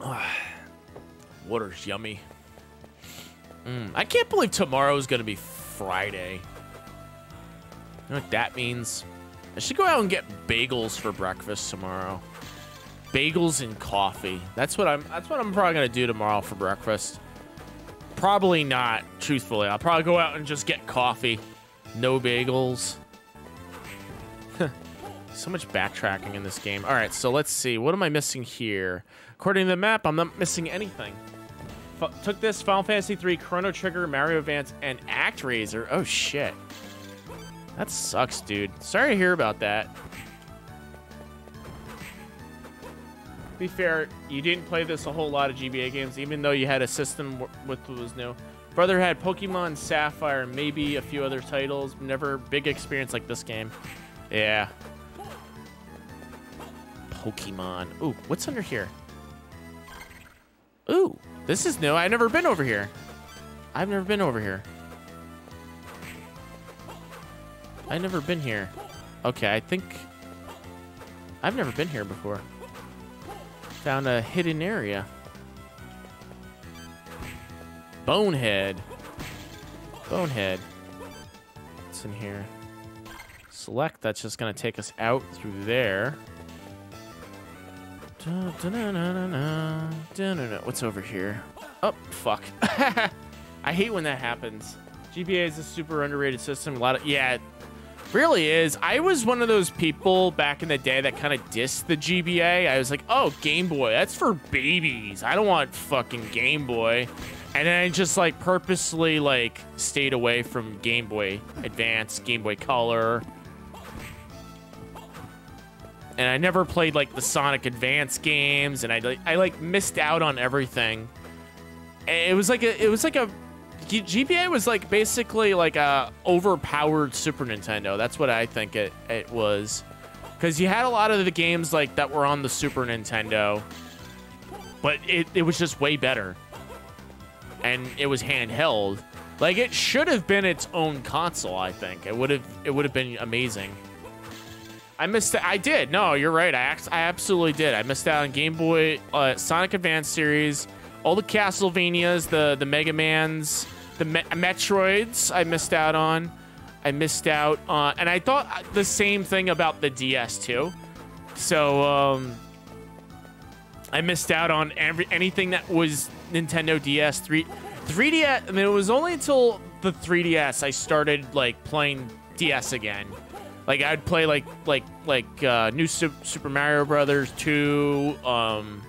Water's yummy. Mm, I can't believe tomorrow is gonna be Friday. You know what that means? I should go out and get bagels for breakfast tomorrow bagels and coffee. That's what I'm that's what I'm probably gonna do tomorrow for breakfast. Probably not, truthfully. I'll probably go out and just get coffee. No bagels. so much backtracking in this game. All right, so let's see. What am I missing here? According to the map, I'm not missing anything. F took this Final Fantasy 3, Chrono Trigger, Mario Advance, and ActRaiser. Oh, shit. That sucks, dude. Sorry to hear about that. Be fair, you didn't play this a whole lot of GBA games, even though you had a system with what was new. Brother had Pokemon Sapphire, maybe a few other titles. Never big experience like this game. Yeah. Pokemon. Ooh, what's under here? Ooh, this is new. I've never been over here. I've never been over here. I've never been here. Okay, I think... I've never been here before. Found a hidden area. Bonehead. Bonehead. What's in here? Select, that's just to take us out through there. What's over here? Oh, fuck. I hate when that happens. GBA is a super underrated system. A lot of, yeah, really is. I was one of those people back in the day that kind of dissed the GBA. I was like, oh, Game Boy, that's for babies. I don't want fucking Game Boy. And then I just like purposely like stayed away from Game Boy Advance, Game Boy Color. And I never played like the Sonic Advance games and I like I like missed out on everything. It was like a it was like a GBA was like basically like a overpowered Super Nintendo. That's what I think it, it was. Because you had a lot of the games like that were on the Super Nintendo, but it, it was just way better. And it was handheld. Like it should have been its own console, I think. It would have it would have been amazing. I missed it. I did. No, you're right. I, I absolutely did. I missed out on Game Boy, uh, Sonic Advance series, all the Castlevanias, the the Mega Mans, the Me Metroids. I missed out on. I missed out on, and I thought the same thing about the DS too. So um, I missed out on every anything that was Nintendo DS 3 3DS. I mean, it was only until the 3DS I started like playing DS again. Like I'd play like like like uh, new Super Mario Brothers 2. Um,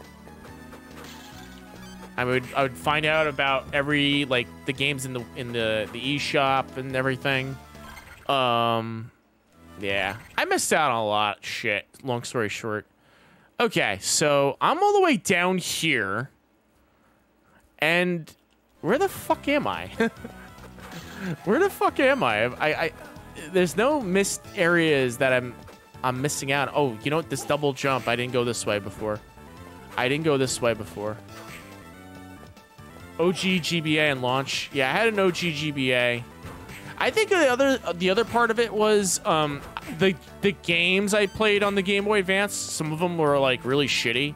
I would I would find out about every like the games in the in the the eShop and everything. Um, yeah, I missed out on a lot of shit. Long story short. Okay, so I'm all the way down here, and where the fuck am I? where the fuck am I? I, I there's no missed areas that I'm I'm missing out. Oh, you know what? This double jump. I didn't go this way before. I didn't go this way before. OG GBA and launch. Yeah, I had an OG GBA. I think the other the other part of it was um, the the games I played on the Game Boy Advance. Some of them were like really shitty.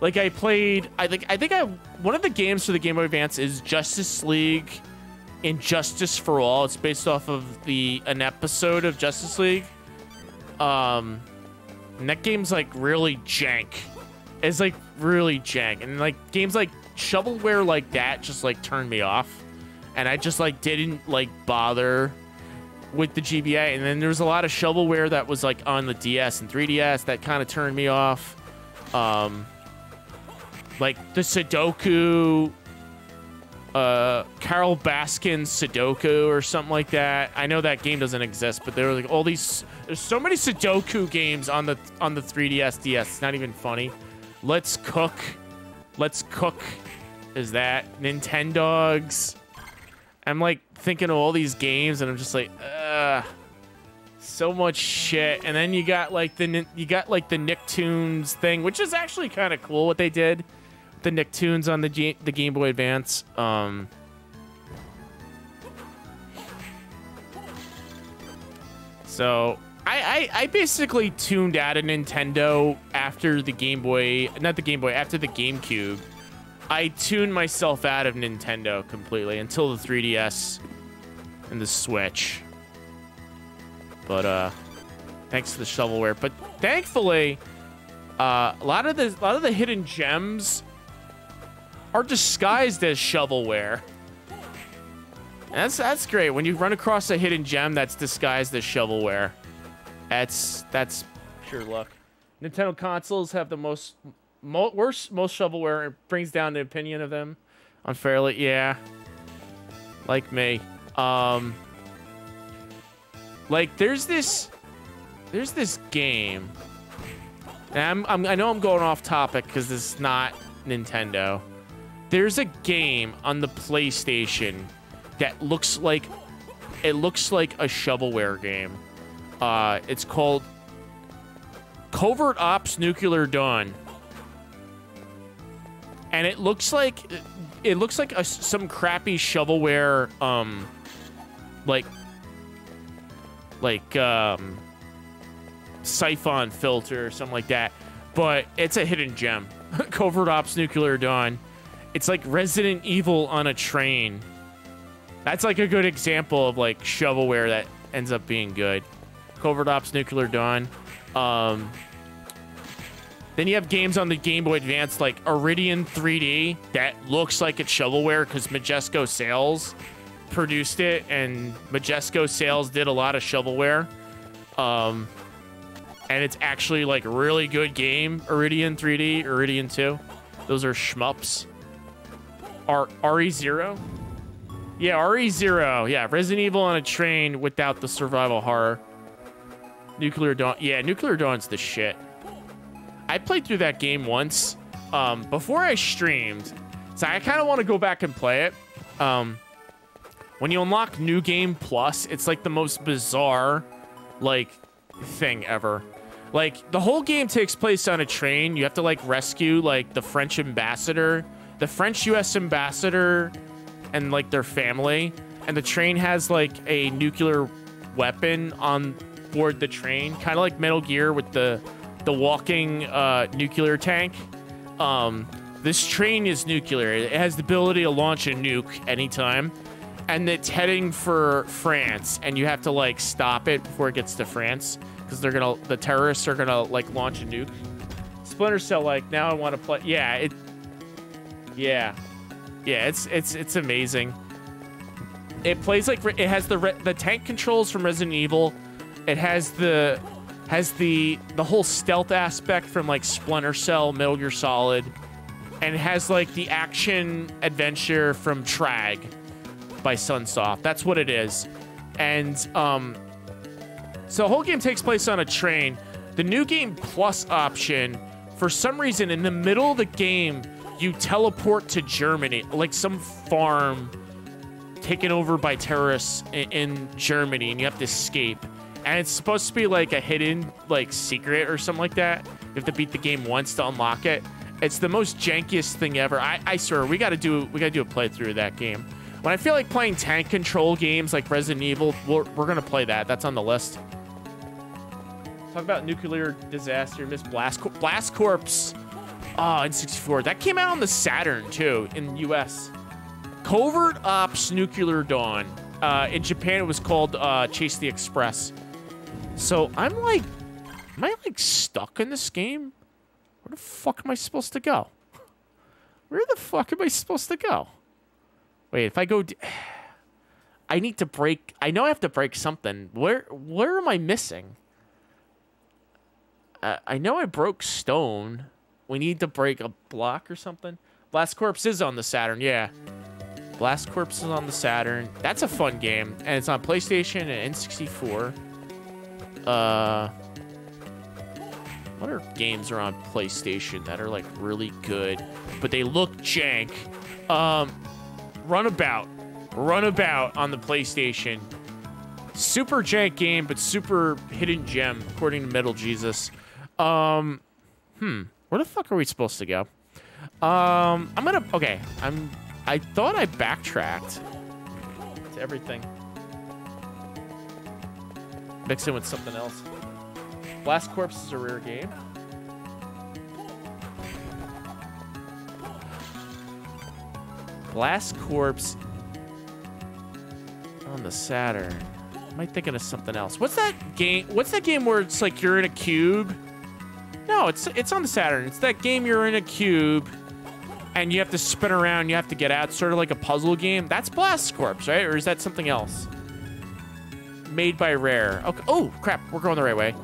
Like I played, I think I think I one of the games for the Game Boy Advance is Justice League Injustice for All. It's based off of the an episode of Justice League. Um, and that game's like really jank. It's like really jank, and like games like shovelware like that just like turned me off, and I just like didn't like bother with the GBA. And then there was a lot of shovelware that was like on the DS and 3DS that kind of turned me off. Um, like the Sudoku uh, Carole Baskin Sudoku or something like that. I know that game doesn't exist, but there were like all these. There's so many Sudoku games on the on the 3DS DS. It's not even funny. Let's cook. Let's cook. Is that Nintendogs? I'm like thinking of all these games, and I'm just like, ugh, so much shit. And then you got like the you got like the Nicktoons thing, which is actually kind of cool what they did the Nicktoons on the G the Game Boy Advance. Um, so I, I, I basically tuned out of Nintendo after the Game Boy, not the Game Boy, after the GameCube. I tuned myself out of Nintendo completely until the 3DS and the Switch. But uh, thanks to the shovelware. But thankfully, uh, a lot of the a lot of the hidden gems are disguised as shovelware. that's that's great. When you run across a hidden gem that's disguised as shovelware, that's that's pure luck. Nintendo consoles have the most mo worst most shovelware. It brings down the opinion of them unfairly. Yeah, like me. Um, like there's this there's this game. I'm, I'm I know I'm going off topic because this is not Nintendo. There's a game on the PlayStation that looks like it looks like a shovelware game. Uh, it's called Covert Ops Nuclear Dawn. And it looks like it looks like a, some crappy shovelware um like like um Syphon Filter or something like that. But it's a hidden gem. Covert Ops Nuclear Dawn. It's like Resident Evil on a train. That's like a good example of like shovelware that ends up being good. Covert Ops Nuclear Dawn. Um, then you have games on the Game Boy Advance like Iridion 3D that looks like it's shovelware because Majesco Sales produced it and Majesco Sales did a lot of shovelware. Um, and it's actually like really good game. Iridion 3D, Iridion 2. Those are shmups. R RE0? Yeah, RE0. Yeah, Resident Evil on a train without the survival horror. Nuclear Dawn. Yeah, Nuclear Dawn's the shit. I played through that game once um, before I streamed. So I kind of want to go back and play it. Um, when you unlock New Game Plus, it's like the most bizarre, like, thing ever. Like, the whole game takes place on a train. You have to, like, rescue, like, the French ambassador the French U.S. ambassador and like their family, and the train has like a nuclear weapon on board the train, kind of like Metal Gear with the the walking uh, nuclear tank. Um, this train is nuclear. It has the ability to launch a nuke anytime, and it's heading for France. And you have to like stop it before it gets to France because they're gonna the terrorists are gonna like launch a nuke. Splinter Cell, like now I want to play. Yeah, it. Yeah, yeah, it's it's it's amazing. It plays like it has the the tank controls from Resident Evil. It has the has the the whole stealth aspect from like Splinter Cell, Metal Gear Solid, and it has like the action adventure from Trag by Sunsoft. That's what it is. And um so the whole game takes place on a train. The new game plus option, for some reason in the middle of the game, you teleport to Germany, like some farm taken over by terrorists in, in Germany and you have to escape and it's supposed to be like a hidden like secret or something like that. You have to beat the game once to unlock it. It's the most jankiest thing ever. I, I swear we got to do we got to do a playthrough of that game. When I feel like playing tank control games like Resident Evil, we're, we're gonna play that. That's on the list. Talk about nuclear disaster. Miss Blast Blast Corps. Oh, in 64. That came out on the Saturn too in the U.S. Covert Ops Nuclear Dawn. Uh, in Japan, it was called uh, Chase the Express. So I'm like, am I like stuck in this game? Where the fuck am I supposed to go? Where the fuck am I supposed to go? Wait, if I go, I need to break. I know I have to break something. Where where am I missing? Uh, I know I broke stone. We need to break a block or something. Blast Corps is on the Saturn, yeah. Blast Corps is on the Saturn. That's a fun game, and it's on PlayStation and N64. Uh, what are games are on PlayStation that are like really good, but they look jank? Um, Runabout, Runabout on the PlayStation. Super jank game, but super hidden gem according to Metal Jesus. Um, hmm, where the fuck are we supposed to go? Um, I'm gonna. Okay, I'm. I thought I backtracked to everything mix in with something else. Blast Corps is a rare game. Blast Corps on the Saturn. Am I thinking of something else? What's that game? What's that game where it's like you're in a cube? No, it's it's on the Saturn. It's that game you're in a cube and you have to spin around, you have to get out, sort of like a puzzle game. That's Blast Corps, right? Or is that something else? Made by Rare. Okay. Oh, crap. We're going the right way.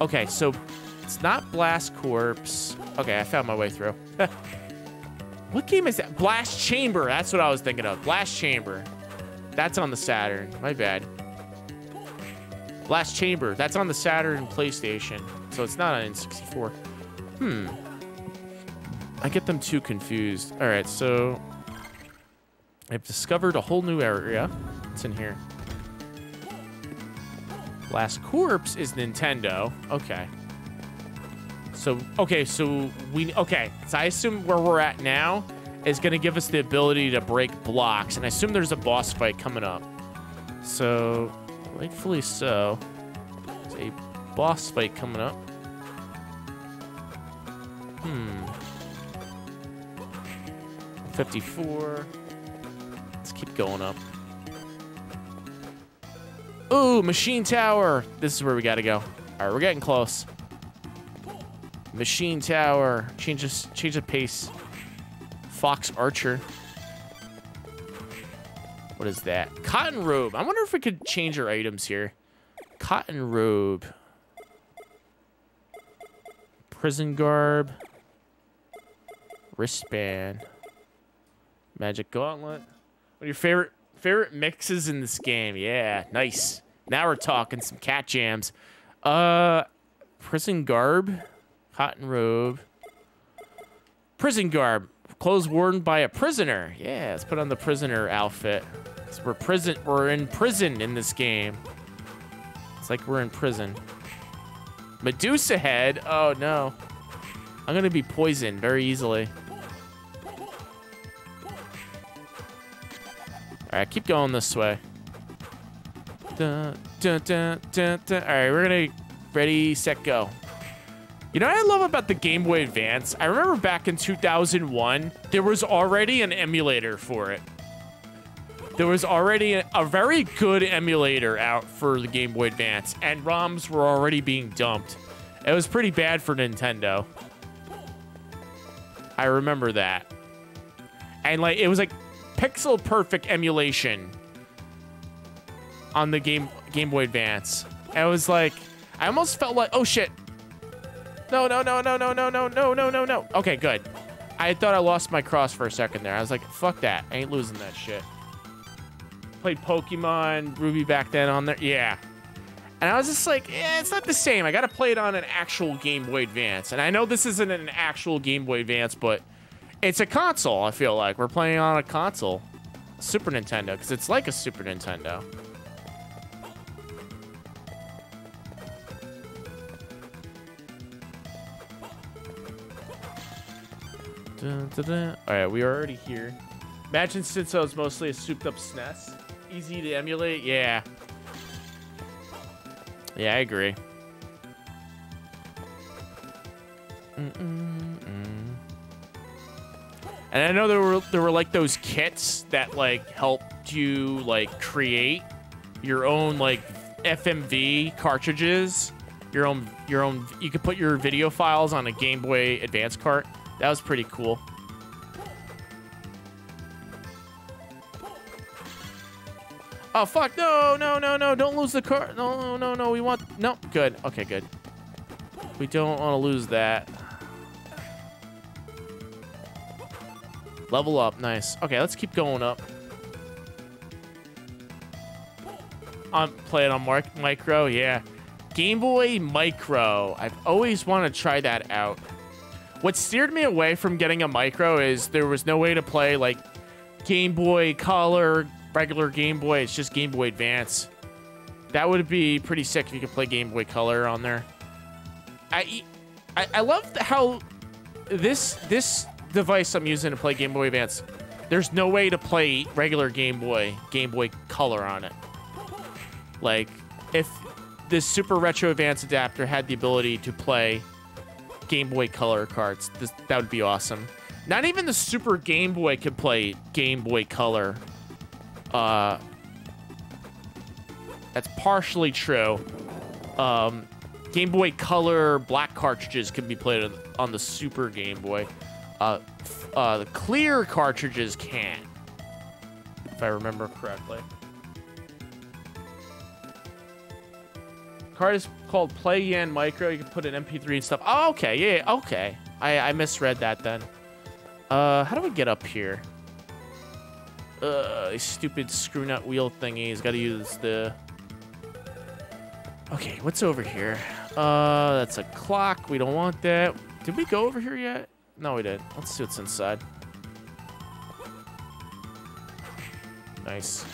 Okay, so it's not Blast Corps. Okay, I found my way through. what game is that? Blast Chamber. That's what I was thinking of. Blast Chamber. That's on the Saturn. My bad. Blast Chamber. That's on the Saturn PlayStation. So it's not on N64. Hmm. I get them too confused. All right, so I've discovered a whole new area. It's in here. Blast Corps is Nintendo. Okay. So, okay, so we, okay. So I assume where we're at now is going to give us the ability to break blocks. And I assume there's a boss fight coming up. So, rightfully so. There's a boss fight coming up. Hmm. 54. Let's keep going up. Ooh, machine tower. This is where we gotta go. All right, we're getting close. Machine tower. Change of, change of pace. Fox Archer. What is that? Cotton robe. I wonder if we could change our items here. Cotton robe. Prison garb. Wristband. Magic gauntlet. What are your favorite Favorite mixes in this game. Yeah, nice. Now we're talking some cat jams. Uh, prison garb, cotton robe. Prison garb, clothes worn by a prisoner. Yeah, let's put on the prisoner outfit. So we're prison. We're in prison in this game. It's like we're in prison. Medusa head. Oh no, I'm gonna be poisoned very easily. All right, keep going this way. Dun, dun, dun, dun, dun. All right, we're gonna ready, set, go. You know what I love about the Game Boy Advance? I remember back in 2001, there was already an emulator for it. There was already a, a very good emulator out for the Game Boy Advance, and ROMs were already being dumped. It was pretty bad for Nintendo. I remember that. And like it was like pixel perfect emulation on the game Game Boy Advance. It was like I almost felt like oh shit. No, no, no, no, no, no, no, no, no, no, no. Okay, good. I thought I lost my cross for a second there. I was like, fuck that. I ain't losing that shit. Played Pokemon Ruby back then on there. Yeah. And I was just like, yeah, it's not the same. I got to play it on an actual Game Boy Advance. And I know this isn't an actual Game Boy Advance, but it's a console, I feel like. We're playing on a console. Super Nintendo, because it's like a Super Nintendo. Dun, dun, dun. All right, we are already here. Imagine since I was mostly a souped up SNES. Easy to emulate, yeah. Yeah, I agree. -mm -mm. And I know there were there were like those kits that like helped you like create your own like FMV cartridges, your own your own. You could put your video files on a Game Boy Advance cart. That was pretty cool. Oh, fuck. No, no, no, no. Don't lose the cart. No, no, no, no. We want... No. Good. Okay, good. We don't want to lose that. Level up. Nice. Okay, let's keep going up. I'm playing on Mark Micro. Yeah. Game Boy Micro. I've always wanted to try that out. What steered me away from getting a Micro is there was no way to play, like, Game Boy Color, regular Game Boy. It's just Game Boy Advance. That would be pretty sick if you could play Game Boy Color on there. I, I, I love how this this device I'm using to play Game Boy Advance. There's no way to play regular Game Boy Game Boy Color on it. Like if this Super Retro Advance adapter had the ability to play Game Boy Color cards, this, that would be awesome. Not even the Super Game Boy could play Game Boy Color uh, that's partially true. Um, Game Boy Color black cartridges can be played on the Super Game Boy. Uh, uh, the clear cartridges can, if I remember correctly. Card is called Play Yan Micro. You can put an MP3 and stuff. Oh, okay. Yeah, okay. I, I misread that then. Uh, how do we get up here? Uh, stupid screw nut wheel thingies. Gotta use the... Okay, what's over here? Uh, that's a clock. We don't want that. Did we go over here yet? No, we didn't. Let's see what's inside. Nice.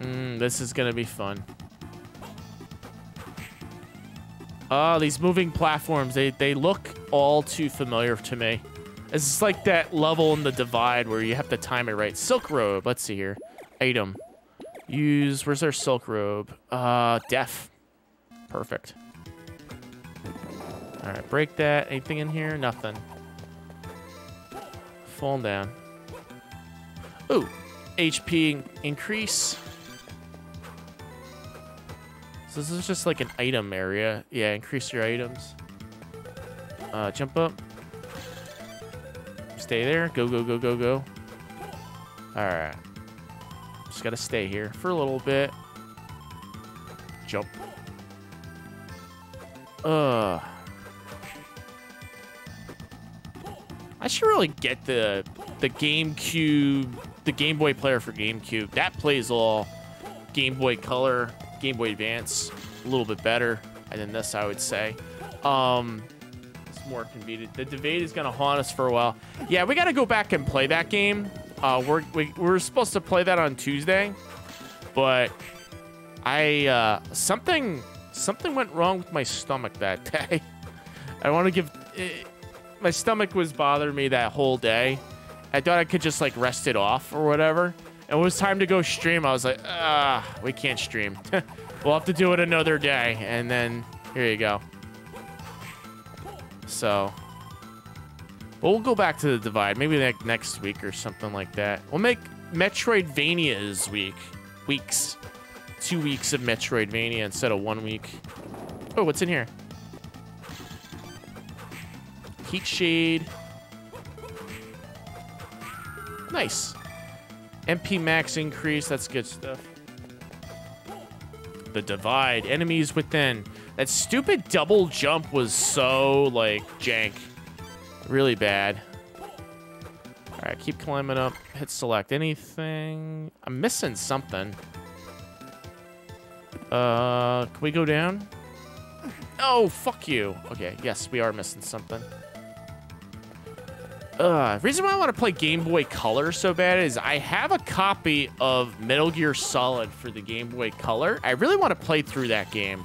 Mm, this is gonna be fun. Oh, these moving platforms, they, they look all too familiar to me. It's like that level in the divide where you have to time it right. Silk robe, let's see here. Item. Use, where's our silk robe? Uh, def. Perfect. All right, break that. Anything in here? Nothing. Falling down. Ooh, HP increase. So this is just like an item area. Yeah, increase your items. Uh, jump up. Stay there. Go, go, go, go, go. Alright. Just gotta stay here for a little bit. Jump. Uh. I should really get the the GameCube, the Game Boy player for GameCube. That plays all Game Boy Color Game Boy Advance a little bit better than this, I would say. Um, it's more convenient. The debate is going to haunt us for a while. Yeah, we got to go back and play that game. Uh, we're, we, we're supposed to play that on Tuesday, but I, uh, something, something went wrong with my stomach that day. I want to give, it, my stomach was bothering me that whole day. I thought I could just like rest it off or whatever. And it was time to go stream. I was like, ah, we can't stream. we'll have to do it another day. And then here you go. So well, we'll go back to the divide. Maybe like next week or something like that. We'll make Metroidvania's week. Weeks. Two weeks of Metroidvania instead of one week. Oh, what's in here? Heat Shade. Nice. MP max increase. That's good stuff. The divide. Enemies within. That stupid double jump was so, like, jank. Really bad. All right, keep climbing up. Hit select anything. I'm missing something. Uh, can we go down? Oh, fuck you. Okay, yes, we are missing something. Uh, reason why I want to play Game Boy Color so bad is I have a copy of Metal Gear Solid for the Game Boy Color. I really want to play through that game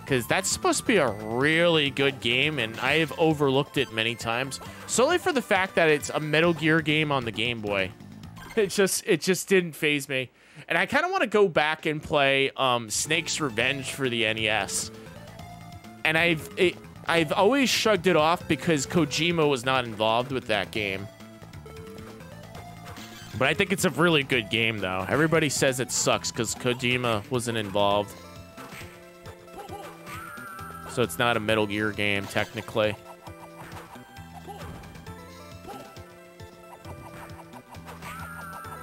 because that's supposed to be a really good game, and I have overlooked it many times solely for the fact that it's a Metal Gear game on the Game Boy. It just it just didn't faze me, and I kind of want to go back and play um, Snake's Revenge for the NES, and I've it, I've always shrugged it off because Kojima was not involved with that game. But I think it's a really good game, though. Everybody says it sucks because Kojima wasn't involved. So it's not a Metal Gear game, technically.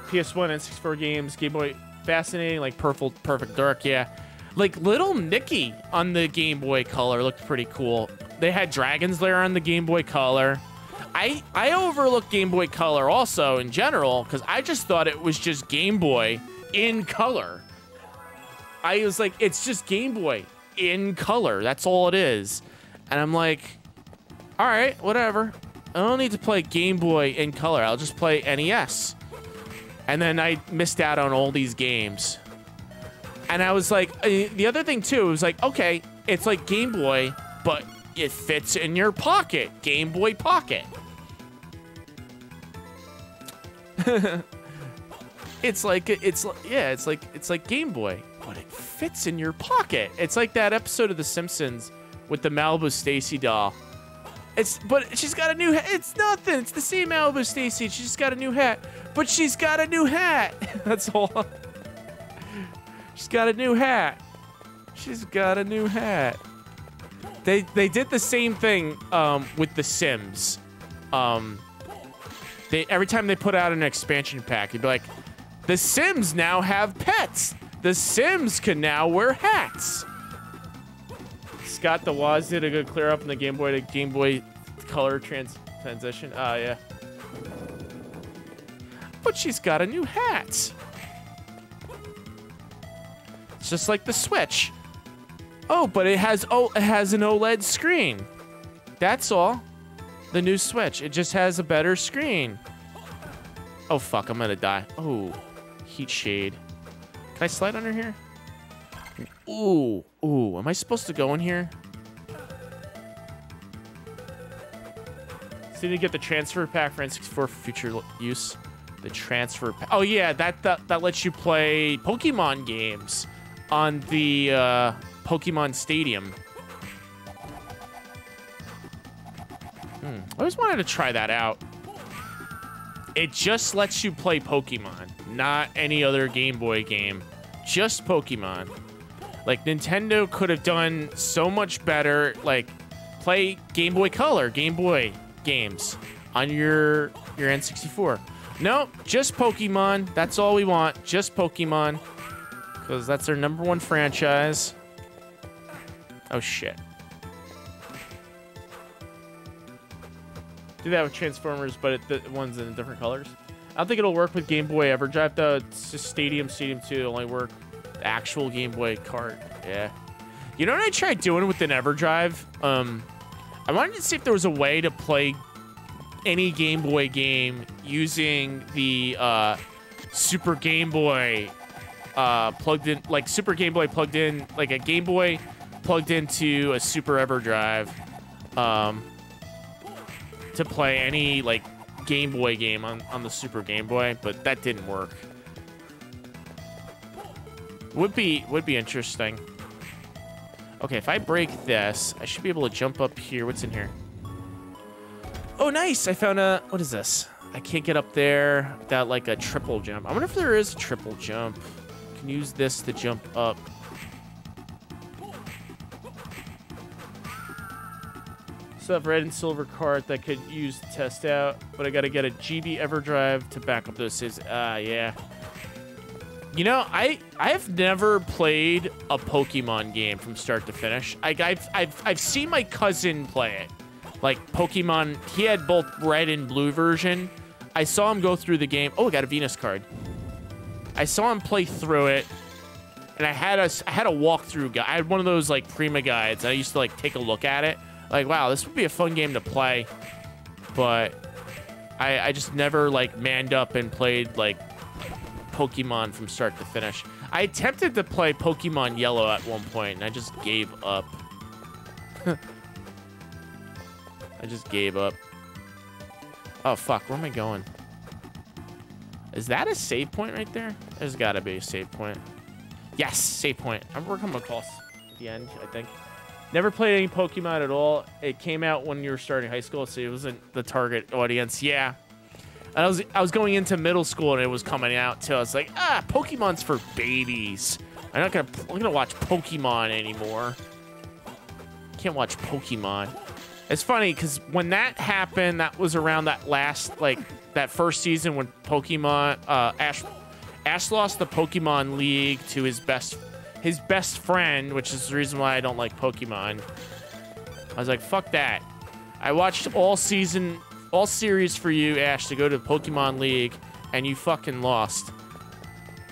PS1 and 64 games, Game Boy, fascinating, like Perfect, Perfect Dark, yeah. Like Little Nicky on the Game Boy Color looked pretty cool. They had Dragon's Lair on the Game Boy Color. I I overlooked Game Boy Color also in general because I just thought it was just Game Boy in color. I was like, it's just Game Boy in color. That's all it is. And I'm like, all right, whatever. I don't need to play Game Boy in color. I'll just play NES. And then I missed out on all these games. And I was like, uh, the other thing too, it was like, okay, it's like Game Boy, but it fits in your pocket. Game Boy Pocket. it's like it's yeah, it's like it's like Game Boy but it fits in your pocket. It's like that episode of The Simpsons with the Malibu Stacy doll. It's but she's got a new hat. It's nothing. It's the same Malibu Stacy. She just got a new hat. But she's got a new hat. That's all. She's got a new hat. She's got a new hat. They they did the same thing um, with The Sims. Um, they every time they put out an expansion pack, you'd be like, The Sims now have pets. The Sims can now wear hats. Scott the Woz did a good clear up in the Game Boy to Game Boy color trans transition. Ah, yeah. But she's got a new hat. It's just like the Switch. Oh, but it has oh it has an OLED screen. That's all. The new Switch. It just has a better screen. Oh fuck, I'm gonna die. Oh, heat shade. Can I slide under here? Ooh, ooh. Am I supposed to go in here? So you get the transfer pack for N64 for future use. The transfer pack. Oh, yeah, that, that, that lets you play Pokemon games on the uh, Pokemon Stadium. Hmm. I always wanted to try that out. It just lets you play Pokemon, not any other Game Boy game. Just Pokemon. Like, Nintendo could have done so much better, like, play Game Boy Color, Game Boy games on your, your N64. No, just Pokemon. That's all we want. Just Pokemon. Because that's their number one franchise. Oh, shit. do that with Transformers, but it, the one's in different colors. I don't think it'll work with Game Boy EverDrive just Stadium, Stadium 2 it'll only work. Actual Game Boy cart. Yeah. You know what I tried doing with an EverDrive? Um, I wanted to see if there was a way to play any Game Boy game using the uh, Super Game Boy uh, plugged in, like Super Game Boy plugged in, like a Game Boy plugged into a Super EverDrive. Um, to play any like Game Boy game on, on the Super Game Boy, but that didn't work. Would be would be interesting. Okay, if I break this, I should be able to jump up here. What's in here? Oh, nice! I found a... What is this? I can't get up there without, like, a triple jump. I wonder if there is a triple jump. Can use this to jump up. So I have red and silver card that could use to test out, but I gotta get a GB EverDrive to back up those saves. Ah, uh, yeah. You know, I I have never played a Pokemon game from start to finish. I, I've I've I've seen my cousin play it, like Pokemon. He had both red and blue version. I saw him go through the game. Oh, I got a Venus card. I saw him play through it, and I had a I had a walkthrough guide. I had one of those like Prima guides. I used to like take a look at it. Like, wow, this would be a fun game to play, but I I just never like manned up and played like Pokemon from start to finish. I attempted to play Pokemon Yellow at one point, and I just gave up. I just gave up. Oh, fuck. Where am I going? Is that a save point right there? There's got to be a save point. Yes, save point. I'm working my across at the end, I think. Never played any Pokemon at all. It came out when you were starting high school, so it wasn't the target audience. Yeah, I was I was going into middle school and it was coming out too. I was like, ah, Pokemon's for babies. I'm not gonna I'm gonna watch Pokemon anymore. Can't watch Pokemon. It's funny because when that happened, that was around that last like that first season when Pokemon uh, Ash Ash lost the Pokemon League to his best his best friend, which is the reason why I don't like Pokemon. I was like, fuck that. I watched all season all series for you, Ash, to go to the Pokemon League, and you fucking lost.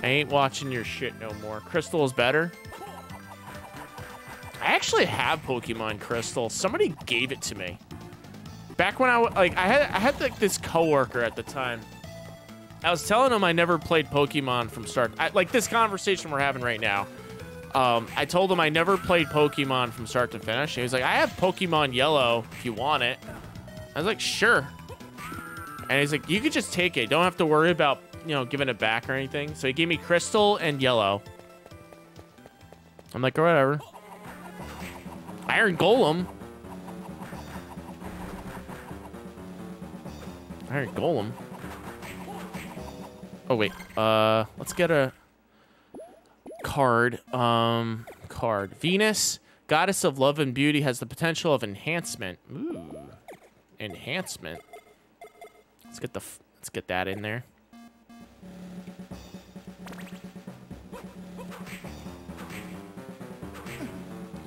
I ain't watching your shit no more. Crystal is better. I actually have Pokemon Crystal. Somebody gave it to me. Back when I like, I had I had like this coworker at the time. I was telling him I never played Pokemon from start. I, like this conversation we're having right now. Um, I told him I never played Pokemon from start to finish. He was like, I have Pokemon Yellow if you want it. I was like, sure. And he's like, you could just take it. Don't have to worry about, you know, giving it back or anything. So he gave me crystal and yellow. I'm like, whatever. Iron Golem. Iron Golem. Oh, wait. Uh, let's get a card. Um, card. Venus, goddess of love and beauty, has the potential of enhancement. Ooh enhancement. Let's get the let's get that in there.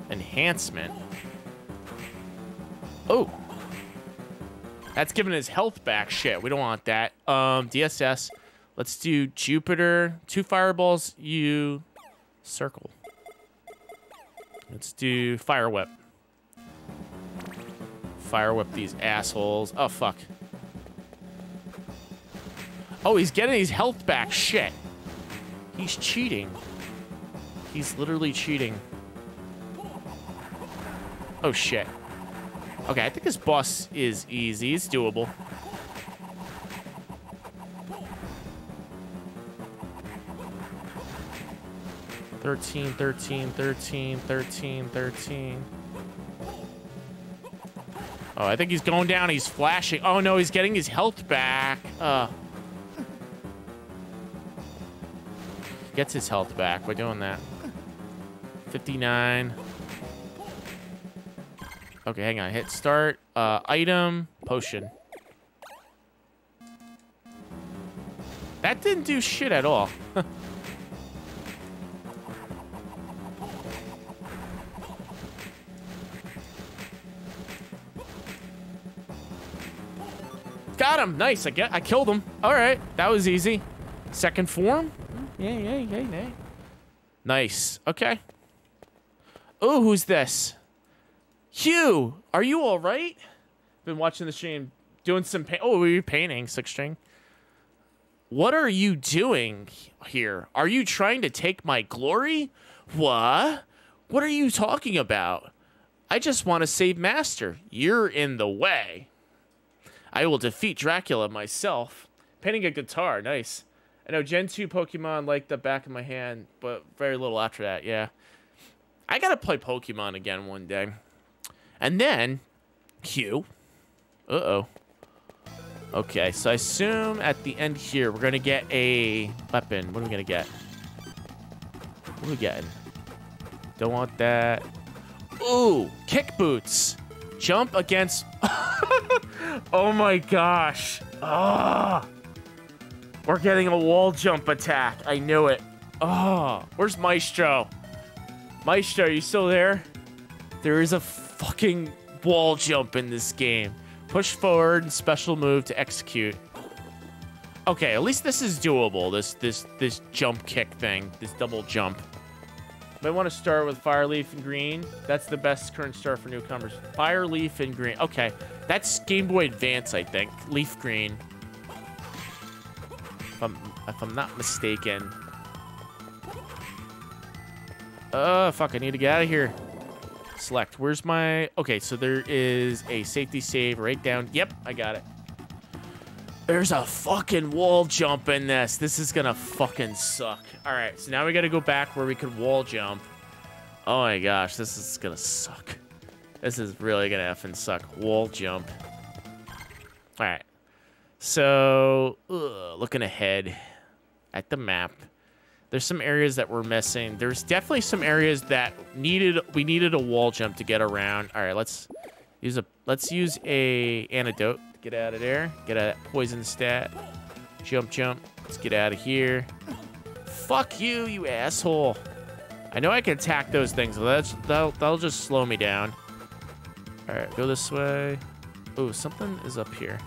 Enhancement. Oh. That's giving his health back. Shit, we don't want that. Um, DSS. Let's do Jupiter. Two fireballs, you circle. Let's do Fire Whip fire whip these assholes. Oh, fuck. Oh, he's getting his health back. Shit. He's cheating. He's literally cheating. Oh, shit. Okay, I think this boss is easy. It's doable. Thirteen, thirteen, thirteen, thirteen, thirteen. Oh, I think he's going down. He's flashing. Oh, no, he's getting his health back. Uh. Gets his health back. We're doing that. 59. Okay, hang on. Hit start. Uh, item. Potion. That didn't do shit at all. Got him. Nice. I get. I killed him. All right. That was easy. Second form. Yeah, yeah, yeah, yeah. Nice. Okay. Oh, who's this? Hugh, are you all right? Been watching the stream, doing some paint. Oh, were you painting six string? What are you doing here? Are you trying to take my glory? What? What are you talking about? I just want to save Master. You're in the way. I will defeat Dracula myself. Painting a guitar, nice. I know Gen 2 Pokemon like the back of my hand, but very little after that, yeah. I gotta play Pokemon again one day. And then, Hugh. Uh-oh. Okay, so I assume at the end here, we're gonna get a weapon. What are we gonna get? What are we getting? Don't want that. Ooh, kick boots. Jump against... oh my gosh. Ah. We're getting a wall jump attack. I knew it. Oh, where's Maestro? Maestro, you still there? There is a fucking wall jump in this game. Push forward special move to execute. Okay, at least this is doable. This this this jump kick thing, this double jump. Might want to start with Fire Leaf and Green. That's the best current start for newcomers. Fire Leaf and Green. Okay, that's Game Boy Advance, I think. Leaf Green. If I'm if I'm not mistaken. Oh fuck! I need to get out of here. Select. Where's my... Okay, so there is a safety save right down. Yep, I got it. There's a fucking wall jump in this. This is gonna fucking suck. All right, so now we gotta go back where we could wall jump. Oh my gosh, this is gonna suck. This is really gonna effing suck. Wall jump. All right. So, ugh, looking ahead at the map there's some areas that we're missing. There's definitely some areas that needed we needed a wall jump to get around. All right, let's use a let's use a antidote get out of there. Get a poison stat. Jump, jump. Let's get out of here. Fuck you, you asshole. I know I can attack those things, but that's that'll, that'll just slow me down. All right, go this way. Oh, something is up here.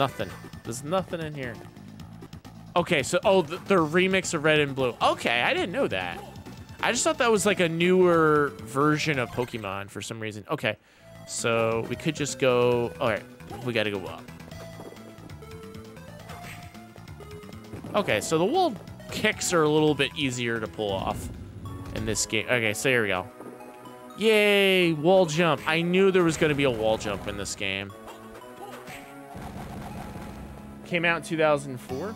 Nothing. There's nothing in here. Okay, so, oh, the, the remix of Red and Blue. Okay, I didn't know that. I just thought that was like a newer version of Pokemon for some reason. Okay, so we could just go, all right, we gotta go up. Okay, so the wall kicks are a little bit easier to pull off in this game. Okay, so here we go. Yay, wall jump. I knew there was gonna be a wall jump in this game. Came out in 2004. Hmm.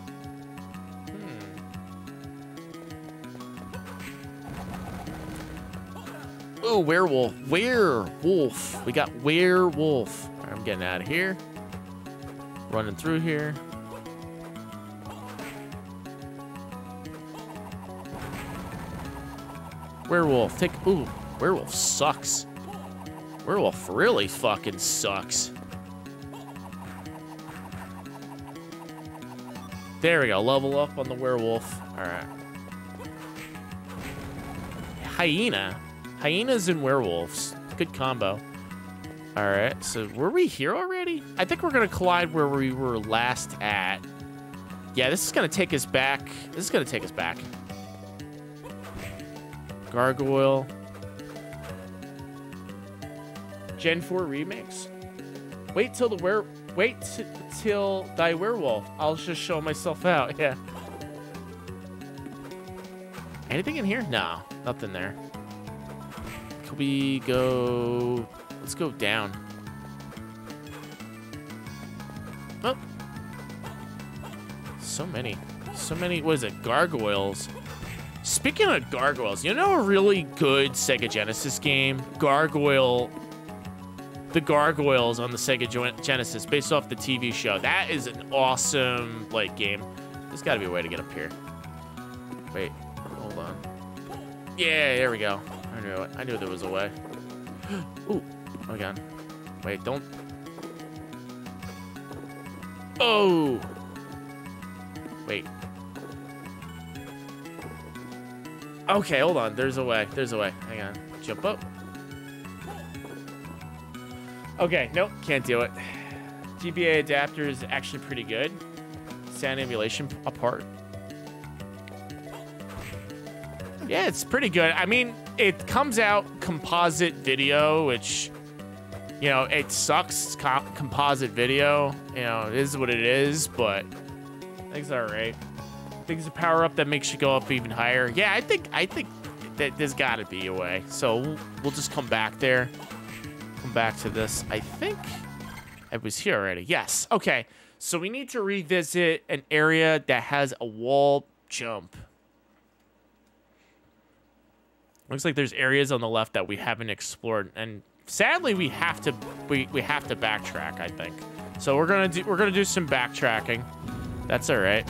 Oh, werewolf. Werewolf. We got werewolf. Right, I'm getting out of here. Running through here. Werewolf. Take. Ooh, werewolf sucks. Werewolf really fucking sucks. There we go. Level up on the werewolf. All right. Hyena. Hyenas and werewolves. Good combo. All right. So were we here already? I think we're going to collide where we were last at. Yeah, this is going to take us back. This is going to take us back. Gargoyle. Gen 4 remix. Wait till the were wait till thy werewolf. I'll just show myself out. Yeah. Anything in here? No, nothing there. Could we go? Let's go down. Oh. So many. So many. What is it? Gargoyles. Speaking of gargoyles, you know a really good Sega Genesis game? Gargoyle the gargoyles on the Sega Genesis based off the TV show. That is an awesome like game. There's got to be a way to get up here. Wait, hold on. Yeah, there we go. I knew it. I knew there was a way. Ooh, oh god. Wait, don't. Oh. Wait. Okay, hold on. There's a way. There's a way. Hang on. Jump up. Okay, nope, can't do it. GBA adapter is actually pretty good. Sound emulation apart. Yeah, it's pretty good. I mean, it comes out composite video, which, you know, it sucks composite video. You know, it is what it is, but I think it's all right. I think it's a power up that makes you go up even higher. Yeah, I think I think that there's got to be a way. So we'll just come back there. Come back to this. I think I was here already. Yes. Okay. So we need to revisit an area that has a wall jump. Looks like there's areas on the left that we haven't explored, and sadly we have to we, we have to backtrack. I think. So we're gonna do we're gonna do some backtracking. That's all right.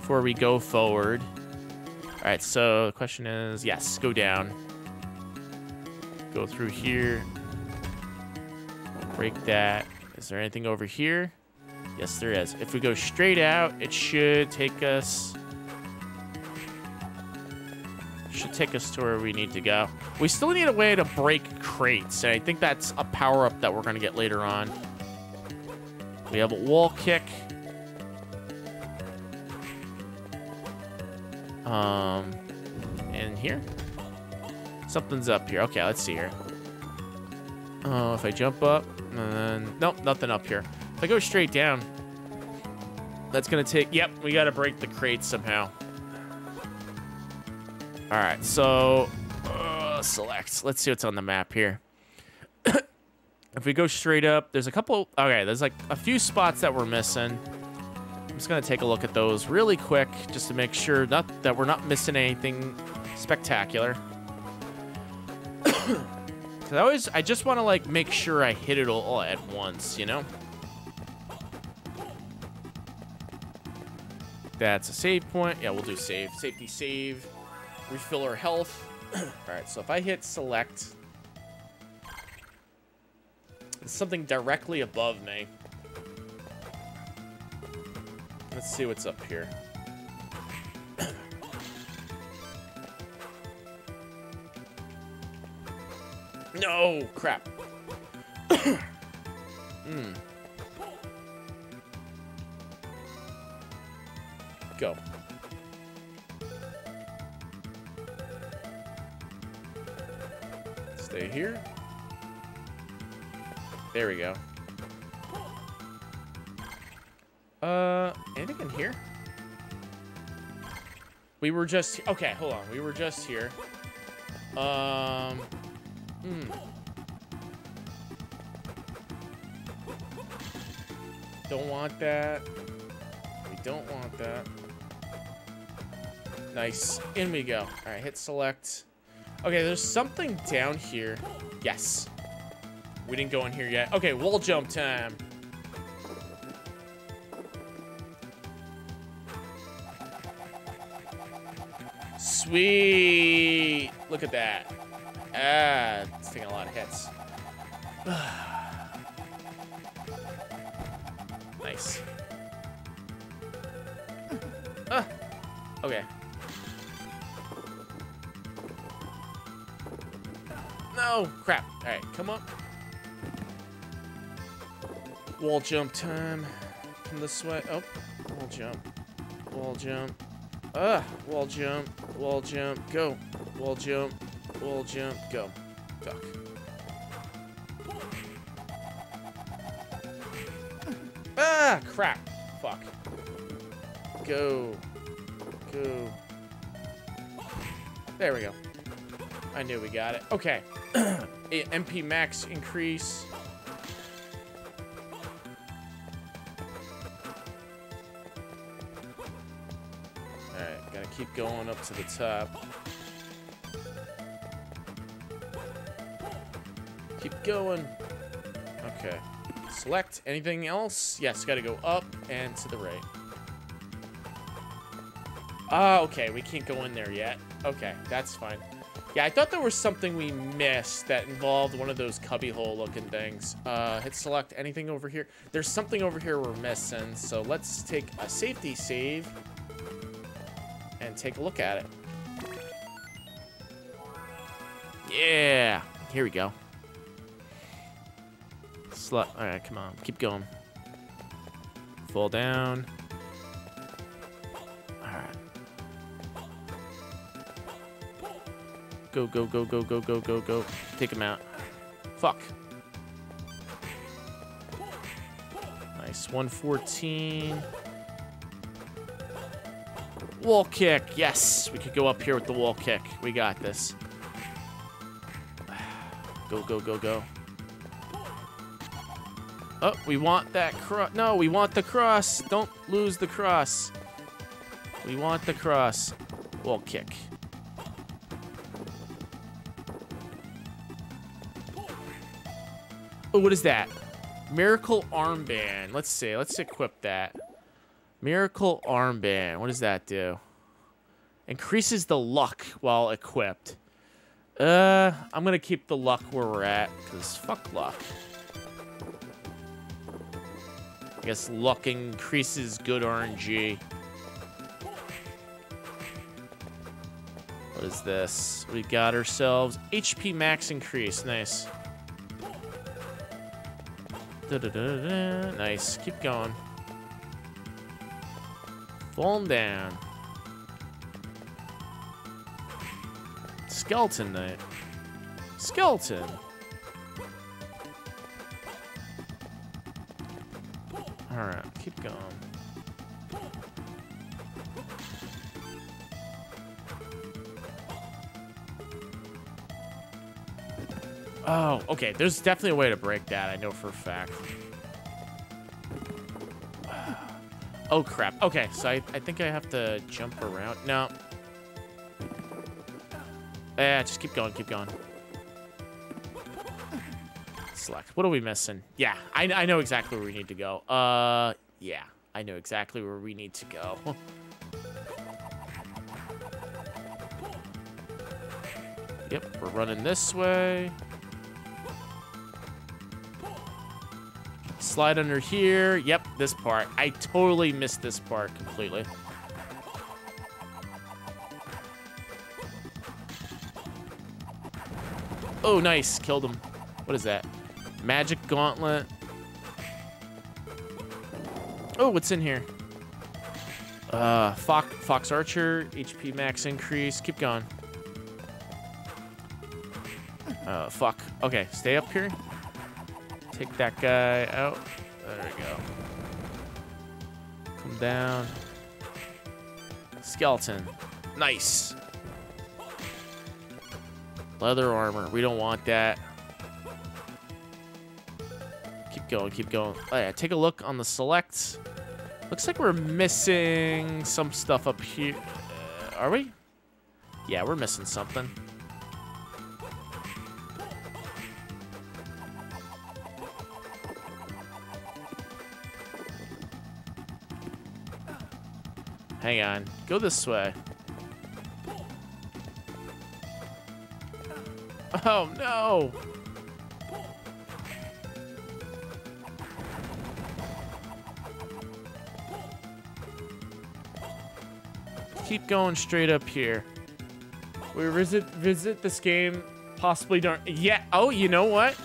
Before we go forward. All right. So the question is, yes, go down. Go through here. Break that. Is there anything over here? Yes, there is. If we go straight out, it should take us should take us to where we need to go. We still need a way to break crates, and I think that's a power-up that we're going to get later on. We have a wall kick. Um, and here? Something's up here. Okay, let's see here. Oh, if I jump up, and then... Nope, nothing up here. If I go straight down, that's going to take... Yep, we got to break the crates somehow. All right, so uh, select. Let's see what's on the map here. if we go straight up, there's a couple. Okay, there's like a few spots that we're missing. I'm just gonna take a look at those really quick, just to make sure not that we're not missing anything spectacular. Cause I always, I just want to like make sure I hit it all at once, you know. That's a save point. Yeah, we'll do save. Safety save refill our health. All right, so if I hit select, something directly above me. Let's see what's up here. no, crap. Hmm. Go. Stay here. There we go. Uh, anything in here? We were just... Okay, hold on. We were just here. Um... Hmm. Don't want that. We don't want that. Nice. In we go. All right, hit select. Okay, there's something down here. Yes. We didn't go in here yet. Okay, wall jump time. Sweet. Look at that. Ah, it's taking a lot of hits. nice. Ah. Okay. No! Crap. Alright, come up. Wall jump time. From this way. Oh, wall jump. Wall jump. Ah, wall jump. Wall jump. Go. Wall jump. Wall jump. Go. Duck. Ah, crap. Fuck. Go. Go. There we go. I knew we got it. Okay. MP max increase. Alright, gotta keep going up to the top. Keep going. Okay. Select anything else? Yes, gotta go up and to the right. Ah, okay, we can't go in there yet. Okay, that's fine. Yeah, I thought there was something we missed that involved one of those cubbyhole looking things. Uh, hit select anything over here. There's something over here we're missing, so let's take a safety save and take a look at it. Yeah, here we go. Slut. All right, come on, keep going. Fall down. All right. Go, go, go, go, go, go, go, go. Take him out. Fuck. Nice. 114. Wall kick. Yes, we could go up here with the wall kick. We got this. Go, go, go, go. Oh, we want that cross. No, we want the cross. Don't lose the cross. We want the cross. Wall kick. Oh, what is that? Miracle armband. Let's see. Let's equip that. Miracle armband. What does that do? Increases the luck while equipped. Uh, I'm gonna keep the luck where we're at, because fuck luck. I guess luck increases good RNG. What is this? We got ourselves HP max increase. Nice. Da -da -da nice. Keep going. Falling down. Skeleton Knight. Skeleton. Alright, keep going. Oh, okay. There's definitely a way to break that. I know for a fact. Oh, crap. Okay, so I, I think I have to jump around. No. Yeah, just keep going, keep going. Select. What are we missing? Yeah, I, I know exactly where we need to go. Uh, yeah. I know exactly where we need to go. yep, we're running this way. Slide under here. Yep, this part. I totally missed this part completely. Oh, nice. Killed him. What is that? Magic gauntlet. Oh, what's in here? Uh, Fox, Fox Archer, HP max increase. Keep going. Uh, fuck. Okay, stay up here. Take that guy out. There we go. Come down. Skeleton. Nice. Leather armor. We don't want that. Going, keep going. Oh yeah, take a look on the selects. Looks like we're missing some stuff up here. Uh, are we? Yeah, we're missing something. Hang on. Go this way. Oh, no! Keep going straight up here. We visit visit this game possibly during yeah. Oh, you know what?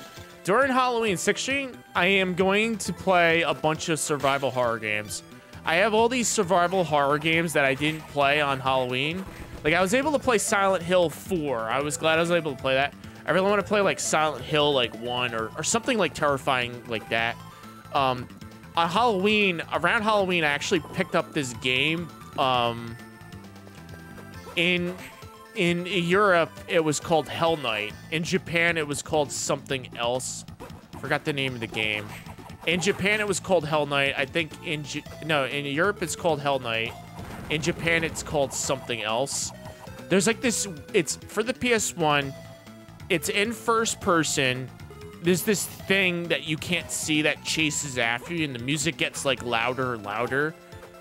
During Halloween 16, I am going to play a bunch of survival horror games. I have all these survival horror games that I didn't play on Halloween. Like, I was able to play Silent Hill 4. I was glad I was able to play that. I really want to play, like, Silent Hill, like, 1 or, or something, like, terrifying like that. Um, on Halloween, around Halloween, I actually picked up this game. Um, in in Europe, it was called Hell Night. In Japan, it was called something else. Forgot the name of the game. In Japan, it was called Hell Night. I think in J no, in Europe, it's called Hell Night. In Japan, it's called something else. There's like this. It's for the PS1. It's in first person. There's this thing that you can't see that chases after you, and the music gets like louder and louder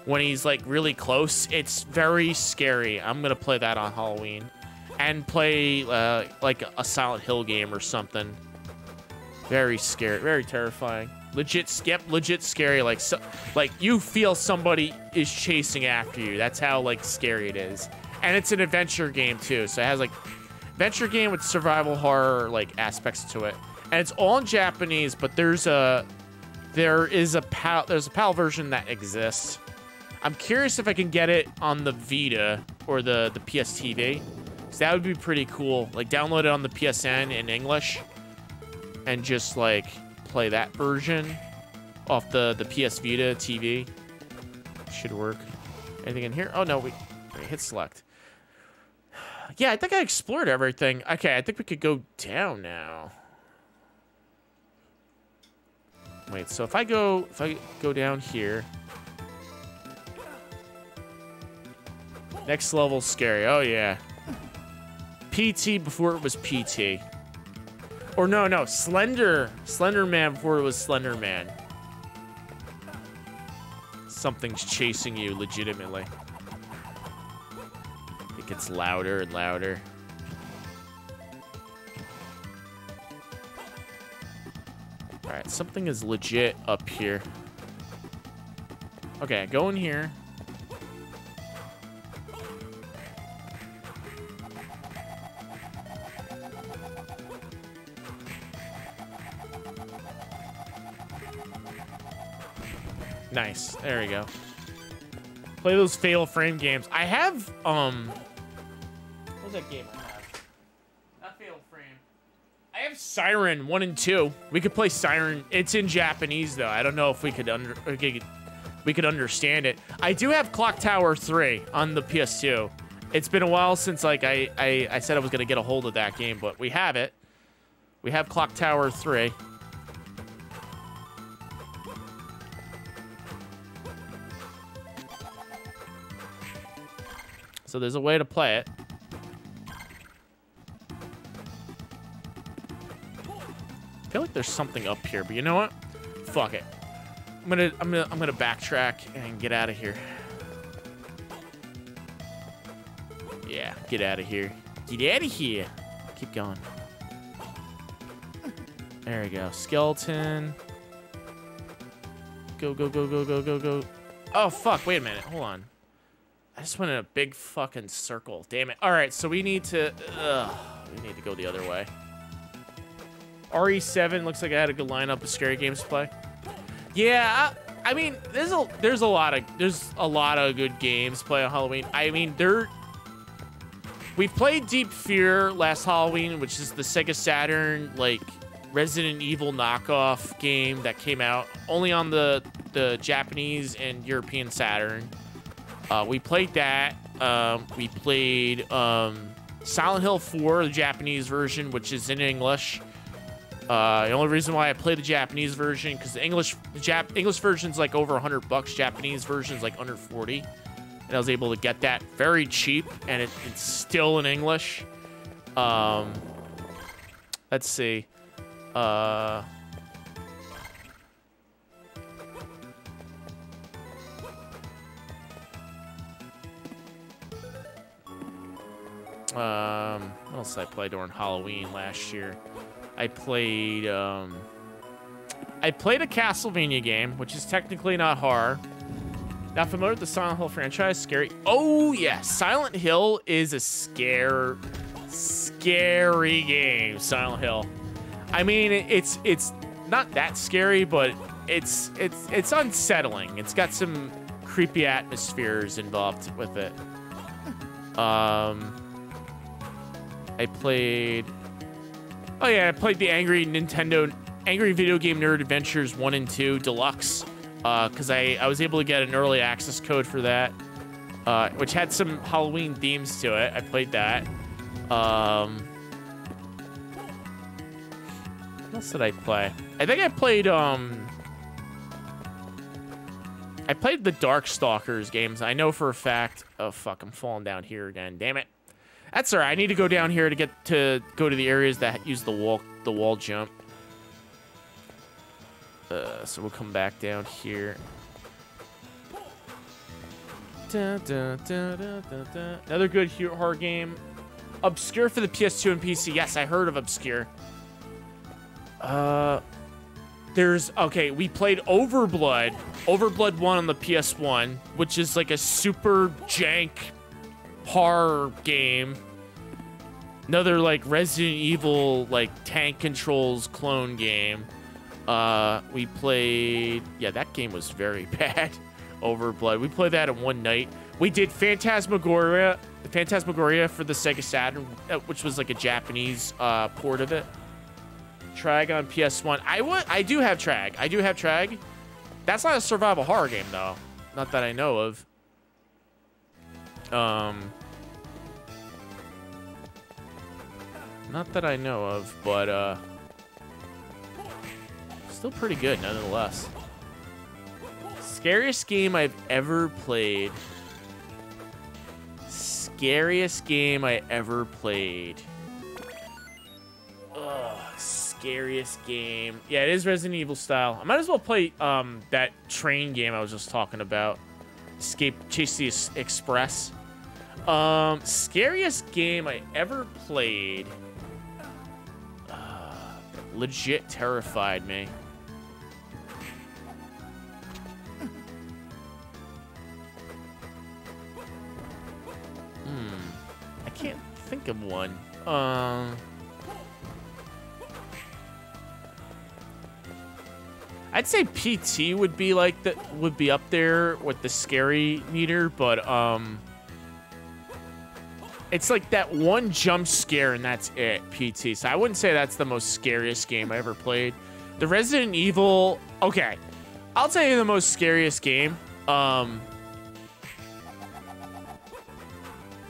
when he's like really close. It's very scary. I'm gonna play that on Halloween, and play uh, like a Silent Hill game or something. Very scary, very terrifying. Legit skip, legit scary. Like so, like you feel somebody is chasing after you. That's how like scary it is. And it's an adventure game too, so it has like adventure game with survival horror like aspects to it. And it's all in Japanese, but there's a there is a PAL there's a PAL version that exists. I'm curious if I can get it on the Vita or the the PS TV. That would be pretty cool. Like download it on the PSN in English and just like play that version off the the PS Vita TV. Should work. Anything in here? Oh no, we Wait, hit select. Yeah, I think I explored everything. Okay, I think we could go down now. Wait, so if I go if I go down here. Next level scary. Oh yeah. PT before it was PT. Or no, no, Slender. Slender Man before it was Slender Man. Something's chasing you legitimately. It gets louder and louder. Alright, something is legit up here. Okay, go in here. Nice. There we go. Play those Fatal Frame games. I have, um... What's that game I have? Not Fatal Frame. I have Siren 1 and 2. We could play Siren. It's in Japanese, though. I don't know if we could under... We could understand it. I do have Clock Tower 3 on the PS2. It's been a while since, like, I, I, I said I was going to get a hold of that game, but we have it. We have Clock Tower 3. So there's a way to play it. I feel like there's something up here, but you know what? Fuck it. I'm gonna I'm gonna I'm gonna backtrack and get out of here. Yeah, get out of here. Get out of here. Keep going. There we go. Skeleton. Go, go, go, go, go, go, go. Oh, fuck. Wait a minute. Hold on. I just went in a big fucking circle. Damn it. All right, so we need to... Ugh, we need to go the other way. RE7 looks like I had a good lineup of scary games to play. Yeah, I, I mean, there's a there's a lot of there's a lot of good games to play on Halloween. I mean, there we played Deep Fear last Halloween, which is the Sega Saturn like Resident Evil knockoff game that came out only on the the Japanese and European Saturn. Uh, we played that. Um, we played um, Silent Hill 4, the Japanese version, which is in English. Uh, the only reason why I play the Japanese version because the English the Jap English version's like over 100 bucks. Japanese version's like under 40, and I was able to get that very cheap, and it, it's still in English. Um, let's see. Uh, Um, what else did I play during Halloween last year? I played, um, I played a Castlevania game, which is technically not horror. Not familiar with the Silent Hill franchise? Scary. Oh, yeah. Silent Hill is a scare, scary game, Silent Hill. I mean, it's, it's not that scary, but it's, it's, it's unsettling. It's got some creepy atmospheres involved with it. Um, I played. Oh yeah, I played the Angry Nintendo, Angry Video Game Nerd Adventures one and two deluxe, because uh, I I was able to get an early access code for that, uh, which had some Halloween themes to it. I played that. Um, what else did I play? I think I played um. I played the Darkstalkers games. I know for a fact. Oh fuck! I'm falling down here again. Damn it. That's all right. I need to go down here to get to go to the areas that use the wall the wall jump. Uh, so we'll come back down here. Da, da, da, Another good horror game. Obscure for the PS2 and PC. Yes, I heard of Obscure. Uh, there's okay. We played Overblood, Overblood One on the PS1, which is like a super jank horror game. Another like Resident Evil like tank controls clone game. Uh, we played. Yeah, that game was very bad. Overblood. We played that in one night. We did Phantasmagoria, Phantasmagoria for the Sega Saturn, uh, which was like a Japanese uh, port of it. Trag on PS1. I would. I do have Trag. I do have Trag. That's not a survival horror game though. Not that I know of. Um, not that I know of, but uh, still pretty good nonetheless. Scariest game I've ever played. Scariest game I ever played. Ugh, scariest game. Yeah, it is Resident Evil style. I might as well play um that train game I was just talking about. Escape Chase the Express. Um, scariest game I ever played. Legit terrified me. Hmm. I can't think of one. Um. I'd say PT would be like the would be up there with the scary meter, but um it's like that one jump scare and that's it, PT. So I wouldn't say that's the most scariest game I ever played. The Resident Evil, okay. I'll tell you the most scariest game. Um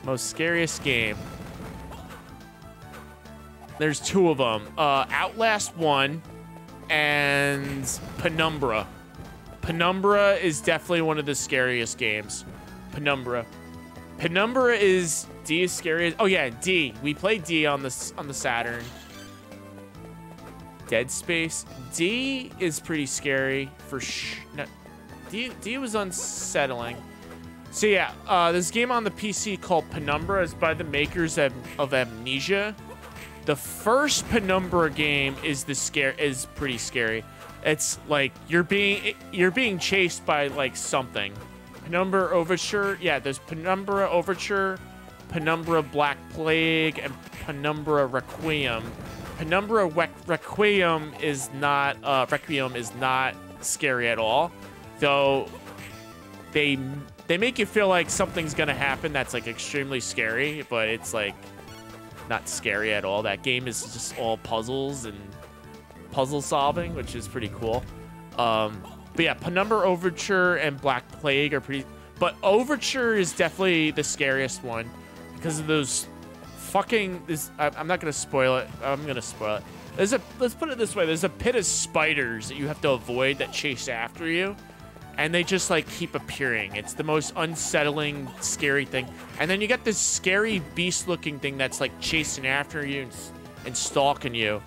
most scariest game. There's two of them. Uh Outlast 1 and Penumbra. Penumbra is definitely one of the scariest games. Penumbra. Penumbra is D is scary. Oh yeah, D. We played D on the on the Saturn. Dead Space. D is pretty scary for sh. No, D D was unsettling. So yeah, uh, this game on the PC called Penumbra is by the makers of, of Amnesia. The first Penumbra game is the scare is pretty scary. It's like you're being you're being chased by like something. Penumbra Overture, yeah. There's Penumbra Overture, Penumbra Black Plague, and Penumbra Requiem. Penumbra Re- Requiem is not uh, Requiem is not scary at all, though. They they make you feel like something's gonna happen that's like extremely scary, but it's like not scary at all. That game is just all puzzles and puzzle solving, which is pretty cool. Um, but yeah, Penumbra Overture and Black Plague are pretty. But Overture is definitely the scariest one because of those fucking. This I, I'm not gonna spoil it. I'm gonna spoil it. There's a. Let's put it this way. There's a pit of spiders that you have to avoid that chase after you. And they just like keep appearing. It's the most unsettling, scary thing. And then you get this scary beast-looking thing that's like chasing after you and, and stalking you.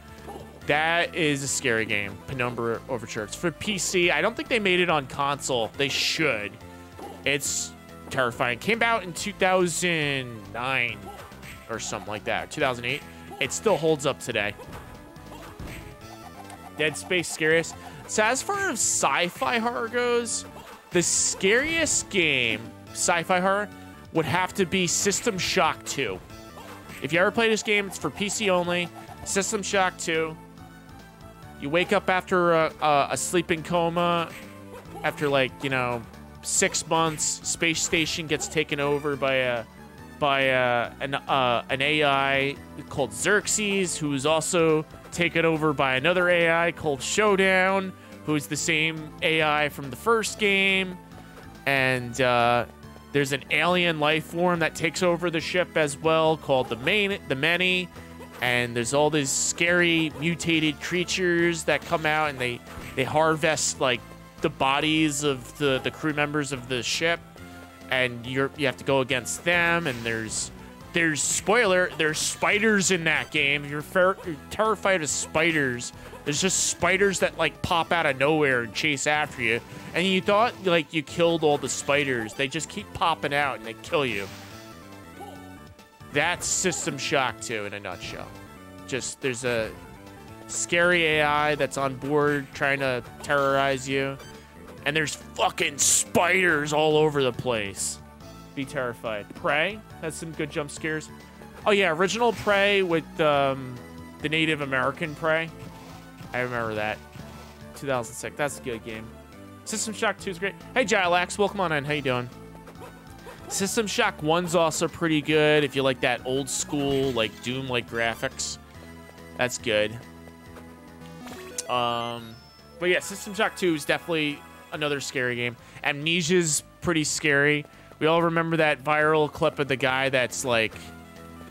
That is a scary game, Penumbra Overture. It's for PC. I don't think they made it on console. They should. It's terrifying. Came out in 2009 or something like that. 2008. It still holds up today. Dead Space scariest. So as far as sci-fi horror goes, the scariest game, sci-fi horror, would have to be System Shock 2. If you ever play this game, it's for PC only. System Shock 2. You wake up after a, a, a sleeping coma, after like you know six months. Space station gets taken over by a by a, an uh, an AI called Xerxes, who is also taken over by another AI called SHODAN, who's the same AI from the first game, and uh, there's an alien life form that takes over the ship as well, called the main the Many, and there's all these scary mutated creatures that come out and they they harvest like the bodies of the the crew members of the ship, and you're you have to go against them, and there's there's spoiler there's spiders in that game. You're, fer- you're terrified of spiders. There's just spiders that like pop out of nowhere and chase after you. And you thought like you killed all the spiders. They just keep popping out and they kill you. That's system shock 2 in a nutshell. Just there's a scary ai that's on board trying to terrorize you and there's fucking spiders all over the place be terrified. Prey has some good jump scares. Oh yeah, original Prey with um, the Native American Prey. I remember that. 2006. That's a good game. System Shock 2 is great. Hey Gylax, welcome on in. How you doing? System Shock 1's also pretty good if you like that old school like Doom like graphics. That's good. Um, but yeah, System Shock 2 is definitely another scary game. Amnesia's pretty scary We all remember that viral clip of the guy that's like,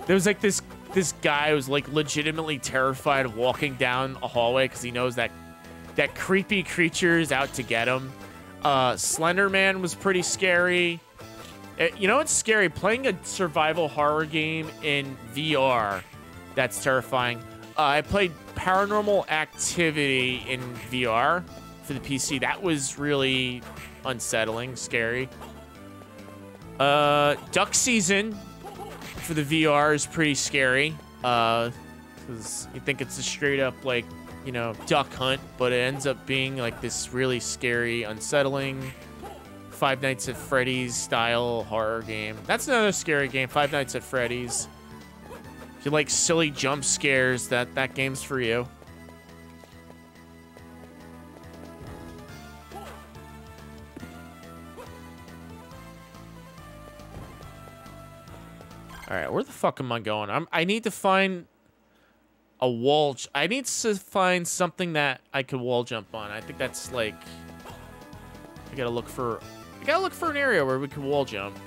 there was like this this guy who's like legitimately terrified of walking down a hallway because he knows that that creepy creature is out to get him. Uh, Slender Man was pretty scary. Uh, you know what's scary? Playing a survival horror game in VR. That's terrifying. Uh, I played Paranormal Activity in VR for the PC. That was really unsettling, scary. Uh, Duck Season for the VR is pretty scary. Uh, because you think it's a straight up like you know duck hunt, but it ends up being like this really scary, unsettling Five Nights at Freddy's style horror game. That's another scary game. Five Nights at Freddy's. If you like silly jump scares, that that game's for you. All right, where the fuck am I going? I'm. I need to find a wall. I need to find something that I could wall jump on. I think that's like. I gotta look for. I gotta look for an area where we can wall jump.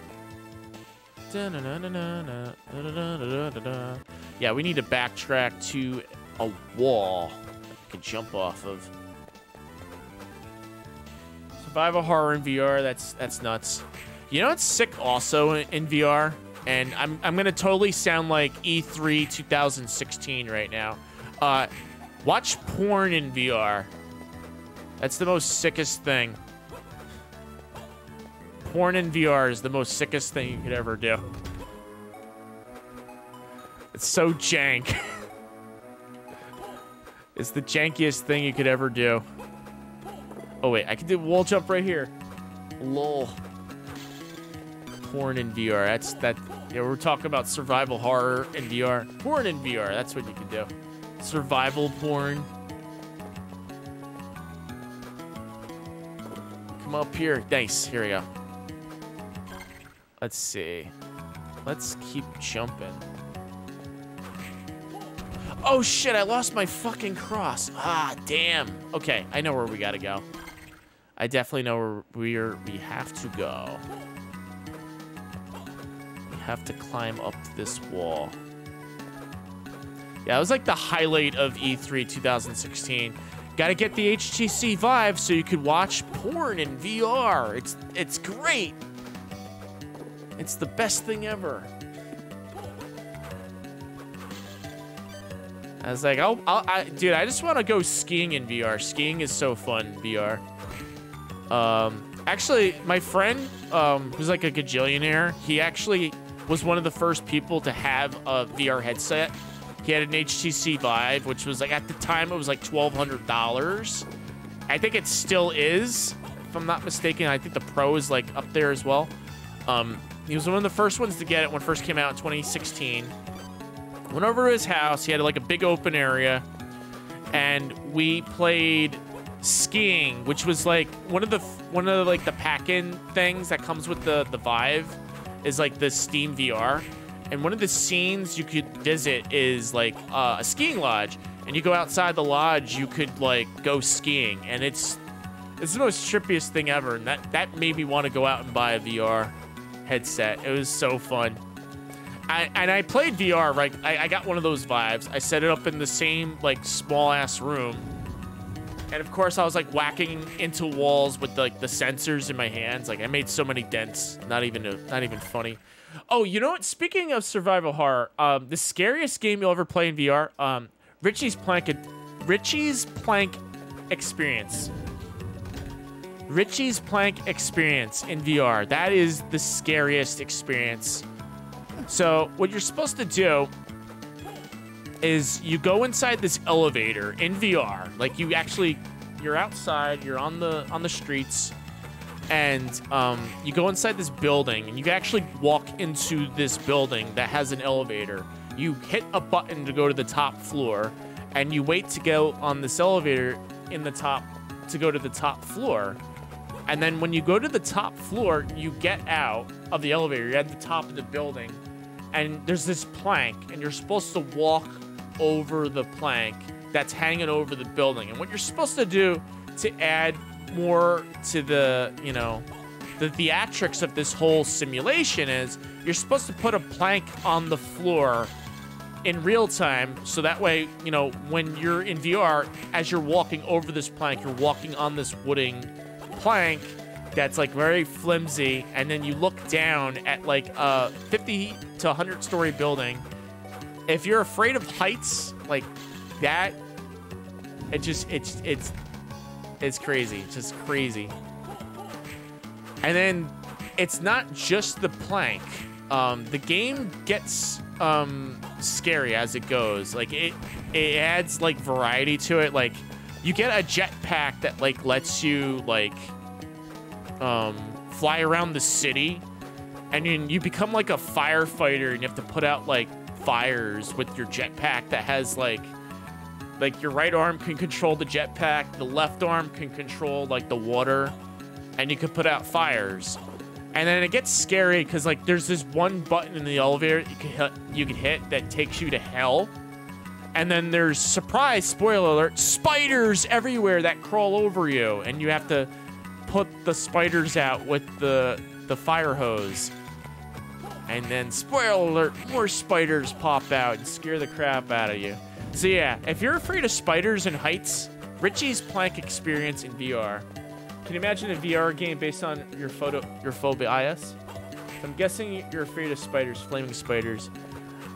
Yeah, we need to backtrack to a wall I can jump off of. Survival horror in VR. That's that's nuts. You know what's sick also in, in VR? And I'm, I'm to totally sound like E E3 2016 right now. Uh, watch porn in VR. That's the most sickest thing. Porn in VR is the most sickest thing you could ever do. It's so jank. it's the jankiest thing you could ever do. Oh, wait. I can do wall jump right here. Lol porn in VR. That's that. Yeah, we're talking about survival horror in VR. Porn in VR. That's what you can do. Survival porn. Come up here. Nice. Here we go. Let's see. Let's keep jumping. Oh shit! I lost my fucking cross. Ah, damn. Okay, I know where we gotta go. I definitely know where we're we have to go have to climb up this wall. Yeah, it was like the highlight of E E3 2016. Got to get the HTC Vive so you could watch porn in VR. It's it's great. It's the best thing ever. I was like, oh, I'll, I, dude, I just want to go skiing in VR. Skiing is so fun, VR. Um, actually, my friend, um, who's like a gajillionaire, he actually was one of the first people to have a VR headset. He had an HTC Vive, which was like at the time it was like twelve hundred dollars. I think it still is, if I'm not mistaken. I think the Pro is like up there as well. Um, he was one of the first ones to get it when it first came out in 2016. Went over to his house. He had like a big open area, and we played skiing, which was like one of the one of the, like the pack-in things that comes with the the Vive is like the Steam VR. And one of the scenes you could visit is like uh, a skiing lodge, and you go outside the lodge, you could like go skiing, and it's it's the most trippiest thing ever. And that that made me want to go out and buy a VR headset. It was so fun. I, and I played VR, right? I, I got one of those Vives. I set it up in the same like small ass room, and of course I was like whacking into walls with like the sensors in my hands. Like I made so many dents. Not even not even funny. Oh, you know what? Speaking of survival horror, um, the scariest game you'll ever play in VR, um, Richie's Plank, Richie's Plank Experience. Richie's Plank Experience in VR. That is the scariest experience. So what you're supposed to do is you go inside this elevator in VR. Like you actually, you're outside, you're on the on the streets, and um, you go inside this building, and you actually walk into this building that has an elevator. You hit a button to go to the top floor, and you wait to go on this elevator in the top to go to the top floor. And then when you go to the top floor, you get out of the elevator. You're at the top of the building, and there's this plank, and you're supposed to walk over the plank that's hanging over the building. And what you're supposed to do to add more to the, you know, the theatrics of this whole simulation is you're supposed to put a plank on the floor in real time so that way you know when you're in vr as you're walking over this plank you're walking on this wooden plank that's like very flimsy and then you look down at like a 50 to 100 story building if you're afraid of heights like that it just it's it's it's crazy. It's just crazy. And then it's not just the plank. Um, the game gets um, scary as it goes. Like it it adds like variety to it. Like you get a jetpack that like lets you like um, fly around the city. And you, you become like a firefighter and you have to put out like fires with your jetpack that has like like your right arm can control the jetpack the left arm can control like the water and you can put out fires. And then it gets scary because like there's this one button in the elevator you can hit, you can hit that takes you to hell. And then there's surprise spoiler alert spiders everywhere that crawl over you. And you have to put the spiders out with the the fire hose and then spoiler alert more spiders pop out and scare the crap out of you. So yeah if you're afraid of spiders and heights richie's plank experience in vr can you imagine a vr game based on your photo your phobia? Is i'm guessing you're afraid of spiders flaming spiders.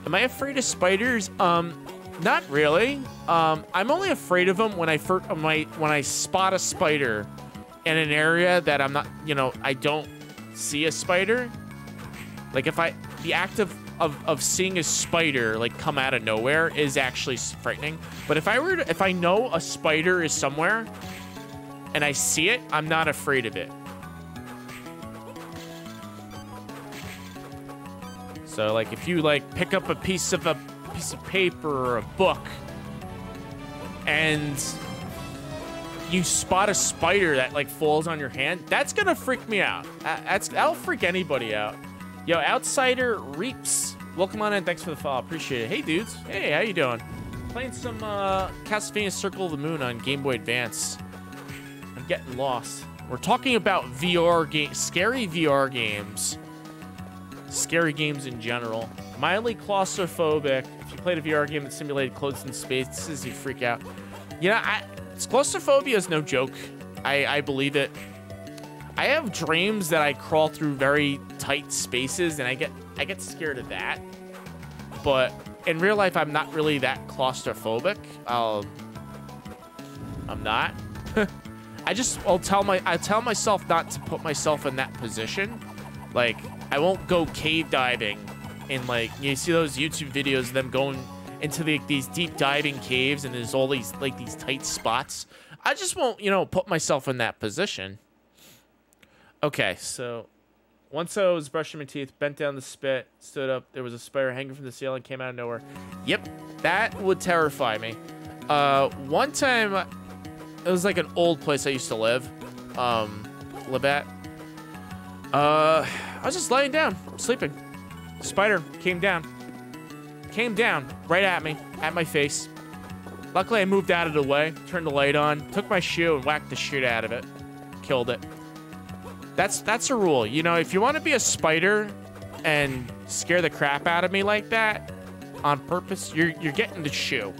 Am i afraid of spiders? Um not really. Um i'm only afraid of them when i first when when i spot a spider in an area that i'm not you know i don't see a spider like if I the act of, of of seeing a spider like come out of nowhere is actually frightening. But if I were to, if I know a spider is somewhere and I see it, I'm not afraid of it. So like if you like pick up a piece of a piece of paper or a book and you spot a spider that like falls on your hand, that's gonna freak me out. That's that'll freak anybody out. Yo, Outsider Reaps. Welcome on in. Thanks for the follow. Appreciate it. Hey, dudes. Hey, how you doing? Playing some uh, Castlevania Circle of the Moon on Game Boy Advance. I'm getting lost. We're talking about VR game, scary VR games, scary games in general. Mildly claustrophobic. If you played a VR game that simulated closed-in spaces, you freak out. You know, I, claustrophobia is no joke. I, I believe it. I have dreams that I crawl through very tight spaces, and I get I get scared of that. But in real life, I'm not really that claustrophobic. Um, I'm not. I just I'll tell my I tell myself not to put myself in that position. Like I won't go cave diving, in like you see those YouTube videos of them going into the, these deep diving caves, and there's all these like these tight spots. I just won't you know put myself in that position. Okay, so once I was brushing my teeth, bent down the spit, stood up. There was a spider hanging from the ceiling, came out of nowhere. Yep, that would terrify me. Uh, one time, it was like an old place I used to live, um. Uh, I was just laying down, sleeping. Spider came down, came down right at me, at my face. Luckily, I moved out of the way, turned the light on, took my shoe and whacked the shit out of it, killed it. That's that's a rule. You know, if you want to be a spider and scare the crap out of me like that on purpose, you're you're getting the shoe.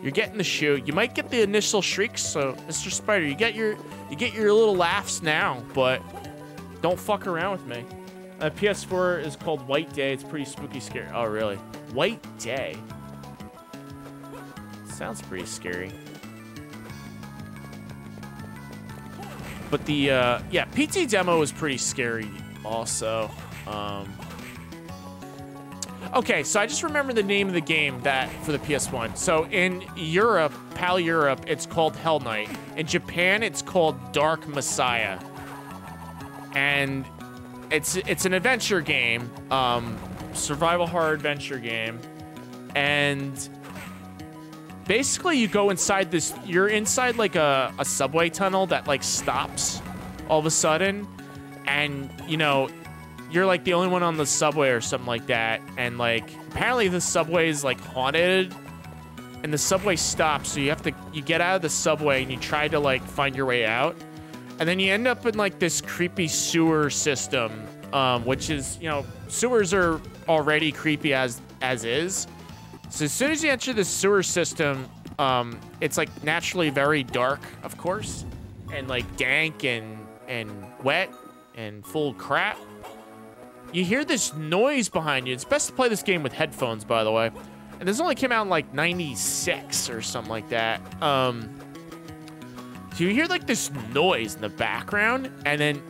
You're getting the shoe. You might get the initial shrieks, so Mr. Spider, you get your you get your little laughs now, but don't fuck around with me. Uh, PS4 is called White Day. It's pretty spooky, scary. Oh, really? White Day. Sounds pretty scary. But the uh, yeah, PT demo was pretty scary. Also, um, okay, so I just remember the name of the game that for the PS1. So in Europe, PAL Europe, it's called Hell Knight. In Japan, it's called Dark Messiah, and it's it's an adventure game, um, survival horror adventure game, and basically you go inside this you're inside like a, a subway tunnel that like stops all of a sudden. And you know you're like the only one on the subway or something like that. And like apparently the subway is like haunted. And the subway stops so you have to you get out of the subway and you try to like find your way out. And then you end up in like this creepy sewer system, um, which is you know sewers are already creepy as as is. So as soon as you enter the sewer system, um, it's like naturally very dark, of course, and like dank and and wet and full crap. You hear this noise behind you. It's best to play this game with headphones, by the way. And this only came out in like 96 or something like that. Um, so you hear like this noise in the background, and then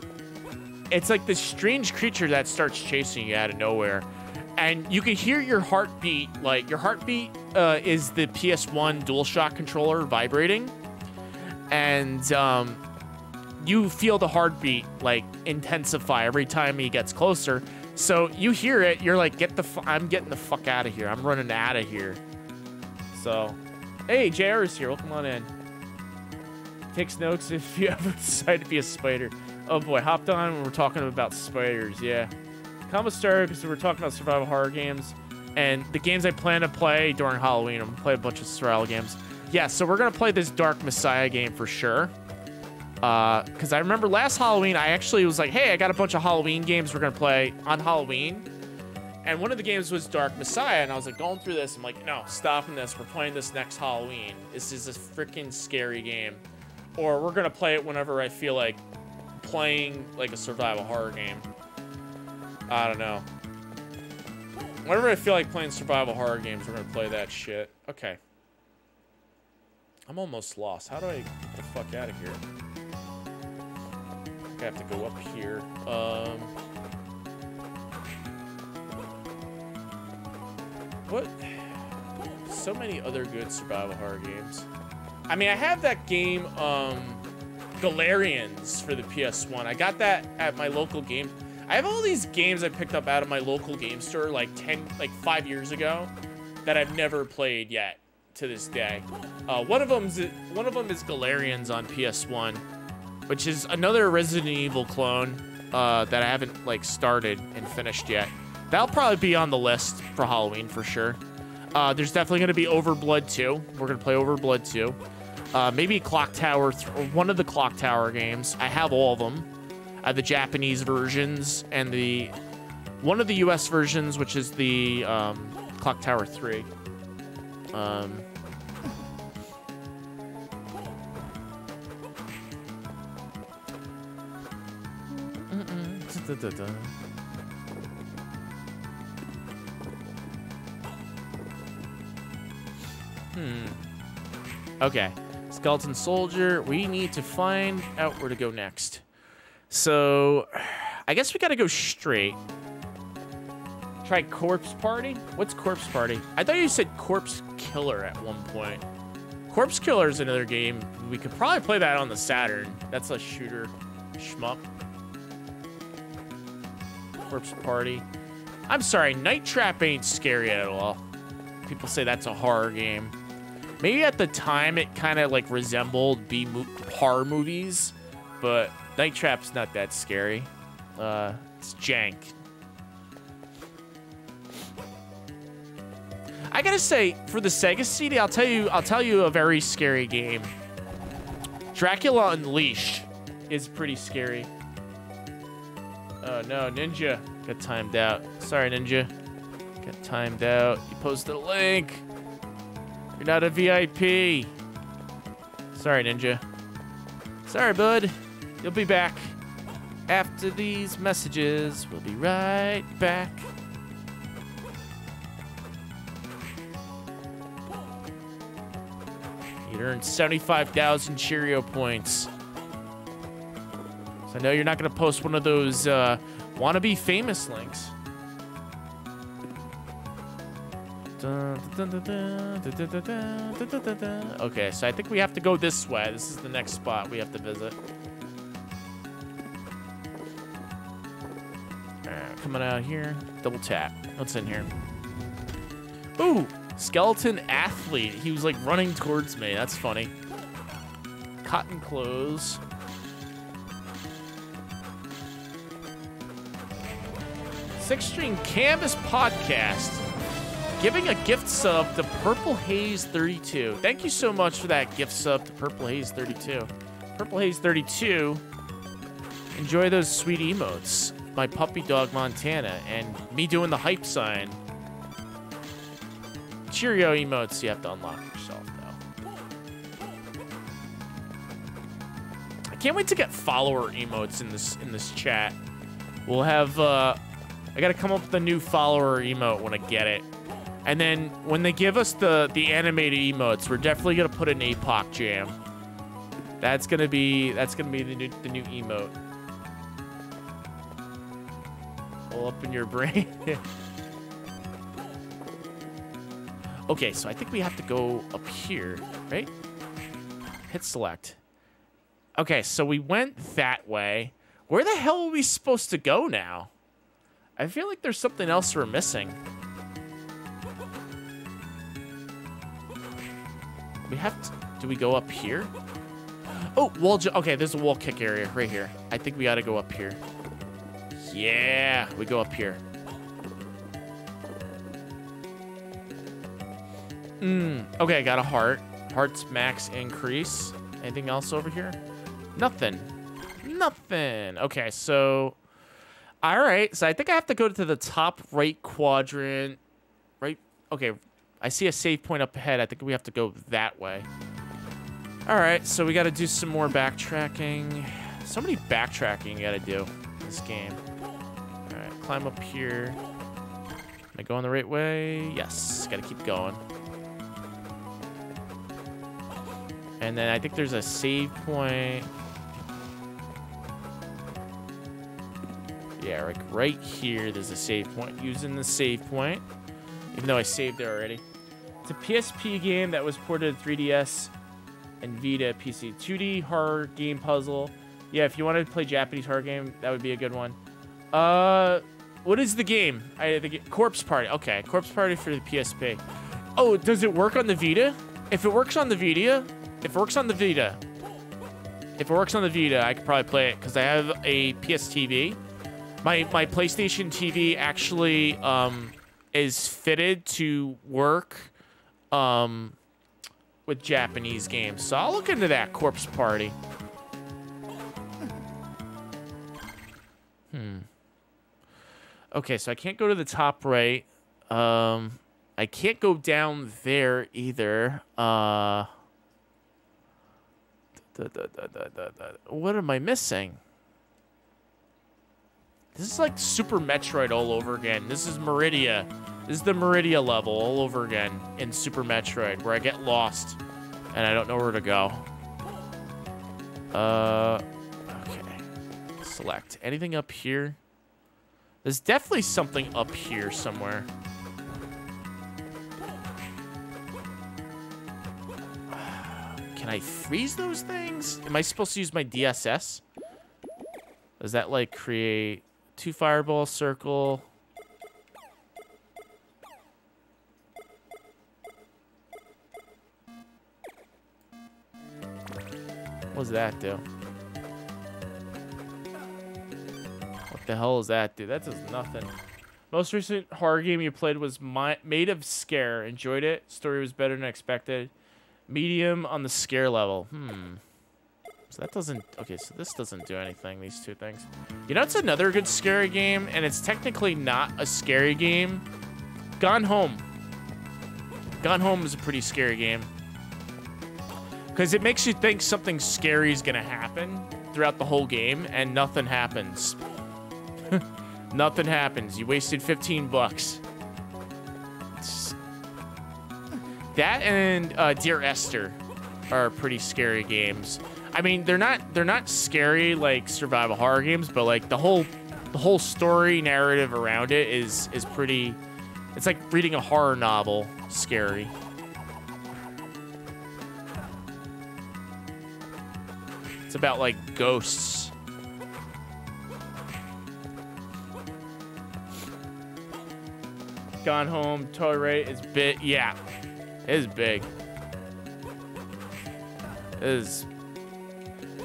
it's like this strange creature that starts chasing you out of nowhere. And you can hear your heartbeat, like your heartbeat uh, is the PS1 DualShock controller vibrating. And um, you feel the heartbeat like intensify every time he gets closer. So you hear it, you're like, get the, I'm getting the fuck out of here. I'm running out of here. So, hey, JR is here. Welcome on in. Takes notes if you ever decide to be a spider. Oh boy, hopped on when we're talking about spiders. Yeah, combo started because we're talking about survival horror games and the games I plan to play during Halloween. I'm gonna play a bunch of survival games. Yeah, so we're gonna play this Dark Messiah game for sure. Uh, because I remember last Halloween, I actually was like, hey, I got a bunch of Halloween games we're gonna play on Halloween. And one of the games was Dark Messiah, and I was like going through this. I'm like, no, stopping this. We're playing this next Halloween. This is a freaking scary game. Or we're gonna play it whenever I feel like playing like a survival horror game. I don't know. Whenever I feel like playing survival horror games, we're gonna play that shit. Okay. I'm almost lost. How do I get the fuck out of here? I have to go up here. Um. What? So many other good survival horror games. I mean, I have that game, um, Galerians for the PS1. I got that at my local game. I have all these games I picked up out of my local game store like 10, like five years ago that I've never played yet to this day. Uh, one of them's one of them is Galerians on PS1, which is another Resident Evil clone uh, that I haven't like started and finished yet. That'll probably be on the list for Halloween for sure. Uh, there's definitely going to be Overblood 2. We're going to play Overblood 2. Uh, maybe Clock Tower, th- one of the Clock Tower games. I have all of them. Have the Japanese versions and the one of the U.S. versions, which is the um, Clock Tower 3. Um. Da-da-da-da. Hmm. Okay. Skeleton Soldier. We need to find out where to go next. So, I guess we gotta go straight. Try Corpse Party? What's Corpse Party? I thought you said Corpse Killer at one point. Corpse Killer is another game. We could probably play that on the Saturn. That's a shooter shmup. Corpse Party. I'm sorry, Night Trap ain't scary at all. People say that's a horror game. Maybe at the time it kind of like resembled B horror movies, but Night Trap's not that scary. Uh, it's jank. I gotta say, for the Sega CD, I'll tell you, I'll tell you a very scary game. Dracula Unleashed is pretty scary. Oh no, Ninja got timed out. Sorry, Ninja. Got timed out. You posted a link. You're not a VIP. Sorry, Ninja. Sorry, bud. You'll be back. After these messages, we'll be right back. You earned 75,000 Cheerio points. So I know you're not going to post one of those uh, wannabe famous links. Okay, so I think we have to go this way. This is the next spot we have to visit. Alright, coming out here. Double tap. What's in here? Ooh, skeleton athlete. He was like running towards me. That's funny. Cotton clothes. Six String Canvas Podcast. Giving a gift sub to Purple Haze 32. Thank you so much for that gift sub to Purple Haze 32. Purple Haze 32 Enjoy those sweet emotes. My puppy dog Montana and me doing the hype sign. Cheerio emotes you have to unlock yourself though. I can't wait to get follower emotes in this in this chat. We'll have uh I gotta come up with a new follower emote when I get it. And then when they give us the the animated emotes, we're definitely gonna put an APOC jam. That's gonna be that's gonna be the new the new emote. All up in your brain. okay, so I think we have to go up here, right? Hit select. Okay, so we went that way. Where the hell are we supposed to go now? I feel like there's something else we're missing. We have to, do we go up here? Oh, wall okay, there's a wall kick area right here. I think we gotta go up here. Yeah, we go up here. Mm, okay, I got a heart. Heart's max increase. Anything else over here? Nothing. Nothing. Okay, so... Alright, so I think I have to go to the top right quadrant. Right? Okay, I see a save point up ahead. I think we have to go that way. Alright, so we got to do some more backtracking. So many backtracking you got to do this game climb up here. Am I going the right way? Yes, gotta keep going. And then I think there's a save point. Yeah, like right here, there's a save point. Using the save point, even though I saved it already. It's a PSP game that was ported to 3DS and Vita PC. 2D horror game puzzle. Yeah, if you wanted to play Japanese horror game, that would be a good one. Uh, what is the game? I the Corpse Party. Okay, Corpse Party for the PSP. Oh, does it work on the Vita? If it works on the Vita, if it works on the Vita, if it works on the Vita, I could probably play it because I have a PS TV. My my PlayStation TV actually um, is fitted to work um, with Japanese games, so I'll look into that Corpse Party. Okay, so I can't go to the top right. Um, I can't go down there either. Uh, what am I missing? This is like Super Metroid all over again. This is Maridia. This is the Maridia level all over again in Super Metroid, where I get lost and I don't know where to go. Uh, okay. Select. Anything up here? There's definitely something up here somewhere. Can I freeze those things? Am I supposed to use my DSS? Does that, like, create two fireball circle? What does that do? The hell is that, dude? That does nothing. Most recent horror game you played was My Maid of Sker. Enjoyed it. Story was better than expected. Medium on the scare level. Hmm. So that doesn't... Okay, so this doesn't do anything, these two things. You know, it's another good scary game, and it's technically not a scary game. Gone Home. Gone Home is a pretty scary game. Because it makes you think something scary is going to happen throughout the whole game, and nothing happens. Nothing happens. You wasted 15 bucks. That and uh, Dear Esther are pretty scary games. I mean, they're not they're not scary like survival horror games, but like the whole the whole story narrative around it is is pretty. It's like reading a horror novel. Scary. It's about like ghosts Gone Home, toy rate is big. Yeah, it is big. It is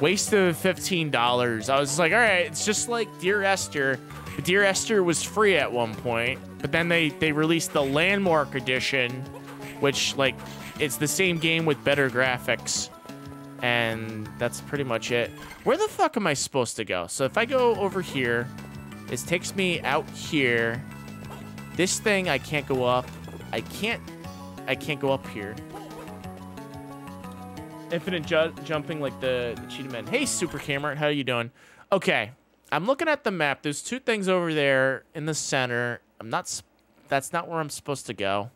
waste of $15. I was like, all right, it's just like Dear Esther. Dear Esther was free at one point, but then they, they released the Landmark Edition, which, like, it's the same game with better graphics. And that's pretty much it. Where the fuck am I supposed to go? So if I go over here, this takes me out here. This thing, I can't go up. I can't, I can't go up here. Infinite ju jumping like the, the cheetah. Hey, Super Camera, how are you doing? Okay, I'm looking at the map. There's two things over there in the center. I'm not, that's not where I'm supposed to go.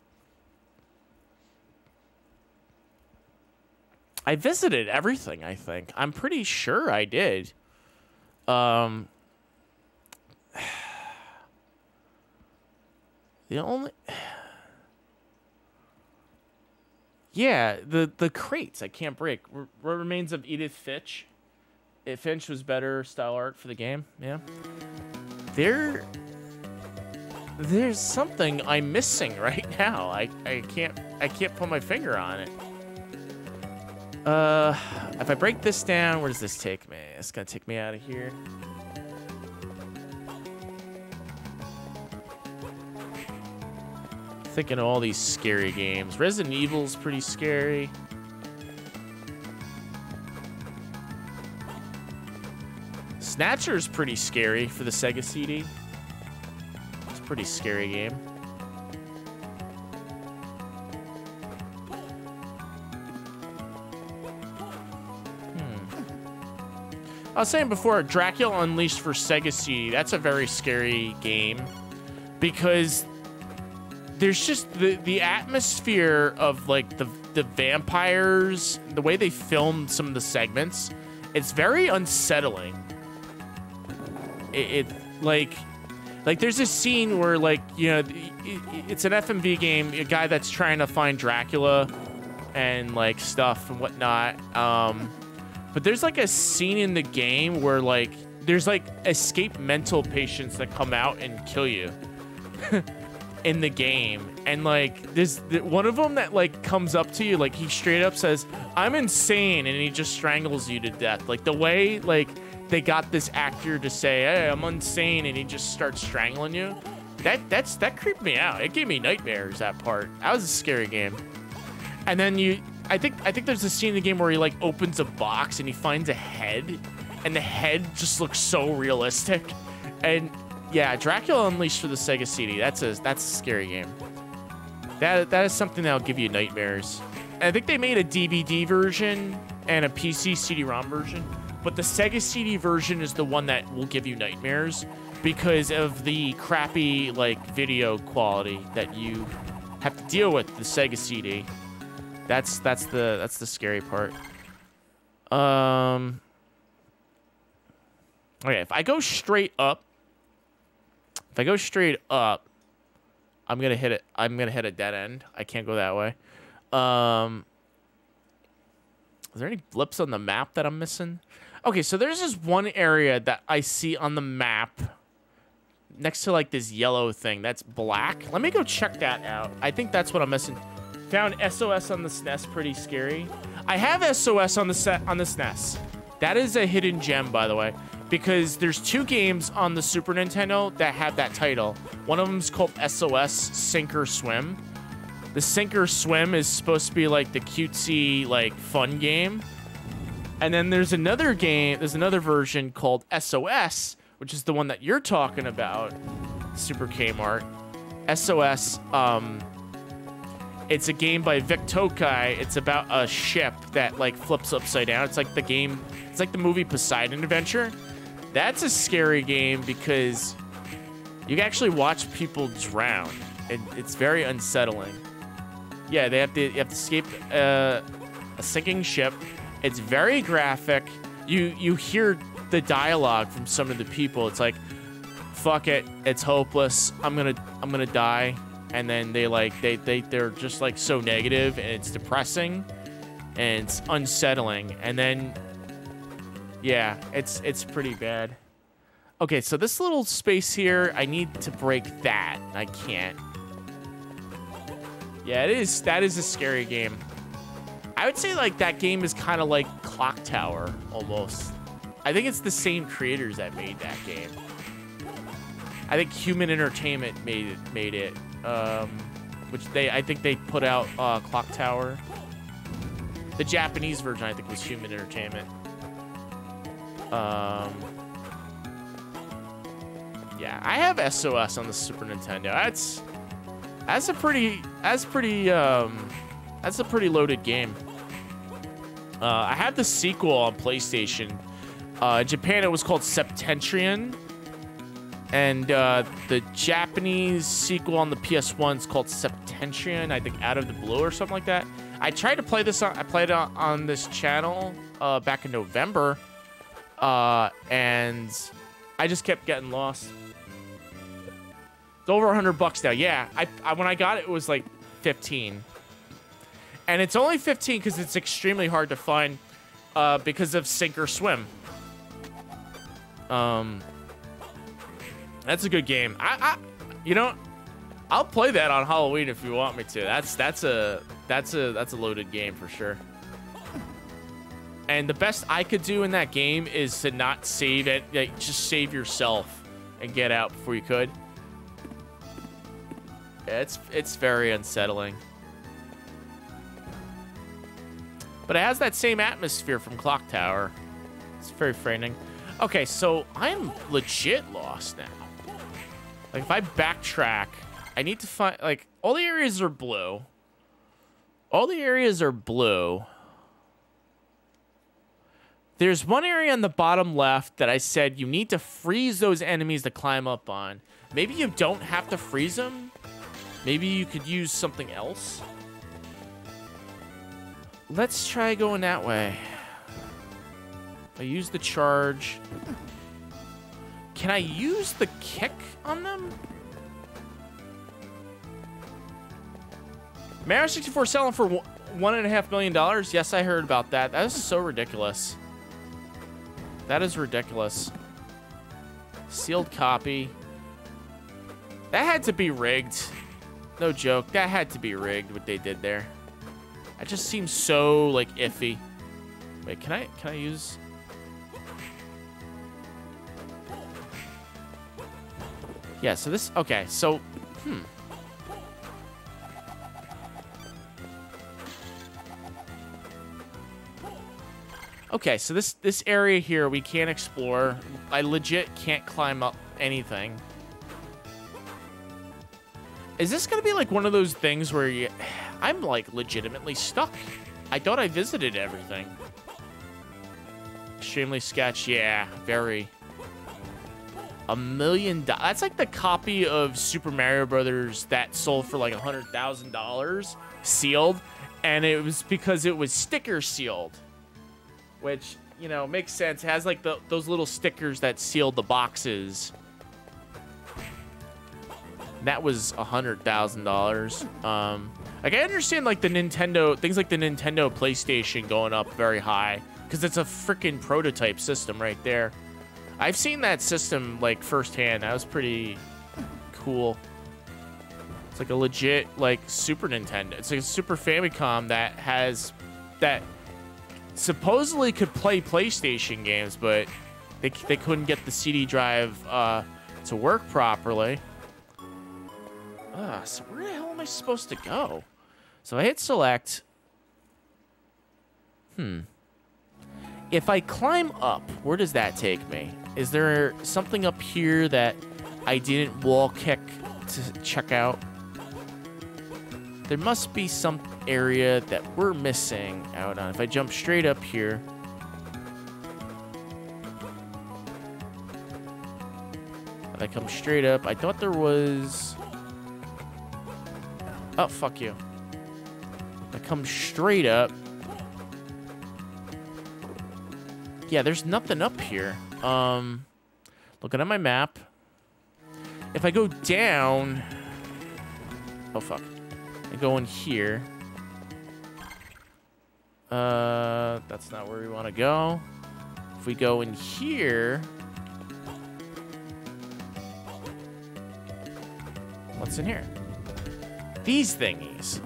I visited everything, I think. I'm pretty sure I did. Um, the only... Yeah, the, the crates I can't break. R remains of Edith Finch. Edith Finch was better style art for the game. Yeah. There... There's something I'm missing right now. I, I can't I can't put my finger on it. Uh, if I break this down, where does this take me? It's gonna take me out of here. Thinking of all these scary games. Resident Evil's pretty scary. Snatcher's pretty scary for the Sega CD. It's a pretty scary game. Hmm. I was saying before, Dracula Unleashed for Sega CD, that's a very scary game because there's just the, the atmosphere of like the, the vampires, the way they filmed some of the segments, it's very unsettling. It, it like, like there's this scene where like, you know, it, it's an FMV game, a guy that's trying to find Dracula and like stuff and whatnot. Um, but there's like a scene in the game where like there's like escape mental patients that come out and kill you in the game. And like there's one of them that like comes up to you like he straight up says, "I'm insane," and he just strangles you to death. Like the way like they got this actor to say, "Hey, I'm insane," and he just starts strangling you. That that's that creeped me out. It gave me nightmares. That part. That was a scary game. And then you I think I think there's a scene in the game where he like opens a box and he finds a head, and the head just looks so realistic. And yeah, Dracula Unleashed for the Sega CD. That's a that's a scary game. That that is something that'll give you nightmares. I think they made a DVD version and a PC CD-ROM version, but the Sega CD version is the one that will give you nightmares because of the crappy like video quality that you have to deal with the Sega CD. That's that's the that's the scary part. Um. Okay, if I go straight up, if I go straight up, I'm gonna hit it. I'm gonna hit a dead end. I can't go that way. Um. Is there any blips on the map that I'm missing? Okay, so there's this one area that I see on the map next to like this yellow thing that's black. Let me go check that out. I think that's what I'm missing. Found SOS on the SNES pretty scary. I have SOS on the set on the SNES. That is a hidden gem, by the way, because there's two games on the Super Nintendo that have that title. One of them is called SOS Sink or Swim. The Sink or Swim is supposed to be like the cutesy, like fun game. And then there's another game, there's another version called SOS, which is the one that you're talking about, Super Kmart. SOS, um, it's a game by Vic Tokai. It's about a ship that like flips upside down. It's like the game, it's like the movie Poseidon Adventure. That's a scary game because you can actually watch people drown. And it's very unsettling. Yeah, they have to you have to escape uh, a sinking ship. It's very graphic. You you hear the dialogue from some of the people. It's like, fuck it, it's hopeless. I'm gonna I'm gonna die and then they like they they they're just like so negative and it's depressing and it's unsettling and then yeah it's it's pretty bad. Okay so this little space here i need to break that. I can't. Yeah it is that is a scary game. I would say like that game is kind of like clock tower almost. I think it's the same creators that made that game. I think human entertainment made it made it um, which they I think they put out uh, Clock Tower. The Japanese version, I think, was Human Entertainment. Um, yeah, I have SOS on the Super Nintendo. That's that's a pretty that's pretty um that's a pretty loaded game. Uh, I had the sequel on PlayStation. Uh, in Japan, it was called Septentrion. And uh, the Japanese sequel on the PS1 is called Septentrion, I think Out of the Blue or something like that. I tried to play this on, I played it on, on this channel uh, back in November. Uh, and I just kept getting lost. It's over 100 bucks now. Yeah, I, I when I got it, it was like 15. And it's only 15 because it's extremely hard to find uh, because of Sink or Swim. Um, that's a good game. I, I, you know, I'll play that on Halloween if you want me to. That's that's a that's a that's a loaded game for sure. And the best I could do in that game is to not save it, like just save yourself and get out before you could. Yeah, it's it's very unsettling. But it has that same atmosphere from Clock Tower. It's very frightening. Okay, so I'm legit lost now. Like, if I backtrack, I need to find, like, all the areas are blue. All the areas are blue. There's one area on the bottom left that I said you need to freeze those enemies to climb up on. Maybe you don't have to freeze them. Maybe you could use something else. Let's try going that way. I use the charge. Can I use the kick on them? Mario 64 selling for one and a half million dollars? Yes, I heard about that. That is so ridiculous. That is ridiculous. Sealed copy. That had to be rigged. No joke. That had to be rigged, what they did there. That just seems so, like, iffy. Wait, can I, can I use... Yeah, so this, okay, so, hmm. Okay, so this this area here we can't explore. I legit can't climb up anything. Is this gonna be like one of those things where you, I'm like legitimately stuck? I thought I visited everything. Extremely sketch, yeah, very. A million dollars. That's like the copy of Super Mario Brothers that sold for like a hundred thousand dollars, sealed, and it was because it was sticker sealed, which you know makes sense. It has like the, those little stickers that sealed the boxes. That was a hundred thousand dollars. Um, like I understand like the Nintendo things like the Nintendo PlayStation going up very high because it's a freaking prototype system right there. I've seen that system like firsthand. That was pretty cool. It's like a legit like Super Nintendo. It's like a Super Famicom that has that supposedly could play PlayStation games, but they they couldn't get the CD drive uh, to work properly. Ah, so where the hell am I supposed to go? So I hit select. Hmm. If I climb up, where does that take me? Is there something up here that I didn't wall kick to check out? There must be some area that we're missing out on. If I jump straight up here. I come straight up, I thought there was... Oh, fuck you. I come straight up. Yeah, there's nothing up here. Um, looking at my map. If I go down... Oh, fuck. Go in here. Uh, that's not where we want to go. If we go in here... What's in here? These thingies.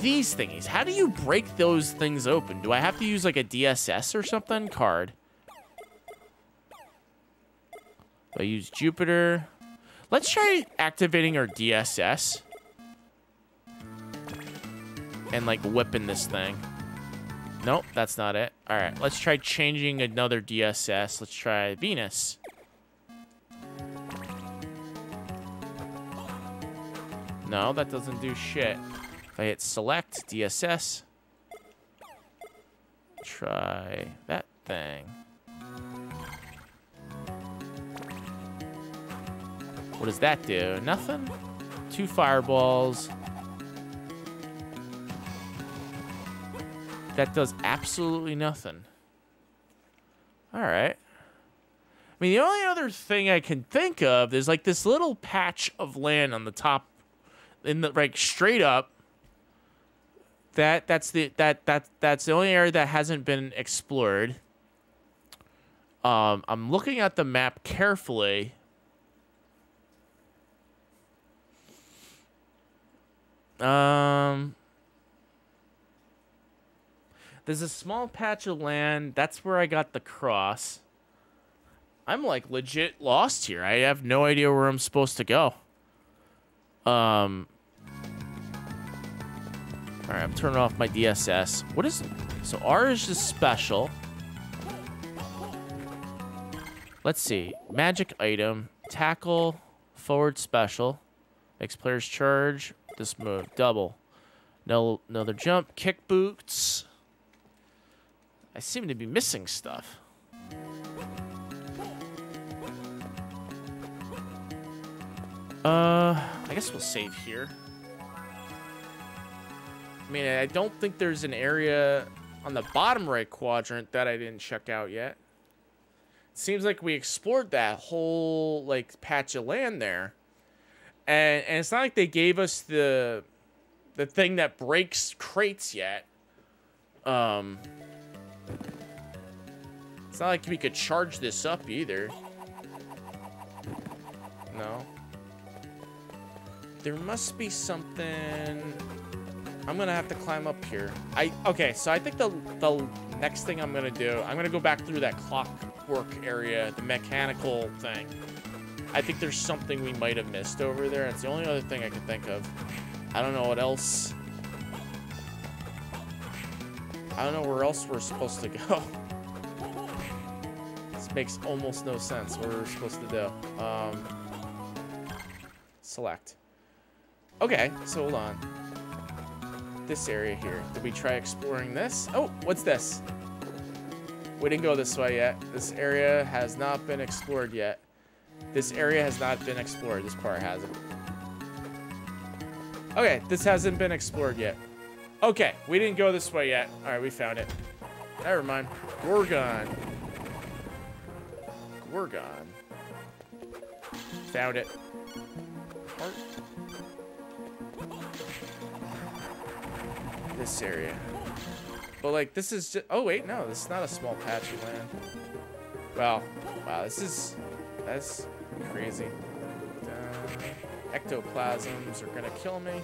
These thingies. How do you break those things open? Do I have to use like a DSS or something? Card. I use Jupiter. Let's try activating our DSS. and like whipping this thing. Nope, that's not it. All right, let's try changing another DSS. Let's try Venus. No, that doesn't do shit. If I hit select DSS, try that thing. What does that do? Nothing? Two fireballs. That does absolutely nothing. All right. I mean, the only other thing I can think of is like this little patch of land on the top, in the like straight up. That that's the that that that's the only area that hasn't been explored. Um, I'm looking at the map carefully. Um, there's a small patch of land. That's where I got the cross. I'm like legit lost here. I have no idea where I'm supposed to go. Um. All right, I'm turning off my DSS. What is so R is just special. Let's see. Magic item, tackle, forward special, makes players charge, this move. Double. No, another jump. Kick boots. I seem to be missing stuff. Uh, I guess we'll save here. I mean, I don't think there's an area on the bottom right quadrant that I didn't check out yet. Seems like we explored that whole, like, patch of land there and and it's not like they gave us the the thing that breaks crates yet. Um, it's not like we could charge this up either. No. There must be something. I'm gonna have to climb up here. I okay, so I think the the next thing I'm gonna do, I'm gonna go back through that clockwork area, the mechanical thing. I think there's something we might have missed over there. It's the only other thing I can think of. I don't know what else. I don't know where else we're supposed to go. this makes almost no sense what we're supposed to do. Um, select. Okay, so hold on. This area here. Did we try exploring this? Oh, what's this? We didn't go this way yet. This area has not been explored yet. This area has not been explored. This part hasn't. Okay, this hasn't been explored yet. Okay, we didn't go this way yet. All right, we found it. Never mind. Gorgon. Gorgon. Found it. Heart. This area. But, like, this is just... Oh, wait, no. This is not a small patch of land. Well, wow, this is... That's crazy. Uh, ectoplasms are gonna kill me.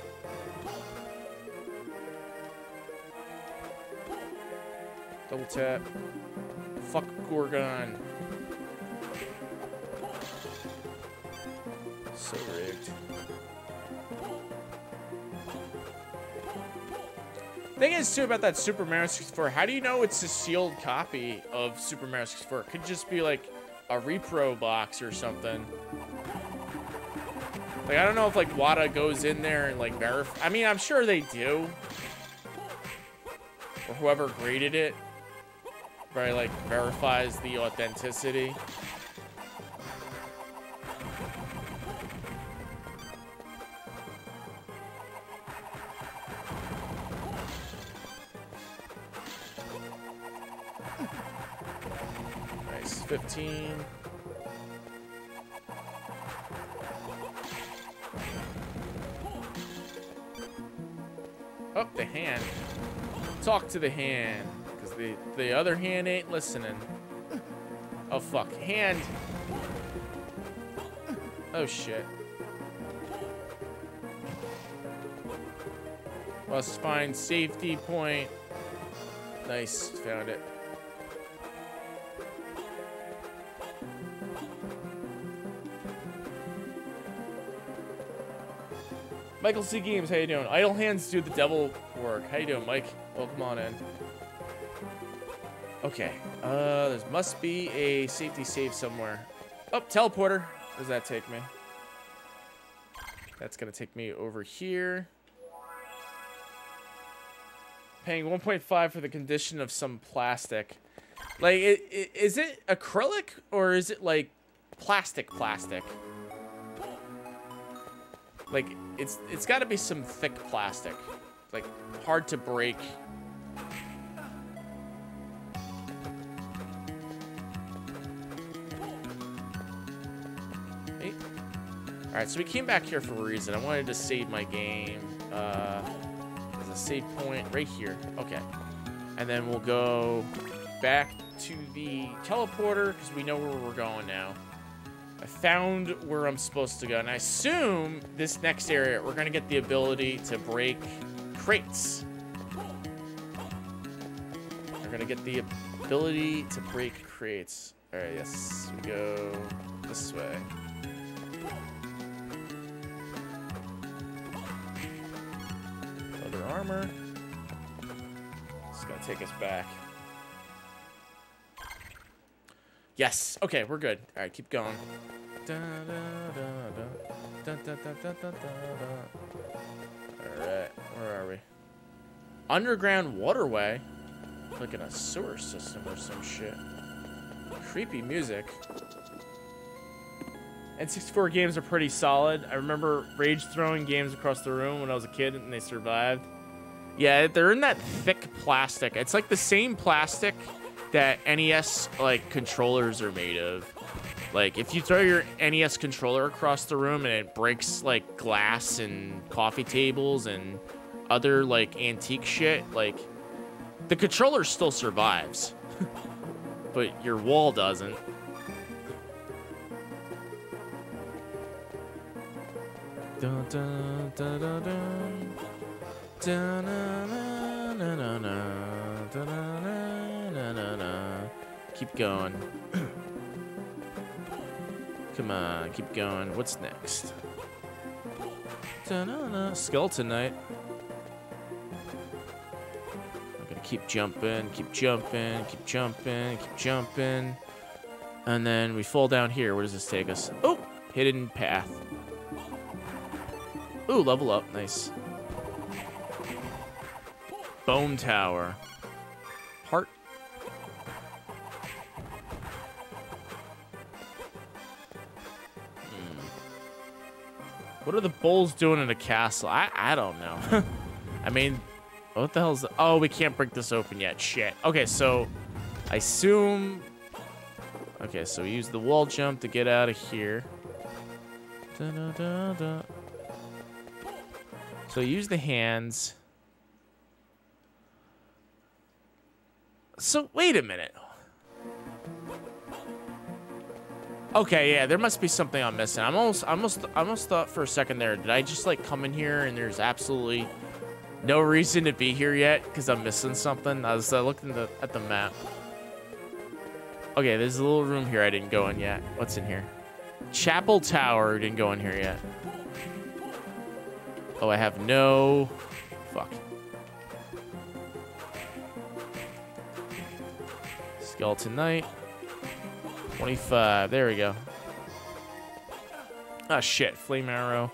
Double tap. Fuck Gorgon. So rigged. Thing is too about that Super Mario 64, how do you know it's a sealed copy of Super Mario 64? It could just be like a repro box or something. Like, I don't know if, like, WATA goes in there and, like, verify. I mean, I'm sure they do. Or whoever graded it. Probably, like, verifies the authenticity. 15. Oh, the hand. Talk to the hand. Because the, the other hand ain't listening. Oh, fuck. Hand. Oh, shit. Must find safety point. Nice. Found it. Michael C. Games, how you doing? Idle hands do the devil work. How you doing, Mike? Welcome on in. Okay. Uh, there must be a safety save somewhere. Oh, teleporter. Where does that take me? That's gonna take me over here. Paying 1.5 for the condition of some plastic. Like, is it acrylic or is it like plastic plastic? Like, it's it's got to be some thick plastic. Like, hard to break. Hey. All right, so we came back here for a reason. I wanted to save my game. Uh, as a save point right here. Okay. And then we'll go back to the teleporter because we know where we're going now. I found where I'm supposed to go. And I assume this next area, we're going to get the ability to break crates. We're going to get the ability to break crates. All right, yes, we go this way. Leather armor. It's going to take us back. Yes. Okay, we're good. All right, keep going. All right, where are we? Underground waterway? Like in a sewer system or some shit. Creepy music. N64 games are pretty solid. I remember rage throwing games across the room when I was a kid and they survived. Yeah, they're in that thick plastic. It's like the same plastic that NES like controllers are made of. Like if you throw your NES controller across the room and it breaks like glass and coffee tables and other like antique shit, like the controller still survives. but your wall doesn't. Dun, dun, dun, Keep going. Come on, keep going. What's next? Da-na-na. Skeleton Knight. I'm gonna keep jumping, keep jumping, keep jumping, keep jumping. And then we fall down here. Where does this take us? Oh, hidden path. Ooh, level up. Nice. Bone Tower. What are the bulls doing in a castle? I, I don't know. I mean, what the hell's... The, oh, we can't break this open yet. Shit. Okay, so I assume... Okay, so we use the wall jump to get out of here. Da, da, da. So use the hands. So wait a minute. Okay, yeah, there must be something I'm missing. I'm almost, I almost, I almost thought for a second there, did I just like come in here and there's absolutely no reason to be here yet because I'm missing something? I was uh, looking the, at the map. Okay, there's a little room here I didn't go in yet. What's in here? Chapel Tower didn't go in here yet. Oh, I have no... Fuck. Skeleton Knight. 25. There we go. Ah, shit. Flame Arrow.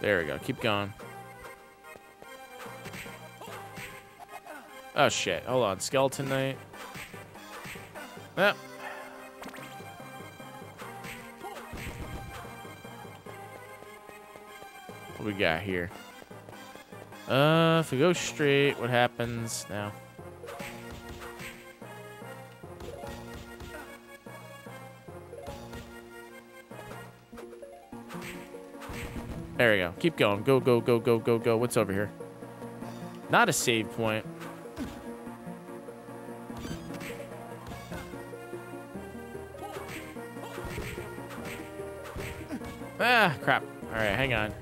There we go. Keep going. Oh, shit. Hold on. Skeleton Knight. Yep. What we got here? Uh, if we go straight, what happens now? There we go. Keep going. Go, go, go, go, go, go. What's over here? Not a save point. Ah, crap. All right, hang on.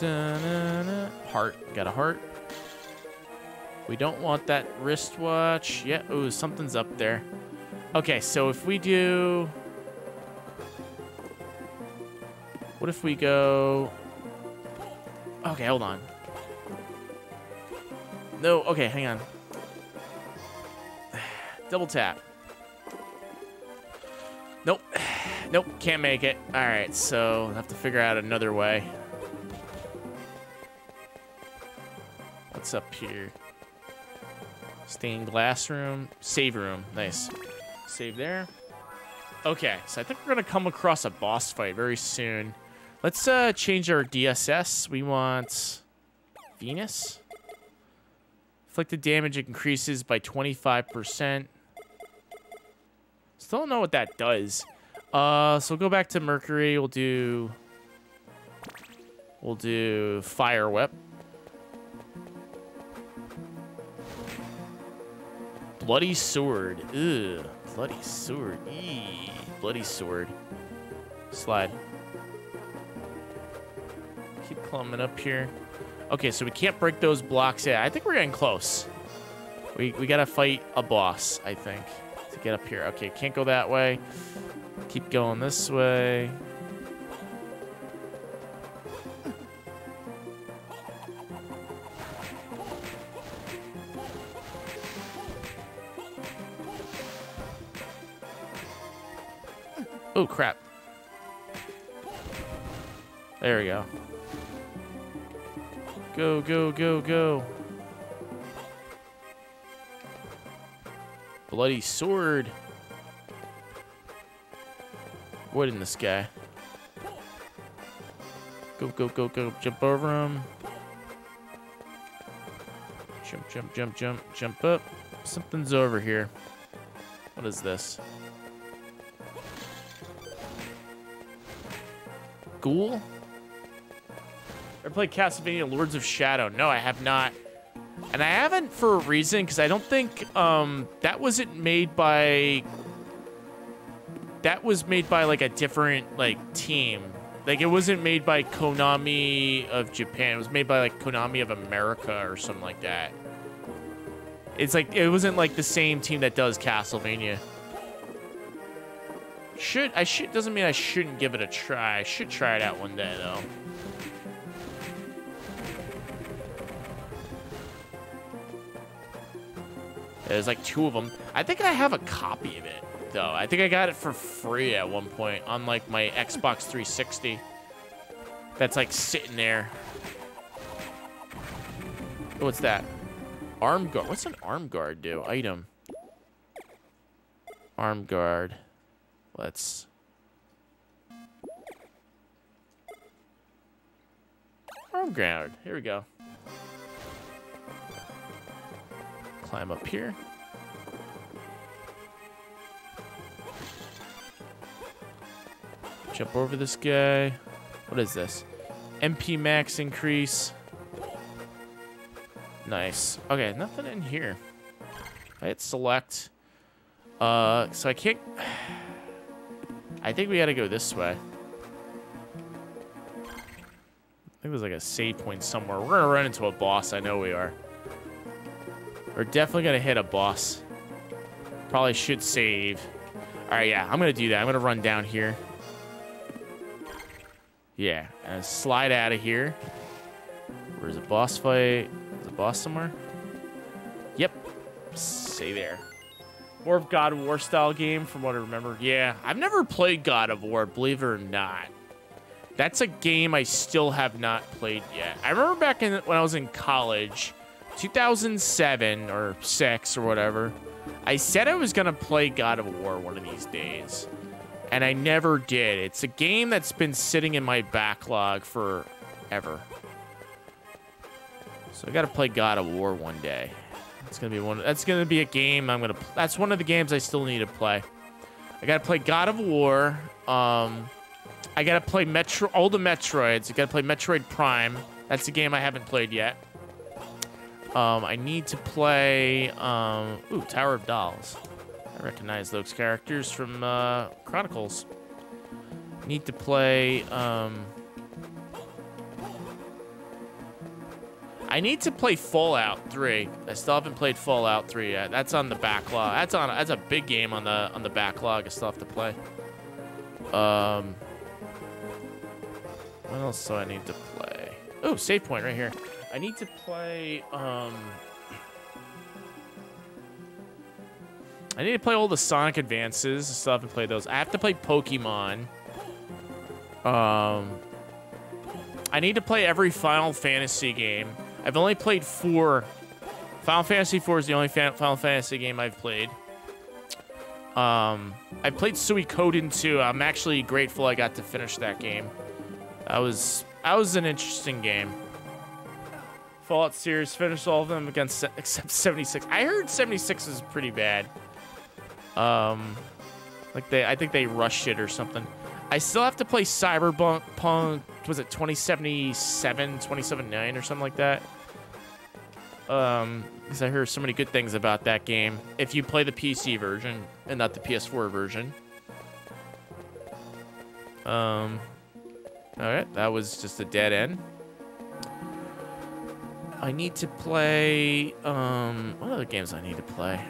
Heart. Got a heart. We don't want that wristwatch. Yeah, ooh, something's up there. Okay, so if we do... What if we go... Okay, hold on. No, okay, hang on. Double tap. Nope. Nope, can't make it. All right, so I'll have to figure out another way. What's up here? Stained glass room. Save room. Nice. Save there. Okay, so I think we're going to come across a boss fight very soon. Let's uh, change our DSS. We want Venus. Inflicted damage increases by 25%. Still don't know what that does. Uh, so we'll go back to Mercury. We'll do... We'll do Fire Whip. Bloody Sword. Ugh. Bloody Sword. Eee. Bloody Sword. Slide. Keep climbing up here. Okay, so we can't break those blocks yet. I think we're getting close. We, we gotta fight a boss, I think, to get up here. Okay, can't go that way. Keep going this way. Oh, crap. There we go. Go, go, go, go. Bloody sword. What in this guy? Go, go, go, go. Jump over him. Jump, jump, jump, jump, jump up. Something's over here. What is this? Ghoul? I played Castlevania Lords of Shadow. No, I have not. And I haven't for a reason, because I don't think um, that wasn't made by... That was made by, like, a different, like, team. Like, it wasn't made by Konami of Japan. It was made by, like, Konami of America or something like that. It's like, it wasn't, like, the same team that does Castlevania. Should, I should, doesn't mean I shouldn't give it a try. I should try it out one day, though. There's like two of them. I think I have a copy of it, though. I think I got it for free at one point on like my Xbox 360. That's like sitting there. What's that? Arm guard. What's an arm guard do? Item. Arm guard. Let's... Arm guard. Here we go. Climb up here. Jump over this guy. What is this? MP max increase. Nice. Okay, nothing in here. I hit select. Uh, so I can't... I think we gotta go this way. I think there's like a save point somewhere. We're gonna run into a boss. I know we are. We're definitely gonna hit a boss. Probably should save. All right, yeah, I'm gonna do that. I'm gonna run down here. Yeah, and slide out of here. Where's a boss fight? Is a boss somewhere? Yep. Stay there. More of God of War style game from what I remember. Yeah, I've never played God of War, believe it or not. That's a game I still have not played yet. I remember back in when I was in college, 2007 or 6 or whatever, I said I was going to play God of War one of these days. And I never did. It's a game that's been sitting in my backlog forever. So I got to play God of War one day. That's gonna be one. That's gonna be a game I'm gonna. That's one of the games I still need to play. I gotta play God of War. Um, I gotta play Metro. All the Metroids. I gotta play Metroid Prime. That's a game I haven't played yet. Um, I need to play. Um, ooh, Tower of Dolls. I recognize those characters from uh, Chronicles. Need to play. Um, I need to play Fallout 3. I still haven't played Fallout 3 yet. That's on the backlog. That's on. That's a big game on the on the backlog. I still have to play. Um, what else do I need to play? Oh, save point right here. I need to play. Um, I need to play all the Sonic Advances. I still haven't played those. I have to play Pokemon. Um, I need to play every Final Fantasy game. I've only played four. Final Fantasy IV is the only Final Fantasy game I've played. Um, I played Suikoden 2. I'm actually grateful I got to finish that game. That was that was an interesting game. Fallout series finished all of them against except 76. I heard 76 is pretty bad. Um, like they, I think they rushed it or something. I still have to play Cyberpunk. Punk, was it 2077, 2079 or something like that? Um, because I heard so many good things about that game. If you play the PC version and not the PS4 version. Um, all right, that was just a dead end. I need to play. Um, what other games I need to play?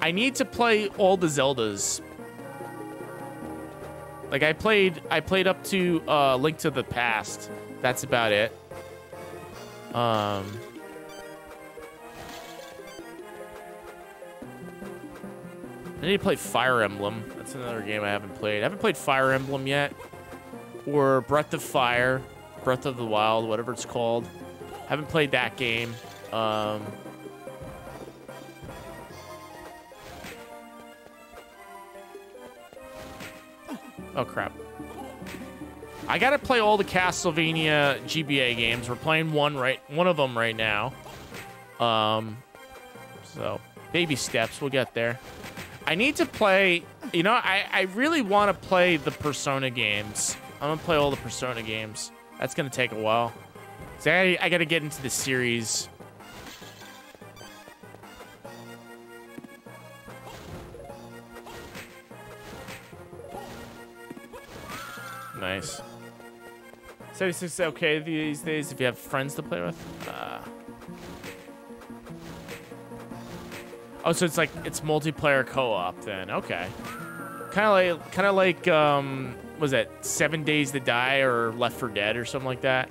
I need to play all the Zeldas. Like I played, I played up to uh, Link to the Past. That's about it. Um. I need to play Fire Emblem. That's another game I haven't played. I haven't played Fire Emblem yet. Or Breath of Fire. Breath of the Wild, whatever it's called. Haven't played that game. Um, Oh, crap. I gotta play all the Castlevania GBA games. We're playing one right, one of them right now. Um, so baby steps. We'll get there. I need to play. You know, I I really want to play the Persona games. I'm gonna play all the Persona games. That's gonna take a while. So I, I gotta get into the series. Nice. 76 is okay these days if you have friends to play with? Uh. Oh, so it's like, it's multiplayer co-op then. Okay. Kind of like, kind of like, um, was it Seven Days to Die or Left 4 Dead or something like that?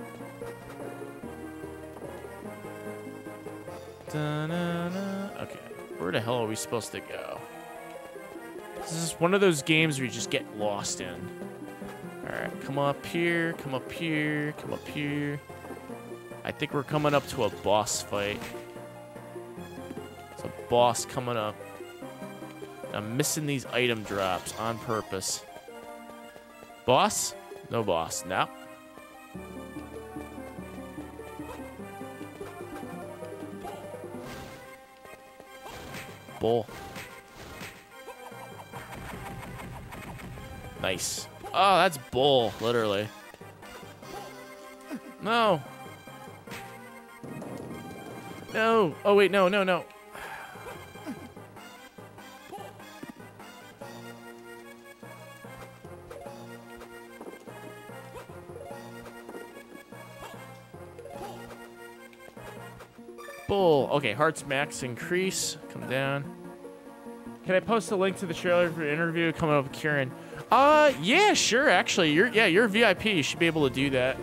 Okay, where the hell are we supposed to go? This is one of those games where you just get lost in. Alright, come up here, come up here, come up here. I think we're coming up to a boss fight. It's a boss coming up. I'm missing these item drops on purpose. Boss? No boss. No. Bull. Nice. Oh, that's bull, literally. No. No. Oh, wait, no, no, no. Bull. Okay, hearts max increase. Come down. Can I post a link to the trailer for interview coming up with Kieran? Uh, yeah, sure, actually. You're, yeah, you're VIP. You should be able to do that.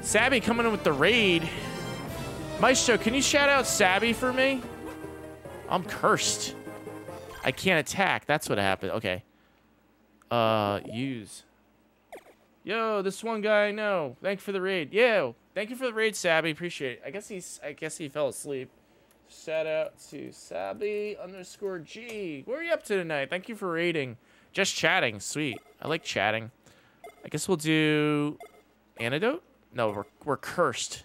Sabby coming in with the raid. Maestro, can you shout out Sabby for me? I'm cursed. I can't attack. That's what happened. Okay. Uh, use. Yo, this one guy, no. Thank you for the raid. Yo, thank you for the raid, Sabby. Appreciate it. I guess he's, I guess he fell asleep. Shout out to Sabby underscore G. What are you up to tonight? Thank you for raiding. Just chatting. Sweet. I like chatting. I guess we'll do antidote? No, we're, we're cursed.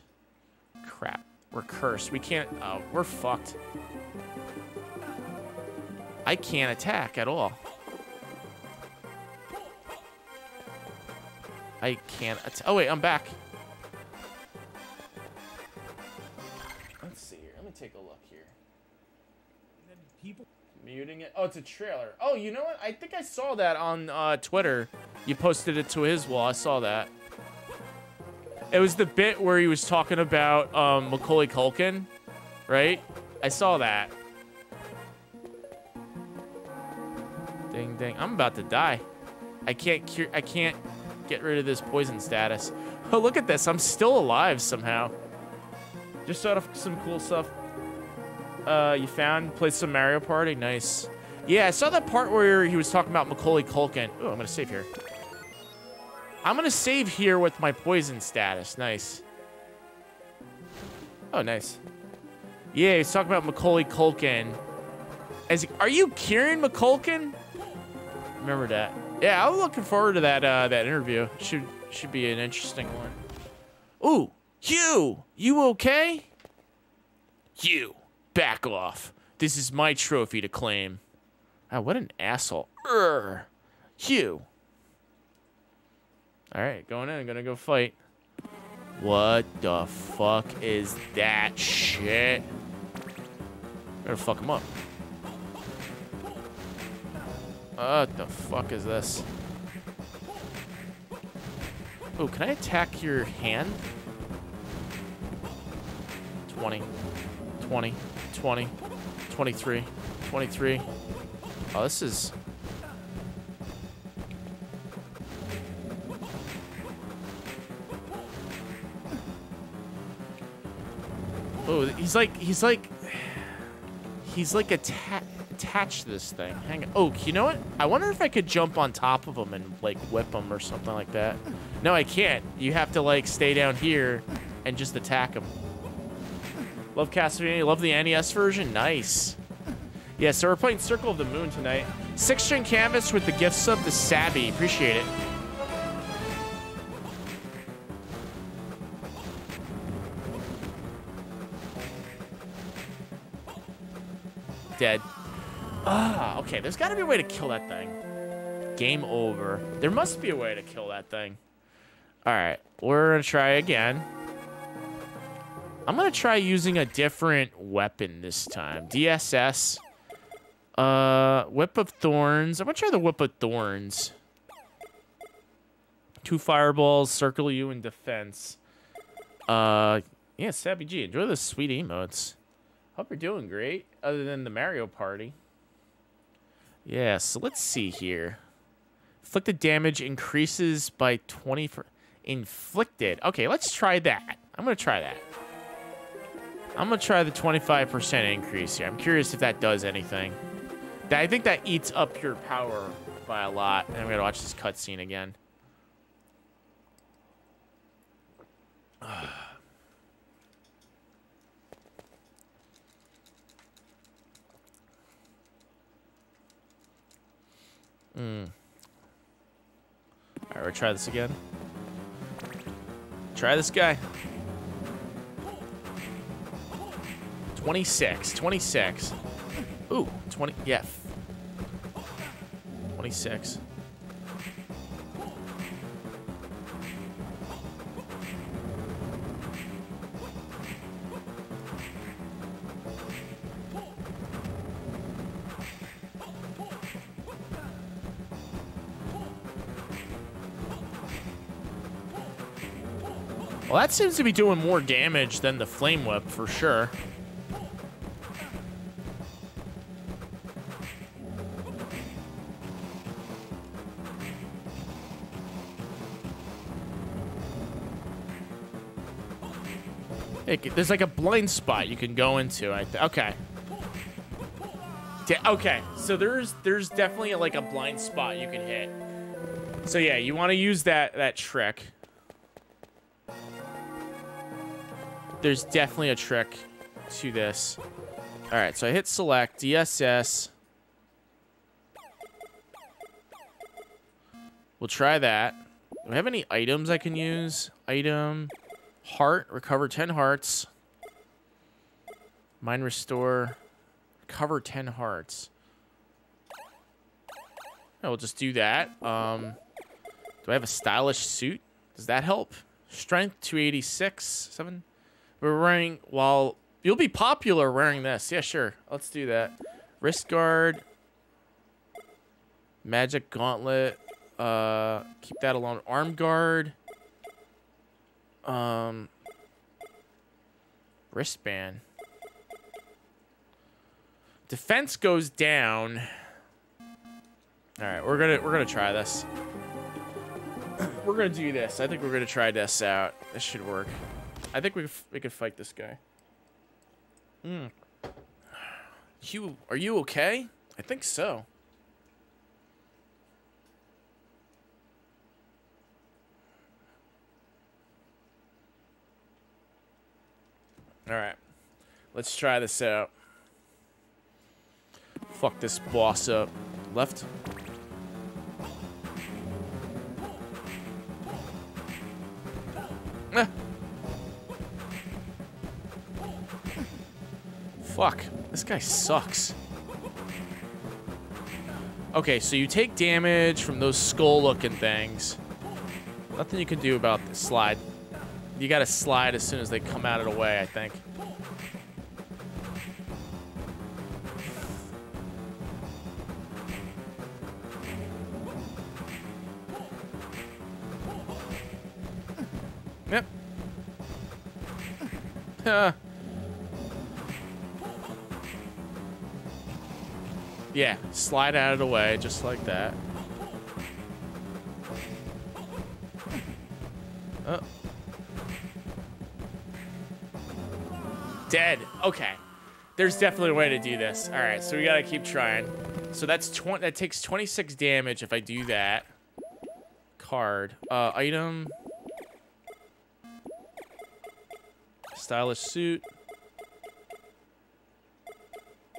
Crap. We're cursed. We can't... Oh, we're fucked. I can't attack at all. I can't... Oh, wait. I'm back. Muting it. Oh, it's a trailer. Oh, you know what? I think I saw that on uh, Twitter. You posted it to his wall. I saw that. It was the bit where he was talking about um, Macaulay Culkin, right? I saw that. Ding ding! I'm about to die. I can't cure. I can't get rid of this poison status. Oh, look at this! I'm still alive somehow. Just out of some cool stuff. Uh, you found played some Mario Party. Nice. Yeah, I saw that part where he was talking about Macaulay Culkin. Oh, I'm gonna save here. I'm gonna save here with my poison status. Nice. Oh, nice. Yeah, he's talking about Macaulay Culkin. As are you Kieran McCulkin? Remember that. Yeah, I'm looking forward to that uh, that interview. Should should be an interesting one. Ooh, Hugh, you okay? You, back off. This is my trophy to claim. Ah, what an asshole. Urgh. Hugh. All right, going in. I'm gonna go fight. What the fuck is that shit? Gotta fuck him up. What the fuck is this? Oh, can I attack your hand? 20, 20, 20, 23, 23. Oh, this is... Oh, he's like, he's like, he's like atta attached to this thing. Hang on. Oh, you know what? I wonder if I could jump on top of him and like whip him or something like that. No, I can't. You have to like stay down here and just attack him. Love Castlevania. Love the NES version. Nice. Yeah, so we're playing Circle of the Moon tonight. Six string canvas with the gift sub to Sabby. Appreciate it. Dead. Ah, okay. There's got to be a way to kill that thing. Game over. There must be a way to kill that thing. All right. We're going to try again. I'm going to try using a different weapon this time. DSS. Uh, Whip of Thorns. I'm going to try the Whip of Thorns. Two fireballs, circle you in defense. Uh, yeah, Sabby G. Enjoy the sweet emotes. Hope you're doing great, other than the Mario Party. Yeah, so let's see here. Inflicted damage increases by 20 for inflicted. Okay, let's try that. I'm going to try that. I'm going to try the 25% increase here. I'm curious if that does anything. I think that eats up your power by a lot. And I'm going to watch this cutscene again. Hmm. Alright, we'll try this again. Try this guy. 26. 26. Ooh, 20. Yeah. 26. Well, that seems to be doing more damage than the Flame Whip, for sure. It, there's like a blind spot you can go into. I okay. okay, so there's there's definitely like a blind spot you can hit. So yeah, you want to use that that trick. There's definitely a trick to this. All right, so I hit select DSS. We'll try that. Do I have any items I can use? Item. Heart, recover 10 hearts. Mind restore, recover 10 hearts. I will just do that. Um, do I have a stylish suit? Does that help? Strength 286, 7. We're wearing, while you'll be popular wearing this. Yeah, sure. Let's do that. Wrist guard. Magic gauntlet. Uh, keep that alone. Arm guard. Um, wristband. Defense goes down. All right, we're gonna we're gonna try this. we're gonna do this. I think we're gonna try this out. This should work. I think we we could fight this guy. Hmm. You are you okay? I think so. All right. Let's try this out. Fuck this boss up. Left. Ah. Fuck. This guy sucks. Okay, so you take damage from those skull-looking things. Nothing you can do about the slide. You gotta slide as soon as they come out of the way, I think. Yep. Huh. Yeah, slide out of the way, just like that. Dead. Okay. There's definitely a way to do this. All right, so we gotta keep trying. So that's 20. That takes 26 damage if I do that. Card. Uh, item. Stylish suit.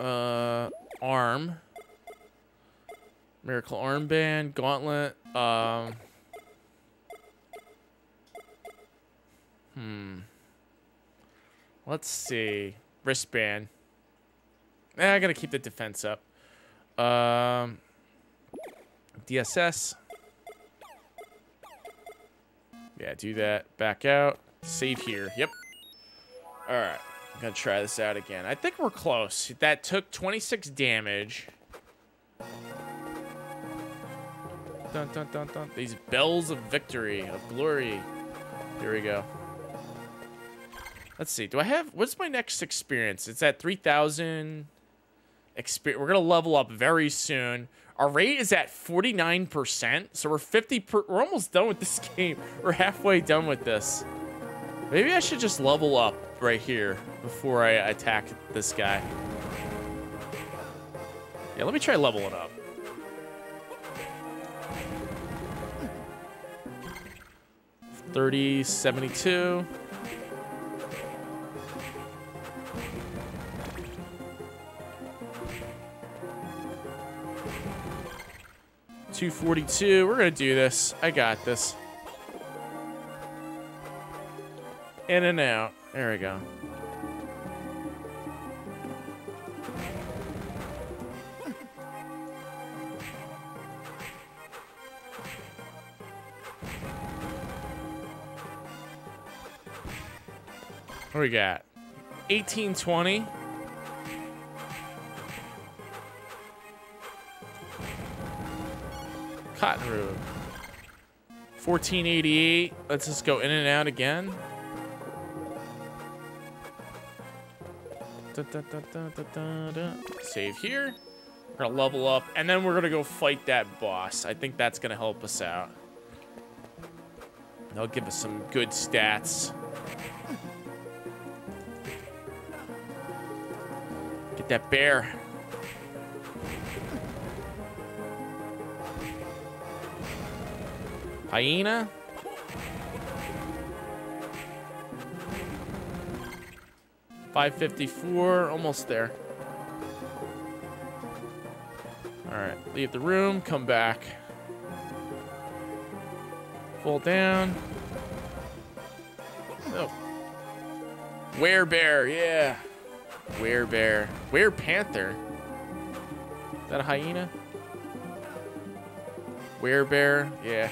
Uh, arm. Miracle armband, gauntlet. Um. Hmm. Let's see. Wristband. Eh, I gotta keep the defense up. Um. DSS. Yeah, do that. Back out. Save here. Yep. All right. I'm gonna try this out again. I think we're close. That took 26 damage. Dun, dun, dun, dun. These bells of victory, of glory. Here we go. Let's see. Do I have... What's my next experience? It's at 3,000 experience. We're going to level up very soon. Our rate is at 49%. So we're 50... Per, we're almost done with this game. We're halfway done with this. Maybe I should just level up right here before I attack this guy. Yeah, let me try leveling up. Thirty seventy-two. Two forty-two. We're gonna do this. I got this. In and out. There we go. What we got? 1820. Cotton Road. 1488. Let's just go in and out again. Da, da, da. Save here. We're gonna level up, and then we're gonna go fight that boss. I think that's gonna help us out. They'll give us some good stats. Get that bear. Hyena. Five fifty-four, almost there. All right, leave the room, come back. Fall down. Oh. Werebear, yeah. Werebear. Were Panther. Is that a hyena? Werebear, yeah.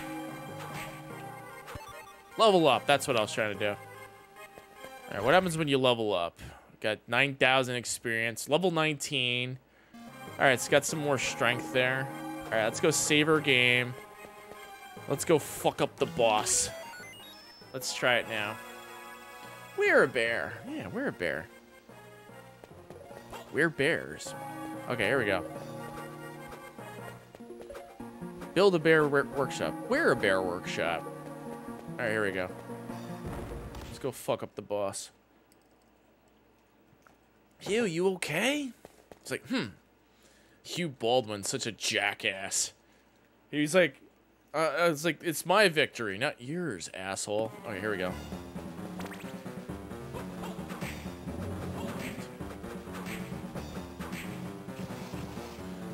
Level up, that's what I was trying to do. All right, what happens when you level up? Got 9,000 experience, level 19. All right, it's got some more strength there. All right, let's go save our game. Let's go fuck up the boss. Let's try it now. We're a bear. Yeah, we're a bear. We're bears. Okay, here we go. Build a bear workshop. We're a bear workshop. All right, here we go. Let's go fuck up the boss. Hugh, you okay? It's like, hmm. Hugh Baldwin's such a jackass. He's like, uh, it's like, it's my victory, not yours, asshole. Okay, here we go.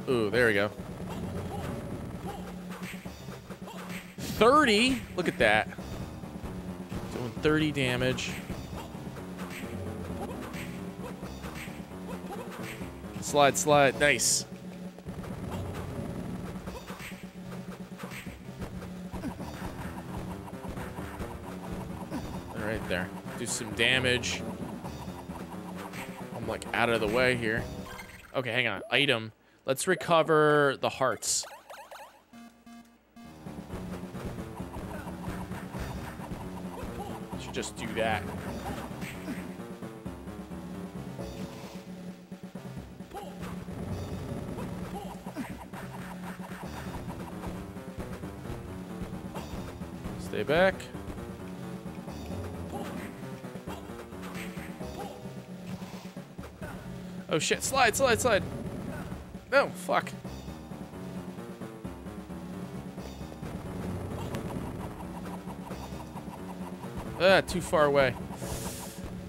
Ooh, there we go. 30? Look at that. Doing 30 damage. Slide, slide. Nice. Right there. Do some damage. I'm like out of the way here. Okay, hang on. Item. Let's recover the hearts. Just do that. Stay back. Oh shit, slide, slide, slide. No, fuck. Ah, too far away.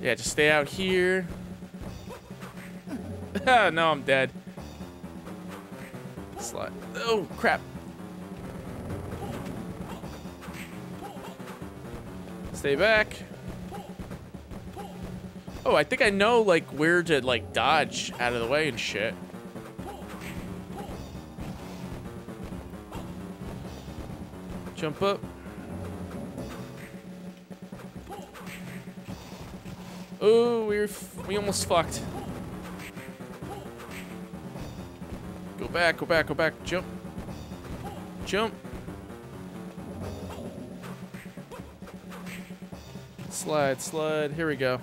Yeah, just stay out here. Ah, no, I'm dead. Slide. Oh, crap. Stay back. Oh, I think I know, like, where to, like, dodge out of the way and shit. Jump up. Oh, we're we almost fucked. Go back, go back, go back. Jump. Jump. Slide, slide. Here we go.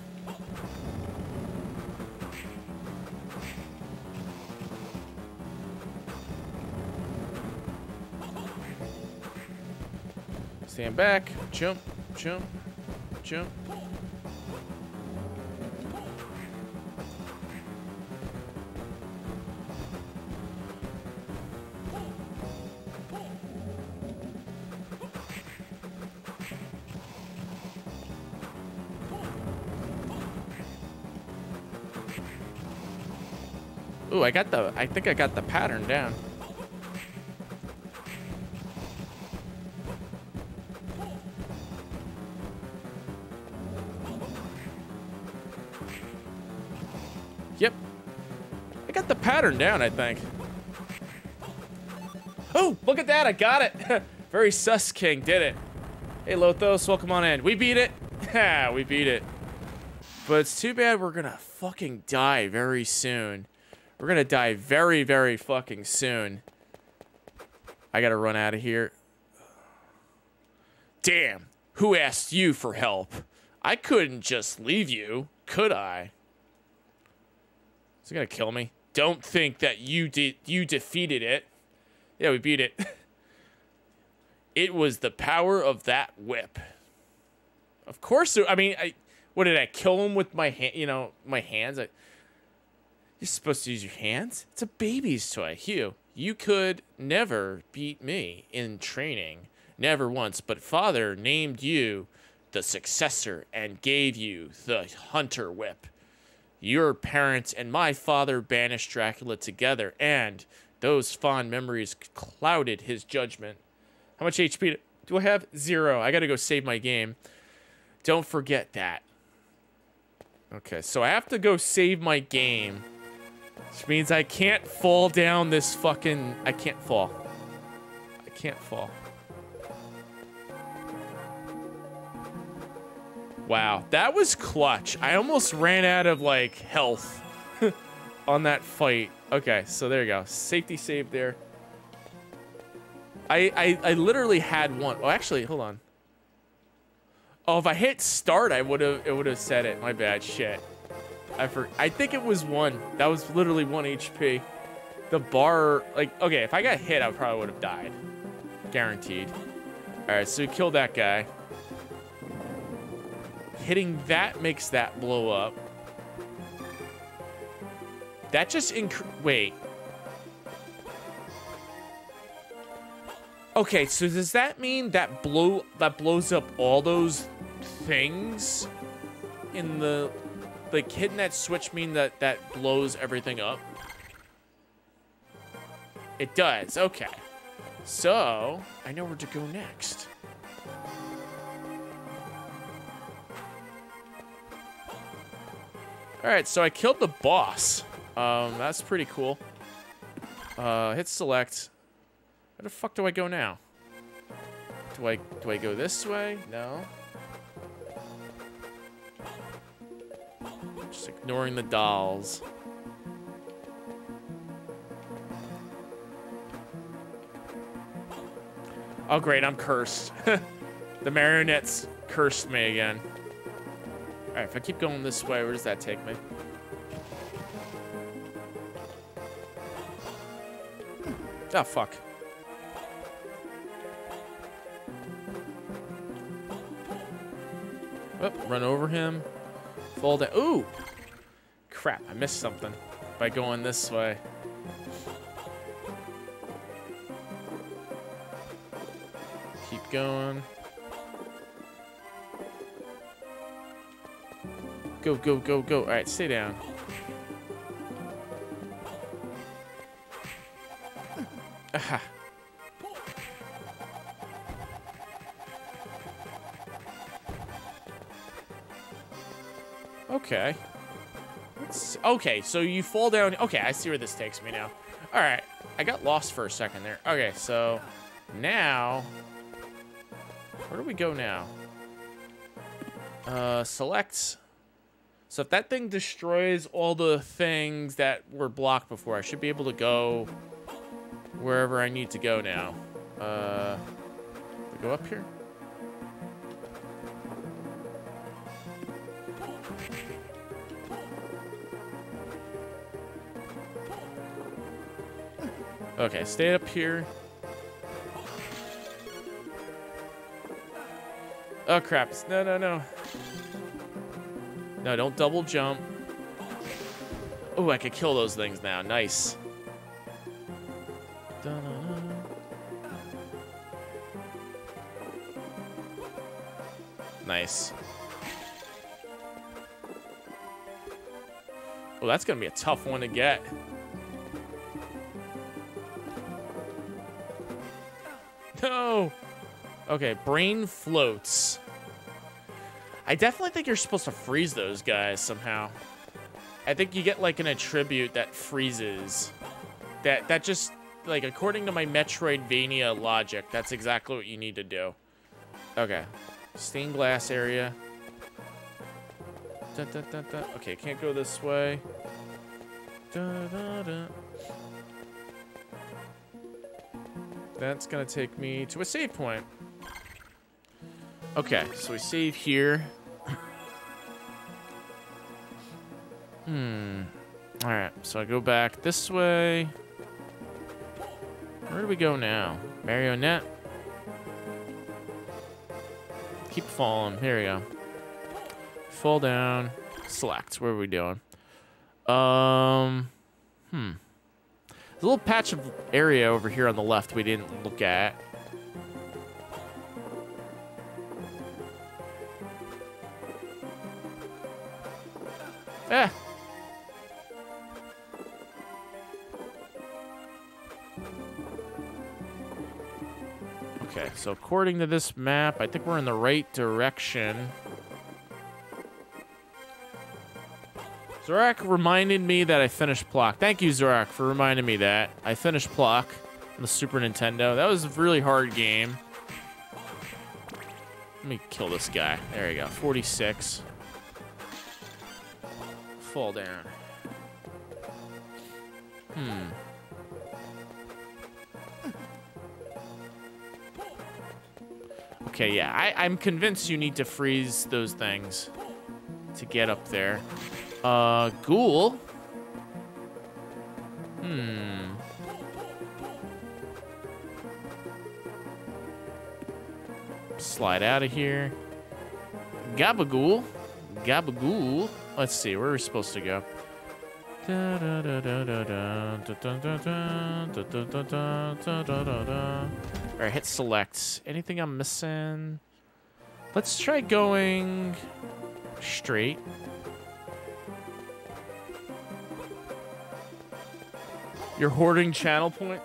Stand back. Jump, jump, jump. I got the, I think I got the pattern down. Yep. I got the pattern down, I think. Oh, look at that, I got it. Very sus king, did it. Hey, Lothos, welcome on in. We beat it. Yeah, we beat it. But it's too bad we're gonna fucking die very soon. We're gonna die very, very fucking soon. I gotta run out of here. Damn, who asked you for help? I couldn't just leave you, could I? Is he gonna kill me? don't think that you did you defeated it. Yeah, we beat it. it was the power of that whip. Of course, I mean, I what did I kill him with my hand? You know, my hands. I, you're supposed to use your hands. It's a baby's toy. Hugh, you could never beat me in training, never once. But father named you the successor and gave you the hunter whip your parents and my father banished Dracula together, and those fond memories clouded his judgment. How much HP do I have? Zero. I gotta go save my game. Don't forget that. Okay, so I have to go save my game. Which means I can't fall down this fucking... I can't fall. I can't fall. Wow, that was clutch. I almost ran out of, like, health on that fight. Okay, so there you go. Safety save there. I, I, I literally had one. Oh, actually, hold on. Oh, if I hit start, I would have. It would have said it. My bad. Shit. I for. I think it was one. That was literally one HP. The bar, like, okay, if I got hit, I probably would have died. Guaranteed. All right, so we killed that guy. Hitting that makes that blow up. That just inc- wait. Okay, so does that mean that blow that blows up all those things in the like hitting that switch mean that that blows everything up? It does. Okay. So, I know where to go next. Alright, so I killed the boss. Um, that's pretty cool. Uh, hit select. Where the fuck do I go now? Do I do I go this way? No. Just ignoring the dolls. Oh great, I'm cursed. the marionettes cursed me again. Alright, if I keep going this way, where does that take me? Oh, fuck. Oh, run over him. Fall down. Ooh! Crap, I missed something by going this way. Keep going. Go, go, go, go. All right, stay down. Aha. Okay. Okay, so you fall down. Okay, I see where this takes me now. All right, I got lost for a second there. Okay, so now, where do we go now? Uh, select. So if that thing destroys all the things that were blocked before, I should be able to go wherever I need to go now. Uh, go up here? Okay, stay up here. Oh crap! No, no, no. No, don't double jump. Oh, I could kill those things now. Nice. Da-na-na. Nice. Well, that's going to be a tough one to get. Okay, brain floats. I definitely think you're supposed to freeze those guys somehow. I think you get like an attribute that freezes. That that just like according to my Metroidvania logic, that's exactly what you need to do. Okay. Stained glass area. Okay, can't go this way. That's gonna take me to a save point. Okay, so we save here. hmm. Alright, so I go back this way. Where do we go now? Marionette? Keep falling. Here we go. Fall down. Select. Where are we doing? Um. Hmm. There's a little patch of area over here on the left we didn't look at. Eh. Okay, so according to this map, I think we're in the right direction. Zorak reminded me that I finished Plok. Thank you, Zorak, for reminding me that. I finished Plok on the Super Nintendo. That was a really hard game. Let me kill this guy. There you go. 46. Fall down. Hmm. Okay, yeah. I, I'm convinced you need to freeze those things to get up there. Uh, ghoul. Hmm. Slide out of here. Gabagool. Gabagool. Let's see, where are we supposed to go? Alright, hit select. Anything I'm missing? Let's try going straight. You're hoarding channel point?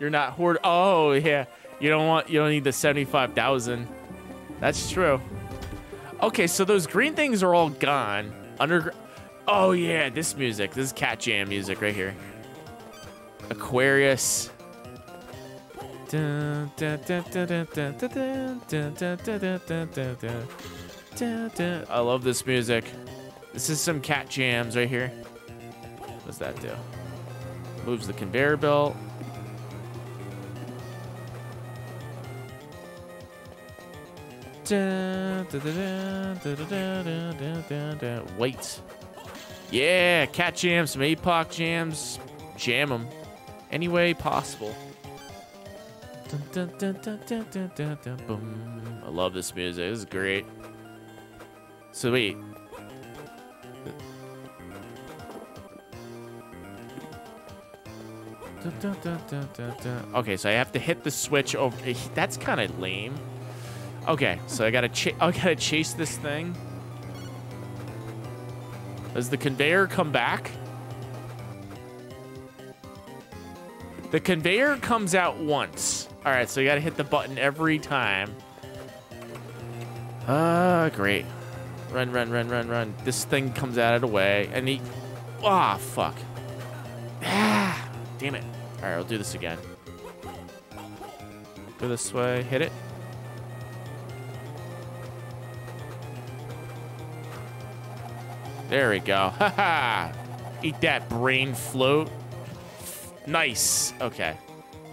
You're not hoard. Oh, yeah. You don't want, you don't need the 75,000. That's true. Okay, so those green things are all gone. Underground. Oh, yeah, this music. This is Cat Jam music right here. Aquarius. I love this music. This is some cat jams right here. What does that do? Moves the conveyor belt. Wait. Yeah, cat jams, some APOC jams. Jam them any way possible. I love this music. This is great. So wait. Okay, so I have to hit the switch over. That's kind of lame. Okay, so I gotta I gotta chase this thing. Does the conveyor come back? The conveyor comes out once. All right, so you got to hit the button every time. Ah, uh, great. Run, run, run, run, run. This thing comes out of the way, and he... Ah, oh, fuck. Ah, damn it. All right, I'll do this again. Go this way. Hit it. There we go. Ha ha. Eat that brain float. Nice. Okay.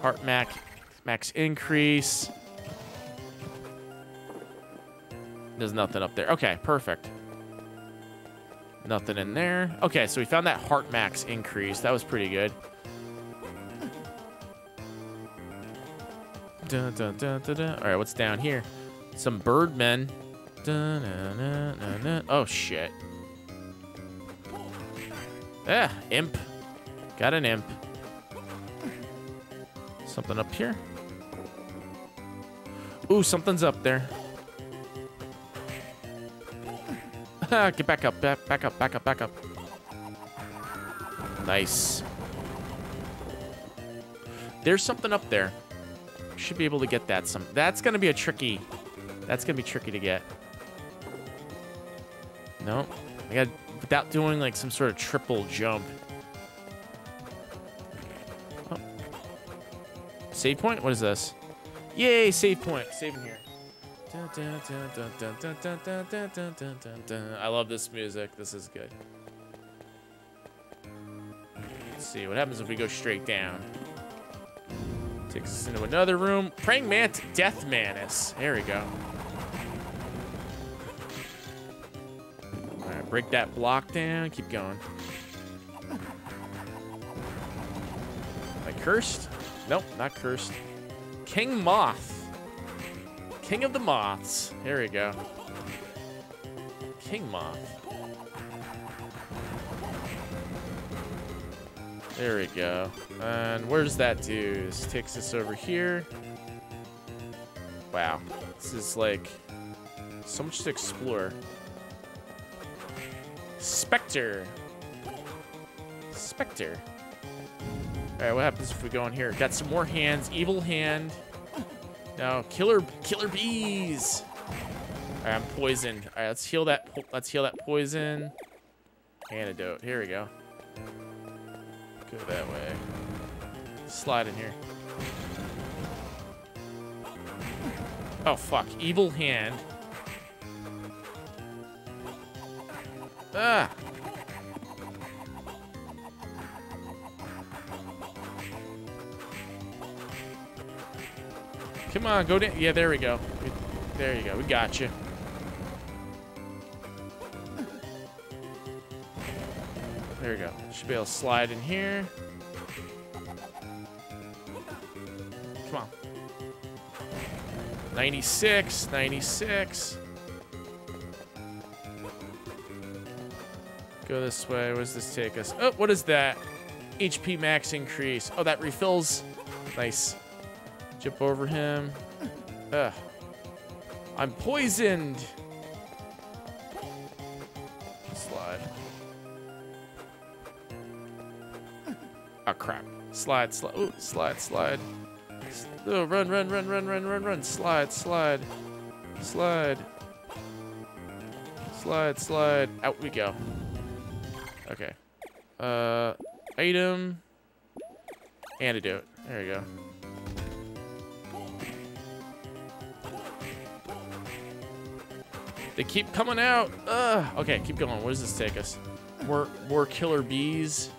Heart max, max increase. There's nothing up there. Okay, perfect. Nothing in there. Okay, so we found that heart max increase. That was pretty good. Dun, dun, dun, All right, what's down here? Some birdmen. Oh, shit. Ah, imp. Got an imp. Something up here. Ooh, something's up there. Get back up, back, back up, back up, back up. Nice. There's something up there. Should be able to get that. Some. That's gonna be a tricky. That's gonna be tricky to get. No, I got without doing like some sort of triple jump. Save point? What is this? Yay, save point. Saving here. I love this music. This is good. Let's see what happens if we go straight down. Takes us into another room. Praying Mantis, Death Mantis. There we go. Break that block down. Keep going. Am I cursed? Nope, not cursed. King Moth. King of the Moths. Here we go. King Moth. There we go. And where's that do? This takes us over here. Wow. This is like so much to explore. Spectre. Spectre. All right, what happens if we go in here? Got some more hands. Evil hand. No, killer, killer bees. All right, I'm poisoned. All right, let's heal that. Let's heal that poison. Antidote. Here we go. Go that way. Slide in here. Oh fuck! Evil hand. Ah. Come on, go down. Yeah, there we go. There you go. We got you. There we go. Should be able to slide in here. Come on. 96, 96. Go this way. Where does this take us? Oh, what is that? HP max increase. Oh, that refills. Nice. Jump over him. Ugh. I'm poisoned. Slide. Oh, crap. Slide, slide. Ooh, slide, slide. Oh, run, run, run, run, run, run, run. Slide, slide. Slide. Slide, slide. Out we go. Okay. Uh, item. Antidote. There you go. They keep coming out. Ugh. Okay, keep going. Where does this take us? More, more killer bees.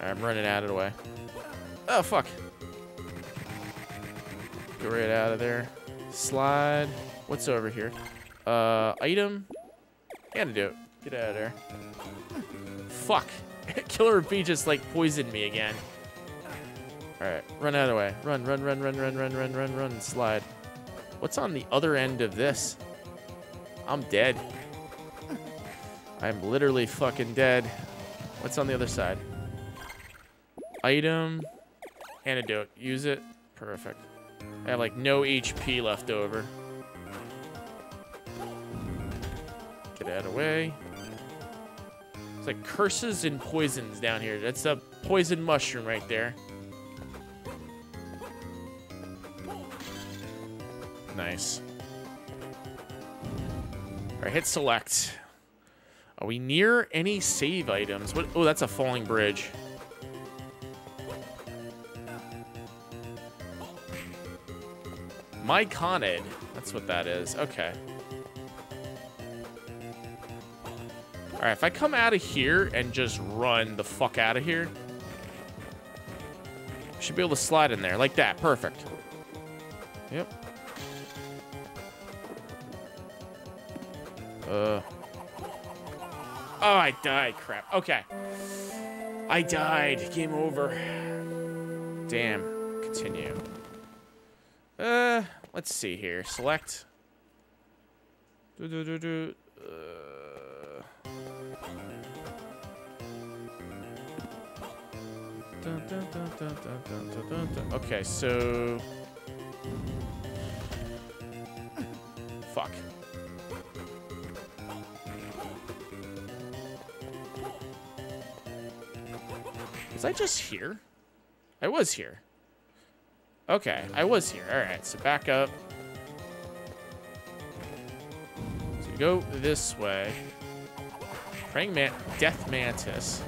I'm running out of the way. Oh, fuck. Get right out of there. Slide. What's over here? Uh, item. Antidote. Get out of there. Fuck. Killer bee just like poisoned me again. Alright, run out of the way. Run, run, run, run, run, run, run, run, run, slide. What's on the other end of this? I'm dead. I'm literally fucking dead. What's on the other side? Item. Antidote. Use it. Perfect. I have like no HP left over. Get out of the way. Like curses and poisons down here. That's a poison mushroom right there. Nice. All right, hit select. Are we near any save items? What? Oh, that's a falling bridge. My Myconid. That's what that is. Okay. All right, if I come out of here and just run the fuck out of here, should be able to slide in there like that. Perfect. Yep. Uh. Oh, I died. Crap. Okay. I died. Game over. Damn. Continue. Uh, let's see here. Select. Do do do do. Uh. Okay, so. Fuck. Was I just here? I was here. Okay, I was here. All right, so back up. So go this way. Praying man, death mantis.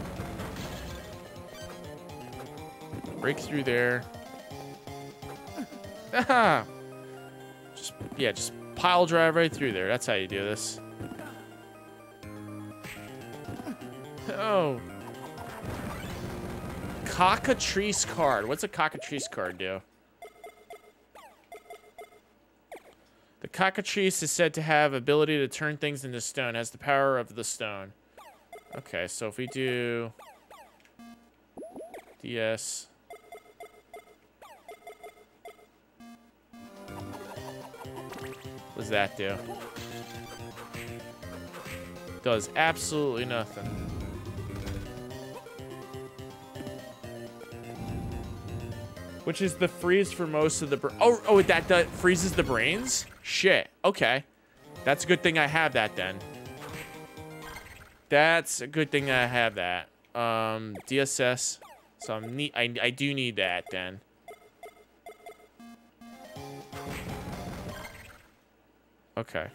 Break through there. Ah! Just yeah, just pile drive right through there. That's how you do this. Oh. Cockatrice card. What's a cockatrice card do? The cockatrice is said to have ability to turn things into stone. Has the power of the stone. Okay, so if we do DS. Does that do? Does absolutely nothing. Which is the freeze for most of the... Oh, oh, that, that freezes the brains? Shit. Okay. That's a good thing I have that then. That's a good thing I have that. Um, DSS. So I'm need I, I do need that then. Okay.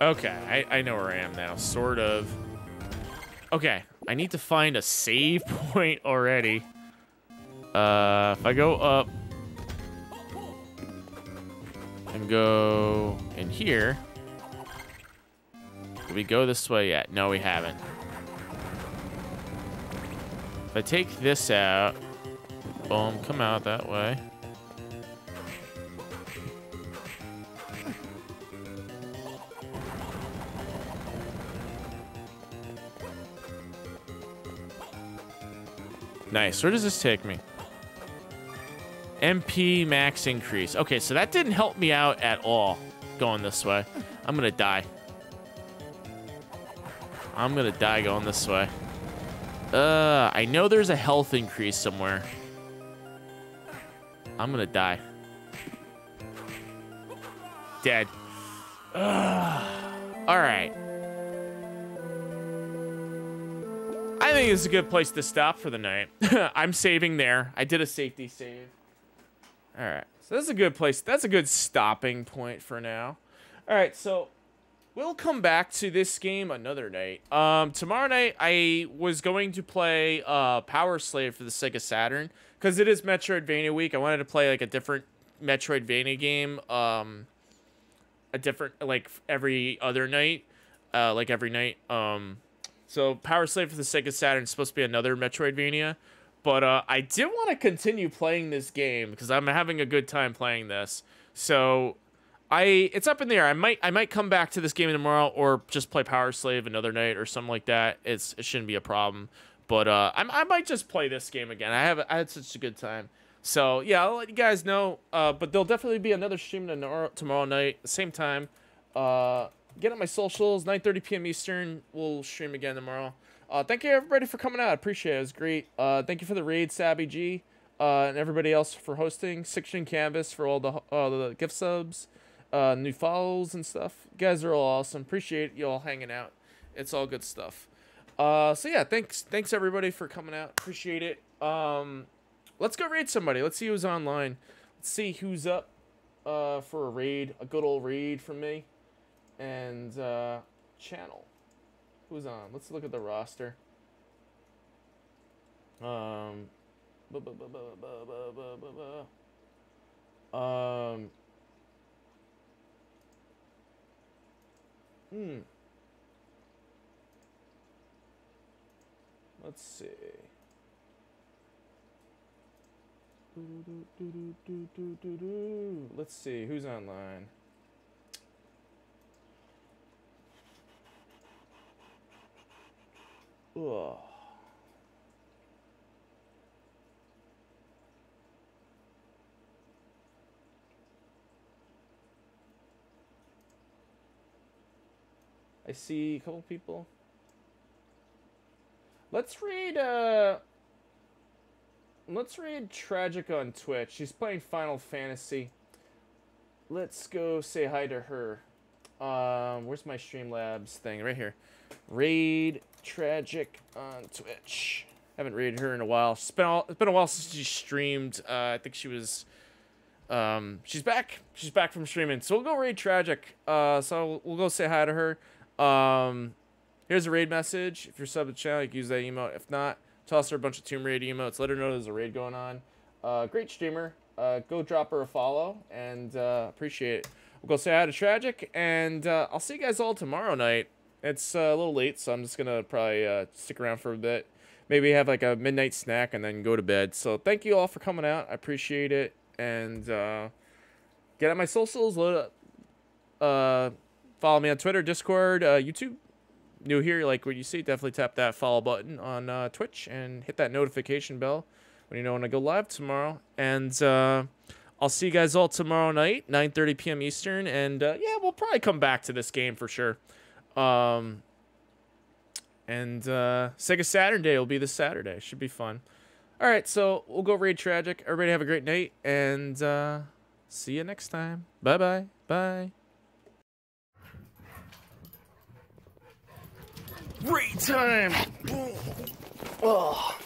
Okay, I, I know where I am now, sort of. Okay, I need to find a save point already. Uh, if I go up and go in here, we go this way yet? No, we haven't. If I take this out, boom, come out that way. Nice. Where does this take me? MP max increase. Okay, so that didn't help me out at all going this way. I'm gonna die. I'm gonna die going this way. Uh, I know there's a health increase somewhere. I'm gonna die. Dead. All right. I think it's a good place to stop for the night. I'm saving there. I did a safety save. All right. So that's a good place. That's a good stopping point for now. All right. So we'll come back to this game another night. Um, tomorrow night I was going to play uh Power Slave for the Sega Saturn because it is Metroidvania week. I wanted to play like a different Metroidvania game. Um, a different like every other night, uh, like every night. Um, so Power Slave for the Sega Saturn is supposed to be another Metroidvania. But uh, I did want to continue playing this game because I'm having a good time playing this. So I it's up in the air. I might I might come back to this game tomorrow or just play Power Slave another night or something like that. It's it shouldn't be a problem. But uh, I, I might just play this game again. I have I had such a good time. So yeah, I'll let you guys know. Uh, but there'll definitely be another stream tomorrow, tomorrow night, same time. Uh, get on my socials, 9:30 p.m. Eastern. We'll stream again tomorrow. Uh, thank you everybody for coming out. I appreciate it. It was great. Uh, thank you for the raid, Sabby G, uh, and everybody else for hosting. Section Canvas for all the uh, the gift subs, uh, new follows and stuff. You guys are all awesome. Appreciate y'all hanging out. It's all good stuff. Uh, so yeah, thanks, thanks everybody for coming out. Appreciate it. Um, let's go raid somebody. Let's see who's online. Let's see who's up uh, for a raid, a good old raid from me, and uh, channel. Who's on? Let's look at the roster. Um, um, hmm. Let's see. Let's see who's online. Ugh. I see a couple people. Let's read uh Let's read Tragic on Twitch. She's playing Final Fantasy. Let's go say hi to her. Um, where's my Streamlabs thing? Right here. Raid Tragic on Twitch. Haven't raided her in a while. It's been, all, it's been a while since she streamed. Uh, I think she was. Um, she's back. She's back from streaming. So we'll go raid Tragic. Uh, so we'll go say hi to her. Um, here's a raid message. If you're sub to the channel, you can use that emote. If not, toss her a bunch of Tomb Raid emotes. Let her know there's a raid going on. Uh, great streamer. Uh, go drop her a follow and uh, appreciate it. We'll go say hi to Tragic, and uh, I'll see you guys all tomorrow night. It's uh, a little late, so I'm just gonna probably uh, stick around for a bit. Maybe have like a midnight snack and then go to bed. So thank you all for coming out. I appreciate it, and uh, get at my socials. Load up. Uh, follow me on Twitter, Discord, uh, YouTube. New here, like what you see, definitely tap that follow button on uh, Twitch and hit that notification bell when you know when I go live tomorrow. And uh, I'll see you guys all tomorrow night, 9:30 p.m. Eastern. And uh, yeah, we'll probably come back to this game for sure. Um, and uh, Sega Saturn Day will be this Saturday. Should be fun. All right, so we'll go raid tragic. Everybody have a great night, and uh, see you next time. Bye bye. Bye. Raid time. Oh.